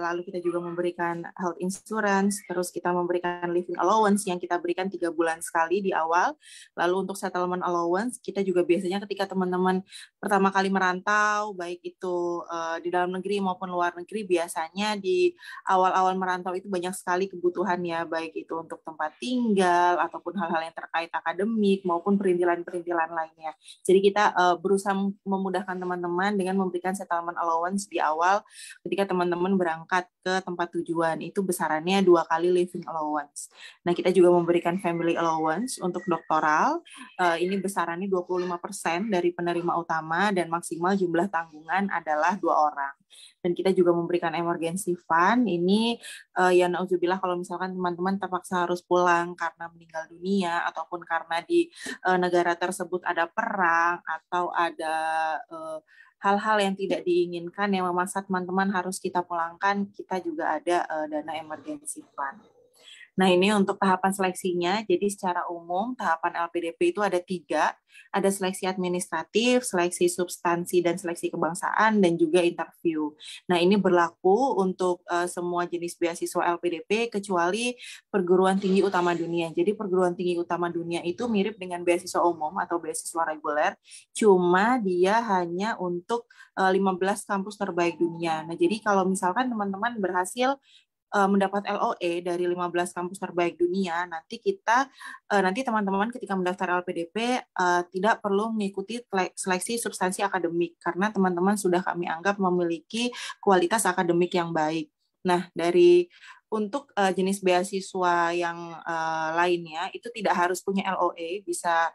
lalu kita juga memberikan health insurance, terus kita memberikan living allowance yang kita berikan tiga bulan sekali di awal. Lalu untuk settlement allowance, kita juga biasanya ketika teman-teman pertama kali merantau, baik itu uh, di dalam negeri maupun luar negeri, biasanya di awal-awal merantau itu banyak sekali kebutuhan ya, baik itu untuk tempat tinggal ataupun hal-hal yang terkait akademik maupun perintilan-perintilan lainnya. Jadi kita uh, berusaha memudahkan teman-teman dengan memberikan settlement allowance di awal ketika teman-teman teman-teman berangkat ke tempat tujuan itu besarannya dua kali living allowance. Nah kita juga memberikan family allowance untuk doktoral uh, ini besarannya 25% dari penerima utama dan maksimal jumlah tanggungan adalah dua orang. Dan kita juga memberikan emergency fund ini uh, ya kalau misalkan teman-teman terpaksa harus pulang karena meninggal dunia ataupun karena di uh, negara tersebut ada perang atau ada hal-hal yang tidak diinginkan yang memaksa teman-teman harus kita pulangkan, kita juga ada uh, dana emergency fund. Nah ini untuk tahapan seleksinya, jadi secara umum tahapan LPDP itu ada tiga, ada seleksi administratif, seleksi substansi dan seleksi kebangsaan, dan juga interview. Nah ini berlaku untuk uh, semua jenis beasiswa LPDP kecuali perguruan tinggi utama dunia. Jadi perguruan tinggi utama dunia itu mirip dengan beasiswa umum atau beasiswa reguler, cuma dia hanya untuk uh, eh, 15 kampus terbaik dunia. Nah jadi kalau misalkan teman-teman berhasil uh, mendapat LOE dari 15 kampus terbaik dunia, nanti kita uh, nanti teman-teman ketika mendaftar LPDP uh, tidak perlu mengikuti seleksi substansi akademik karena teman-teman sudah kami anggap memiliki kualitas akademik yang baik. Nah, dari untuk uh, jenis beasiswa yang uh, lainnya itu tidak harus punya LOE, bisa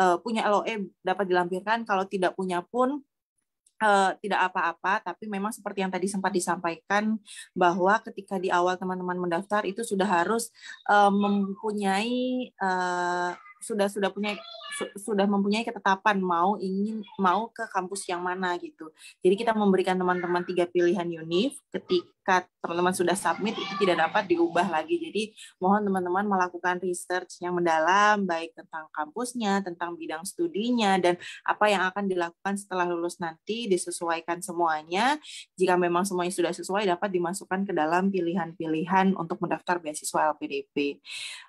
uh, punya LOE dapat dilampirkan kalau tidak punya pun uh, tidak apa-apa, tapi memang seperti yang tadi sempat disampaikan bahwa ketika di awal teman-teman mendaftar itu sudah harus uh, mempunyai uh, sudah sudah punya sudah mempunyai ketetapan mau ingin mau ke kampus yang mana gitu. Jadi kita memberikan teman-teman tiga pilihan univ ketika teman-teman sudah submit itu tidak dapat diubah lagi. Jadi mohon teman-teman melakukan research yang mendalam baik tentang kampusnya, tentang bidang studinya dan apa yang akan dilakukan setelah lulus nanti disesuaikan semuanya. Jika memang semuanya sudah sesuai dapat dimasukkan ke dalam pilihan-pilihan untuk mendaftar beasiswa LPDP.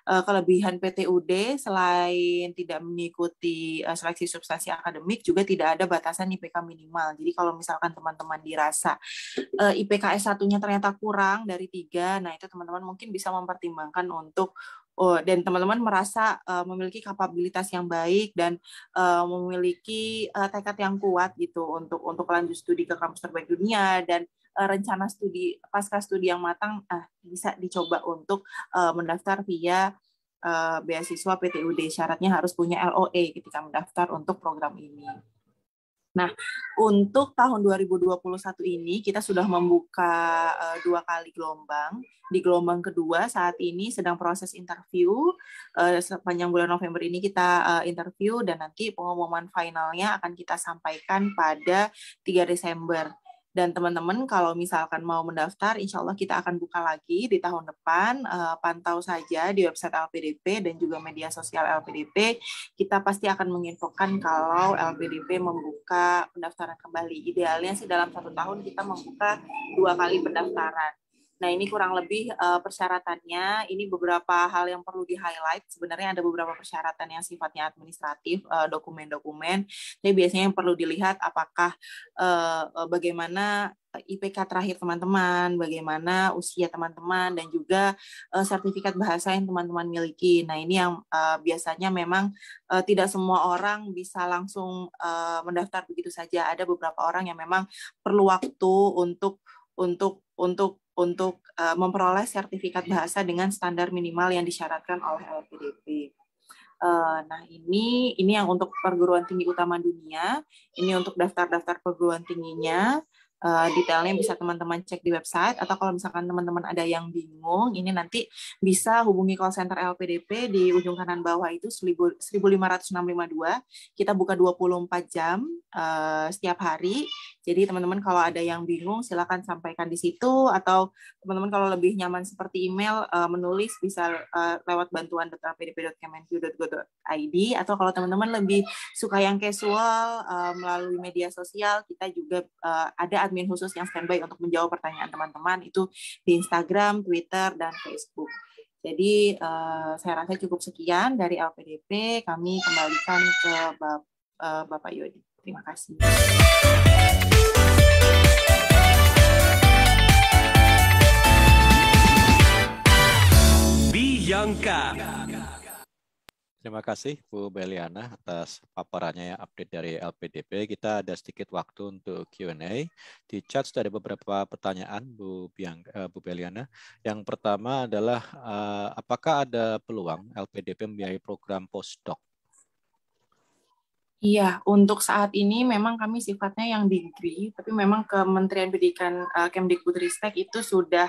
Eh, kelebihan PTUD selain tidak mengikuti eh, seleksi substansi akademik juga tidak ada batasan IPK minimal. Jadi kalau misalkan teman-teman dirasa eh, IPK S1-nya ternyata kurang dari tiga, nah itu teman-teman mungkin bisa mempertimbangkan untuk oh, dan teman-teman merasa uh, memiliki kapabilitas yang baik dan uh, memiliki uh, tekad yang kuat gitu untuk untuk lanjut studi ke kampus terbaik dunia dan rencana studi pasca studi yang matang uh, bisa dicoba untuk uh, mendaftar via uh, beasiswa PTUD syaratnya harus punya LOE ketika mendaftar untuk program ini. Nah, untuk tahun 2021 ini kita sudah membuka uh, dua kali gelombang. Di gelombang kedua saat ini sedang proses interview. Uh, sepanjang bulan November ini kita interview dan nanti pengumuman finalnya akan kita sampaikan pada 3 Desember. Dan teman-teman kalau misalkan mau mendaftar, insya Allah kita akan buka lagi di tahun depan. Uh, pantau saja di website LPDP dan juga media sosial LPDP. Kita pasti akan menginfokan kalau LPDP membuka pendaftaran kembali. Idealnya sih dalam satu tahun kita membuka dua kali pendaftaran. Nah, ini kurang lebih uh, persyaratannya. Ini beberapa hal yang perlu di-highlight. Sebenarnya ada beberapa persyaratan yang sifatnya administratif, dokumen dokumen-dokumen. Tapi biasanya yang perlu dilihat apakah uh, bagaimana IPK terakhir teman-teman, bagaimana usia teman-teman, dan juga uh, sertifikat bahasa yang teman-teman miliki. Nah, ini yang uh, biasanya memang uh, tidak semua orang bisa langsung uh, mendaftar begitu saja. Ada beberapa orang yang memang perlu waktu untuk untuk untuk untuk uh, memperoleh sertifikat bahasa dengan standar minimal yang disyaratkan oleh LPDP. Uh, nah ini ini yang untuk perguruan tinggi utama dunia. Ini untuk daftar-daftar perguruan tingginya. Uh, detailnya bisa teman-teman cek di website atau kalau misalkan teman-teman ada yang bingung ini nanti bisa hubungi call center LPDP di ujung kanan bawah itu 15652 kita buka 24 jam uh, setiap hari jadi teman-teman kalau ada yang bingung silakan sampaikan di situ atau teman-teman kalau lebih nyaman seperti email uh, menulis bisa uh, lewat bantuan.apdp.kemenq.go.id atau kalau teman-teman lebih suka yang casual uh, melalui media sosial kita juga uh, ada admin khusus yang standby untuk menjawab pertanyaan teman-teman itu di Instagram, Twitter dan Facebook. Jadi uh, saya rasa cukup sekian dari LPDP. Kami kembalikan ke Bap uh, Bapak Yodi. Terima kasih. Bianca. Terima kasih Bu Beliana atas paparannya yang update dari LPDP. Kita ada sedikit waktu untuk Q&A. Di chat sudah ada beberapa pertanyaan Bu Bianca, uh, Bu Beliana. Yang pertama adalah uh, apakah ada peluang LPDP membiayai program postdoc Iya, untuk saat ini memang kami sifatnya yang degree, tapi memang Kementerian Pendidikan uh, Kemdikbudristek itu sudah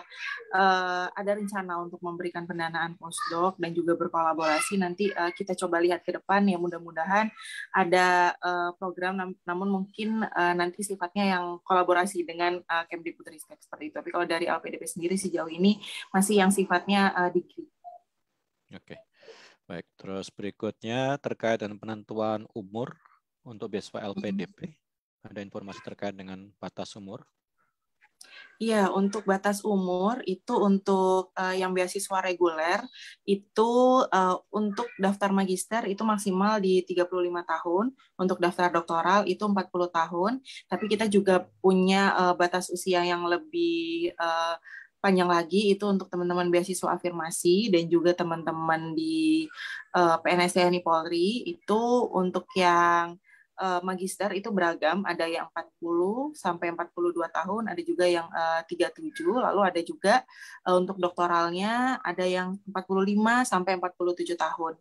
uh, ada rencana untuk memberikan pendanaan postdoc dan juga berkolaborasi. Nanti uh, kita coba lihat ke depan ya mudah-mudahan ada uh, program, nam namun mungkin uh, nanti sifatnya yang kolaborasi dengan uh, Kemdikbudristek seperti itu. Tapi kalau dari LPDP sendiri sejauh ini masih yang sifatnya uh, degree. Oke. Okay. Baik, terus berikutnya terkait dengan penentuan umur untuk beasiswa LPDP. Ada informasi terkait dengan batas umur? Iya, untuk batas umur itu untuk uh, yang beasiswa reguler itu uh, untuk daftar magister itu maksimal di 35 tahun, untuk daftar doktoral itu 40 tahun, tapi kita juga punya uh, batas usia yang lebih uh, panjang lagi itu untuk teman-teman beasiswa afirmasi dan juga teman-teman di uh, eh, PNS TNI Polri itu untuk yang uh, magister itu beragam, ada yang 40 sampai 42 tahun, ada juga yang uh, 37, lalu ada juga uh, untuk doktoralnya ada yang 45 sampai 47 tahun.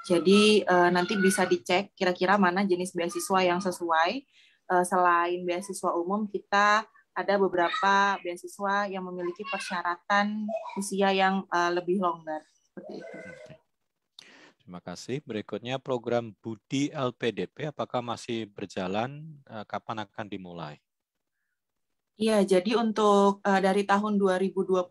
Jadi uh, nanti bisa dicek kira-kira mana jenis beasiswa yang sesuai. Uh, selain beasiswa umum kita ada beberapa beasiswa yang memiliki persyaratan usia yang uh, lebih longgar seperti itu. Terima kasih. Berikutnya program Budi LPDP apakah masih berjalan? Uh, kapan akan dimulai? Iya, jadi untuk uh, dari tahun 2021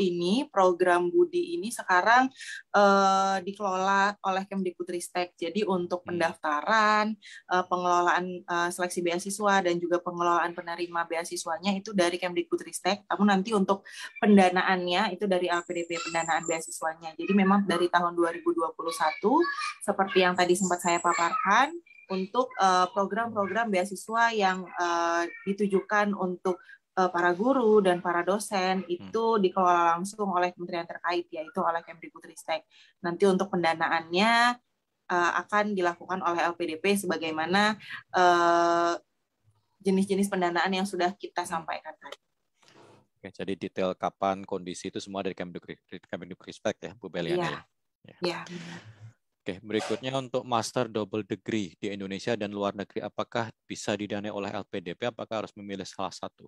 ini program Budi ini sekarang uh, dikelola oleh Kemdikbudristek. Jadi untuk hmm. pendaftaran, uh, pengelolaan uh, seleksi beasiswa dan juga pengelolaan penerima beasiswanya itu dari Kemdikbudristek. Namun nanti untuk pendanaannya itu dari LPDP pendanaan beasiswanya. Jadi memang dari tahun 2021 seperti yang tadi sempat saya paparkan untuk eh, program-program beasiswa yang uh, ditujukan untuk uh, para guru dan para dosen hmm. itu dikelola langsung oleh kementerian terkait yaitu oleh Kemdikbudristek. Nanti untuk pendanaannya uh, akan dilakukan oleh LPDP sebagaimana jenis-jenis uh, pendanaan yang sudah kita sampaikan tadi. Oke, jadi detail kapan kondisi itu semua dari Kemdikbudristek ya, Bu Beliana iya. ya. Ya. Oke, berikutnya untuk master double degree di Indonesia dan luar negeri, apakah bisa didanai oleh LPDP? Apakah harus memilih salah satu?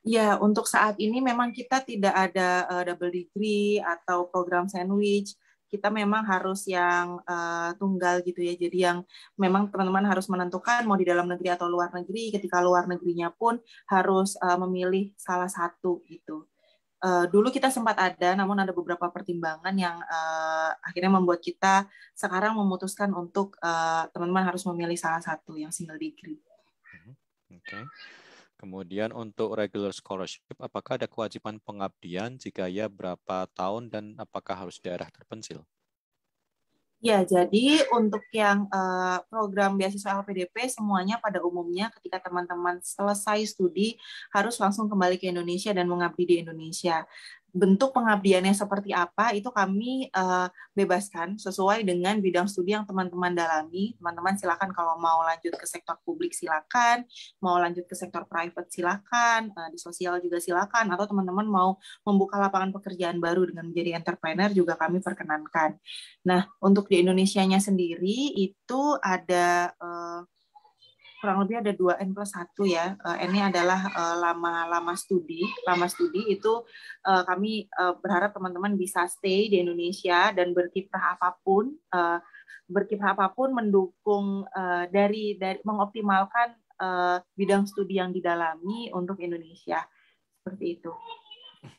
Ya, untuk saat ini memang kita tidak ada uh, double degree atau program sandwich. Kita memang harus yang uh, tunggal gitu ya. Jadi yang memang teman-teman harus menentukan mau di dalam negeri atau luar negeri. Ketika luar negerinya pun harus uh, memilih salah satu gitu uh, dulu kita sempat ada, namun ada beberapa pertimbangan yang uh, akhirnya membuat kita sekarang memutuskan untuk eh, teman-teman harus memilih salah satu yang single degree. Mhm. Oke. Okay. Kemudian untuk regular scholarship, apakah ada kewajiban pengabdian? Jika ya, berapa tahun dan apakah harus daerah terpencil? Ya, jadi untuk yang uh, program beasiswa LPDP semuanya pada umumnya ketika teman-teman selesai studi harus langsung kembali ke Indonesia dan mengabdi di Indonesia bentuk pengabdiannya seperti apa itu kami uh, bebaskan sesuai dengan bidang studi yang teman-teman dalami. Teman-teman silakan kalau mau lanjut ke sektor publik silakan, mau lanjut ke sektor private silakan, uh, di sosial juga silakan atau teman-teman mau membuka lapangan pekerjaan baru dengan menjadi entrepreneur juga kami perkenankan. Nah, untuk di Indonesia-nya sendiri itu ada uh, kurang lebih ada dua n plus satu ya. Uh, N ini adalah uh, lama lama studi. Lama studi itu uh, kami berharap teman-teman bisa stay di Indonesia dan berkiprah apa pun, berkiprah apa pun mendukung dari dari mengoptimalkan bidang studi yang didalami untuk Indonesia seperti itu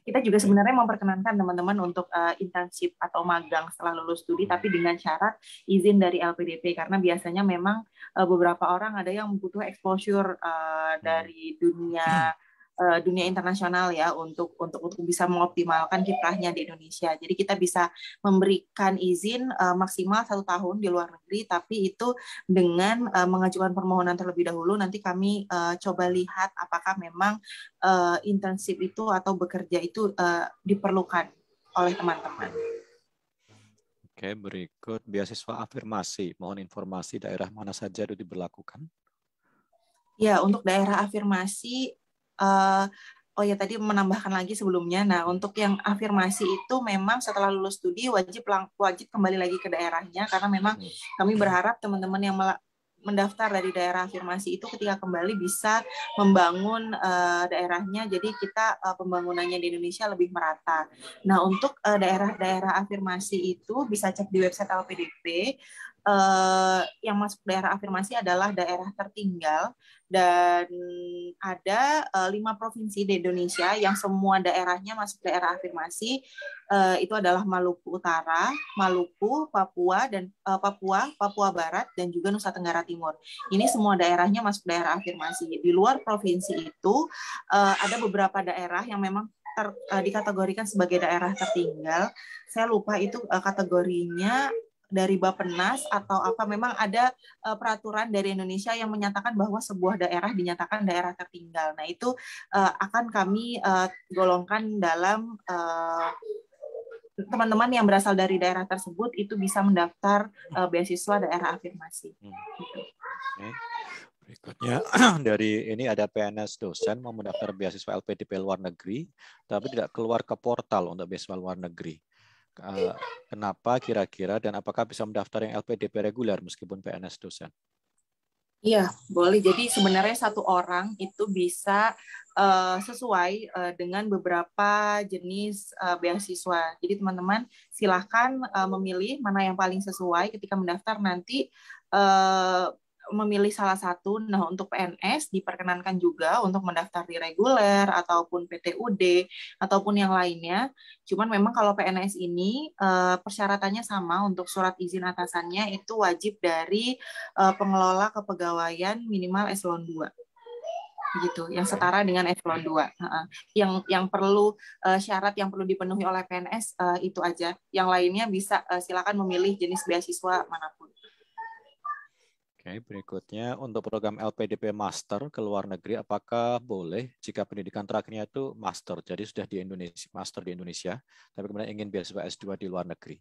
kita juga sebenarnya memperkenankan teman-teman untuk uh, internship atau magang setelah lulus studi tapi dengan syarat izin dari LPDP karena biasanya memang uh, beberapa orang ada yang butuh exposure uh, dari dunia uh, dunia internasional ya untuk untuk untuk bisa mengoptimalkan kiprahnya di Indonesia. Jadi kita bisa memberikan izin uh, maksimal satu tahun di luar negeri, tapi itu dengan uh, mengajukan permohonan terlebih dahulu. Nanti kami uh, coba lihat apakah memang uh, internship itu atau bekerja itu uh, diperlukan oleh teman-teman. Oke, berikut beasiswa afirmasi. Mohon informasi daerah mana saja itu diberlakukan? Ya, untuk daerah afirmasi uh, oh ya tadi menambahkan lagi sebelumnya. Nah, untuk yang afirmasi itu memang setelah lulus studi wajib wajib kembali lagi ke daerahnya karena memang kami berharap teman-teman yang mendaftar dari daerah afirmasi itu ketika kembali bisa membangun uh, daerahnya jadi kita uh, pembangunannya di Indonesia lebih merata. Nah, untuk daerah-daerah uh, afirmasi itu bisa cek di website LPDP uh, yang masuk daerah afirmasi adalah daerah tertinggal dan ada uh, lima provinsi di Indonesia yang semua daerahnya masuk daerah afirmasi uh, itu adalah Maluku Utara, Maluku, Papua dan uh, Papua, Papua Barat dan juga Nusa Tenggara Timur. Ini semua daerahnya masuk daerah afirmasi. Di luar provinsi itu uh, ada beberapa daerah yang memang ter, uh, dikategorikan sebagai daerah tertinggal. Saya lupa itu uh, kategorinya dari Bappenas atau apa memang ada uh, peraturan dari Indonesia yang menyatakan bahwa sebuah daerah dinyatakan daerah tertinggal. Nah, itu uh, akan kami uh, golongkan dalam teman-teman uh, yang berasal dari daerah tersebut itu bisa mendaftar uh, beasiswa daerah afirmasi. Hmm. Gitu. Okay. Berikutnya dari ini ada PNS dosen mau mendaftar beasiswa LPDP luar negeri, tapi tidak keluar ke portal untuk beasiswa luar negeri. Eh, kenapa kira-kira dan apakah bisa mendaftar yang LPDP reguler meskipun PNS dosen? Iya, boleh. Jadi sebenarnya satu orang itu bisa uh, sesuai uh, dengan beberapa jenis uh, beasiswa. Jadi teman-teman silahkan uh, memilih mana yang paling sesuai ketika mendaftar nanti uh, memilih salah satu. Nah, untuk PNS diperkenankan juga untuk mendaftar di reguler ataupun PTUD ataupun yang lainnya. Cuman memang kalau PNS ini eh, persyaratannya sama untuk surat izin atasannya itu wajib dari eh, pengelola kepegawaian minimal eselon 2 gitu yang setara dengan eselon 2. Uh, yang yang perlu uh, syarat yang perlu dipenuhi oleh PNS itu aja. Yang lainnya bisa silakan memilih jenis beasiswa mana pun. Oke, berikutnya untuk program LPDP Master ke luar negeri, apakah boleh jika pendidikan terakhirnya itu Master, jadi sudah di Indonesia, Master di Indonesia, tapi kemudian ingin beasiswa S2 di luar negeri?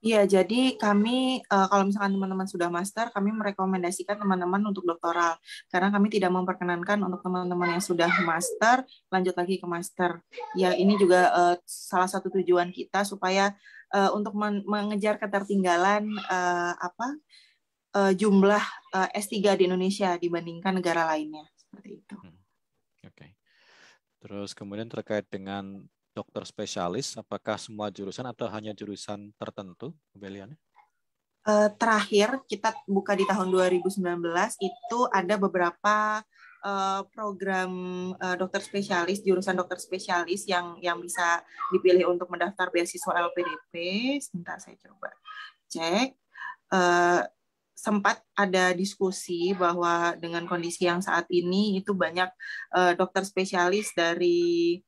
Iya, jadi kami uh, kalau misalkan teman-teman sudah master, kami merekomendasikan teman-teman untuk doktoral karena kami tidak memperkenankan untuk teman-teman yang sudah master lanjut lagi ke master. Ya, ini juga uh, salah satu tujuan kita supaya uh, untuk men mengejar ketertinggalan apa uh, jumlah uh, S3 di Indonesia dibandingkan negara lainnya seperti itu. Hmm. Oke. Okay. Terus kemudian terkait dengan dokter spesialis, apakah semua jurusan atau hanya jurusan tertentu, Belian? Uh, terakhir kita buka di tahun 2019 itu ada beberapa uh, program uh, dokter spesialis, jurusan dokter spesialis yang yang bisa dipilih untuk mendaftar beasiswa LPDP. Sebentar saya coba cek. Uh, sempat ada diskusi bahwa dengan kondisi yang saat ini itu banyak uh, dokter spesialis dari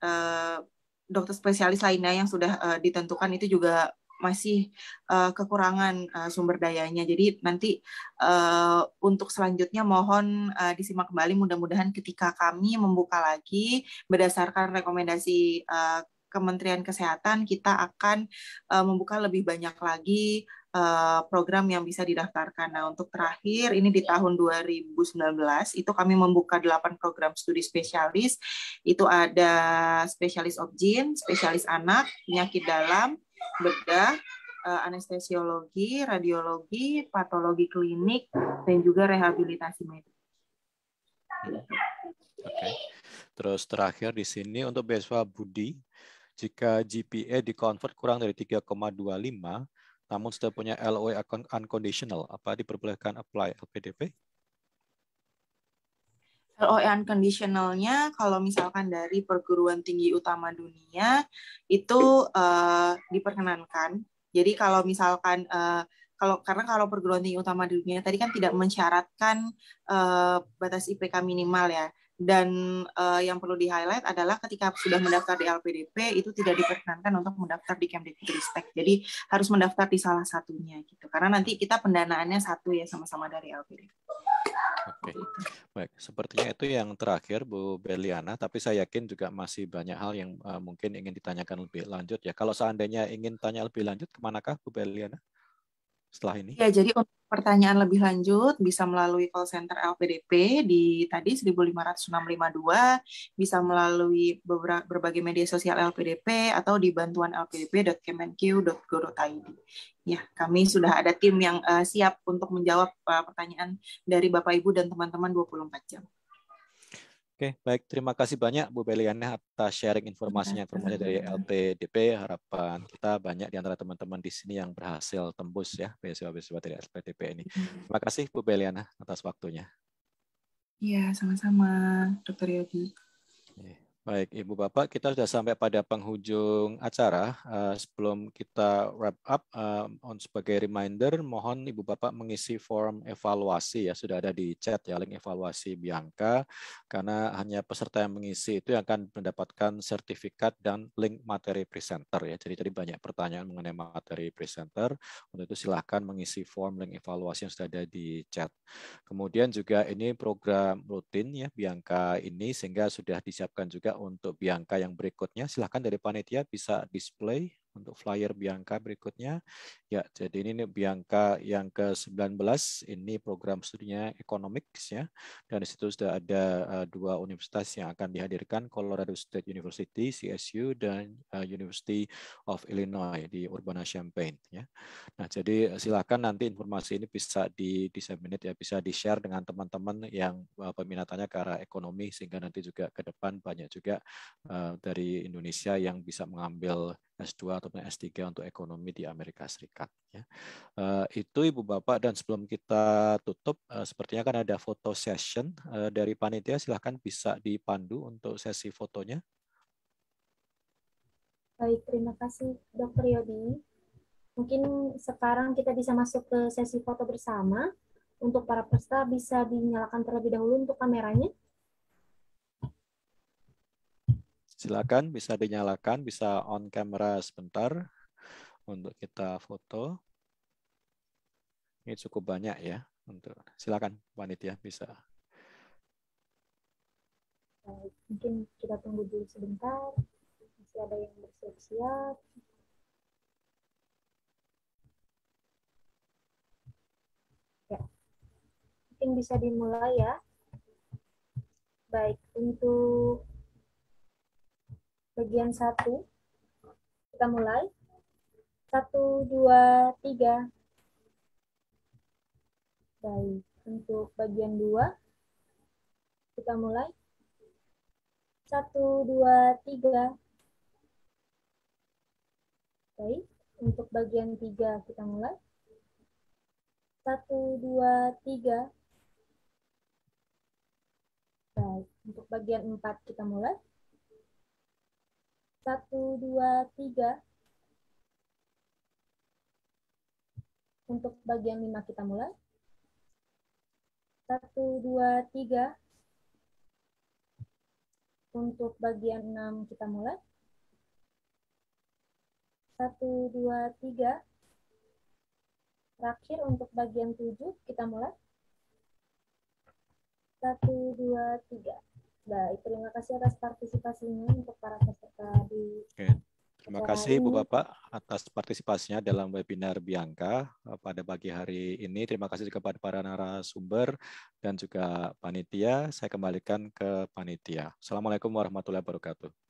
uh, dokter spesialis lainnya yang sudah uh, ditentukan itu juga masih uh, kekurangan uh, sumber dayanya. Jadi nanti uh, untuk selanjutnya mohon uh, disimak kembali. Mudah-mudahan ketika kami membuka lagi berdasarkan rekomendasi uh, Kementerian Kesehatan, kita akan uh, membuka lebih banyak lagi Eh, program yang bisa didaftarkan. Nah, untuk terakhir ini di tahun 2019 itu kami membuka 8 program studi spesialis. Itu ada spesialis objin, spesialis anak, penyakit dalam, bedah, eh, anestesiologi, radiologi, patologi klinik, dan juga rehabilitasi medis. Oke. Okay. Terus terakhir di sini untuk beasiswa Budi, jika GPA dikonvert kurang dari 3,25, namun sudah punya LOE unconditional, apa diperbolehkan apply LPDP? LOE unconditionalnya kalau misalkan dari perguruan tinggi utama dunia itu uh, diperkenankan. Jadi kalau misalkan uh, kalau karena kalau perguruan tinggi utama dunia tadi kan tidak mensyaratkan uh, batas IPK minimal ya. Dan uh, yang perlu di-highlight adalah ketika sudah mendaftar di LPDP itu tidak diperkenankan untuk mendaftar di Kemdikbudristek. Jadi harus mendaftar di salah satunya gitu. Karena nanti kita pendanaannya satu ya sama-sama dari LPDP. Oke, baik. Sepertinya itu yang terakhir, Bu Beliana. Tapi saya yakin juga masih banyak hal yang uh, mungkin ingin ditanyakan lebih lanjut ya. Kalau seandainya ingin tanya lebih lanjut, ke manakah Bu Beliana? Setelah ini? Ya, jadi untuk pertanyaan lebih lanjut bisa melalui call center LPDP di tadi 15652, bisa melalui berbagai media sosial LPDP atau di bantuan lpdp.kemenq.go.id. Ya, kami sudah ada tim yang uh, siap untuk menjawab uh, pertanyaan dari Bapak Ibu dan teman-teman 24 jam. Oke, baik. Terima kasih banyak Bu Beliana atas sharing informasinya, informasi dari LPDP. Harapan kita banyak di antara teman-teman di sini yang berhasil tembus ya beasiswa-beasiswa dari LPDP ini. Terima kasih Bu Beliana atas waktunya. Iya, sama-sama, Dr. Yogi. Baik, Ibu Bapak, kita sudah sampai pada penghujung acara. Uh, sebelum kita wrap up, uh, on sebagai reminder, mohon Ibu Bapak mengisi form evaluasi ya, sudah ada di chat ya, link evaluasi Bianca, karena hanya peserta yang mengisi itu yang akan mendapatkan sertifikat dan link materi presenter ya. Jadi tadi banyak pertanyaan mengenai materi presenter, untuk itu silahkan mengisi form link evaluasi yang sudah ada di chat. Kemudian juga ini program rutin ya Bianca ini, sehingga sudah disiapkan juga untuk Bianca yang berikutnya. Silahkan dari panitia bisa display untuk flyer Bianca berikutnya. Ya, jadi ini Bianca yang ke-19 ini program studinya economics ya. Dan di situ sudah ada uh, dua universitas yang akan dihadirkan, Colorado State University CSU dan uh, University of Illinois di Urbana-Champaign ya. Nah, jadi silakan nanti informasi ini bisa di disseminate ya, bisa di-share dengan teman-teman yang uh, peminatannya ke arah ekonomi sehingga nanti juga ke depan banyak juga uh, dari Indonesia yang bisa mengambil S2 ataupun S3 untuk ekonomi di Amerika Serikat. Ya. Uh, itu Ibu Bapak dan sebelum kita tutup, uh, sepertinya kan ada foto session uh, dari panitia. Silahkan bisa dipandu untuk sesi fotonya. Baik, terima kasih Dr. Yodi. Mungkin sekarang kita bisa masuk ke sesi foto bersama. Untuk para peserta bisa dinyalakan terlebih dahulu untuk kameranya. Silakan bisa dinyalakan, bisa on camera sebentar untuk kita foto. Ini cukup banyak ya untuk silakan panitia bisa. Mungkin kita tunggu dulu sebentar. Masih ada yang bersiap-siap. Ya. Mungkin bisa dimulai ya. Baik, untuk bagian satu, kita mulai. Satu, dua, tiga. Baik, untuk bagian dua, kita mulai. Satu, dua, tiga. Baik, untuk bagian tiga kita mulai. Satu, dua, tiga. Baik, untuk bagian empat kita mulai. Satu, dua, tiga. Untuk bagian lima kita mulai. Satu, dua, tiga. Untuk bagian enam kita mulai. Satu, dua, tiga. Terakhir untuk bagian tujuh kita mulai. Satu, dua, tiga. Baik, terima kasih atas partisipasinya untuk para peserta di Oke. Terima kasih Bu Bapak atas partisipasinya dalam webinar Bianca eh, pada pagi hari ini. Terima kasih kepada para narasumber dan juga panitia. Saya kembalikan ke panitia. Assalamualaikum warahmatullahi wabarakatuh.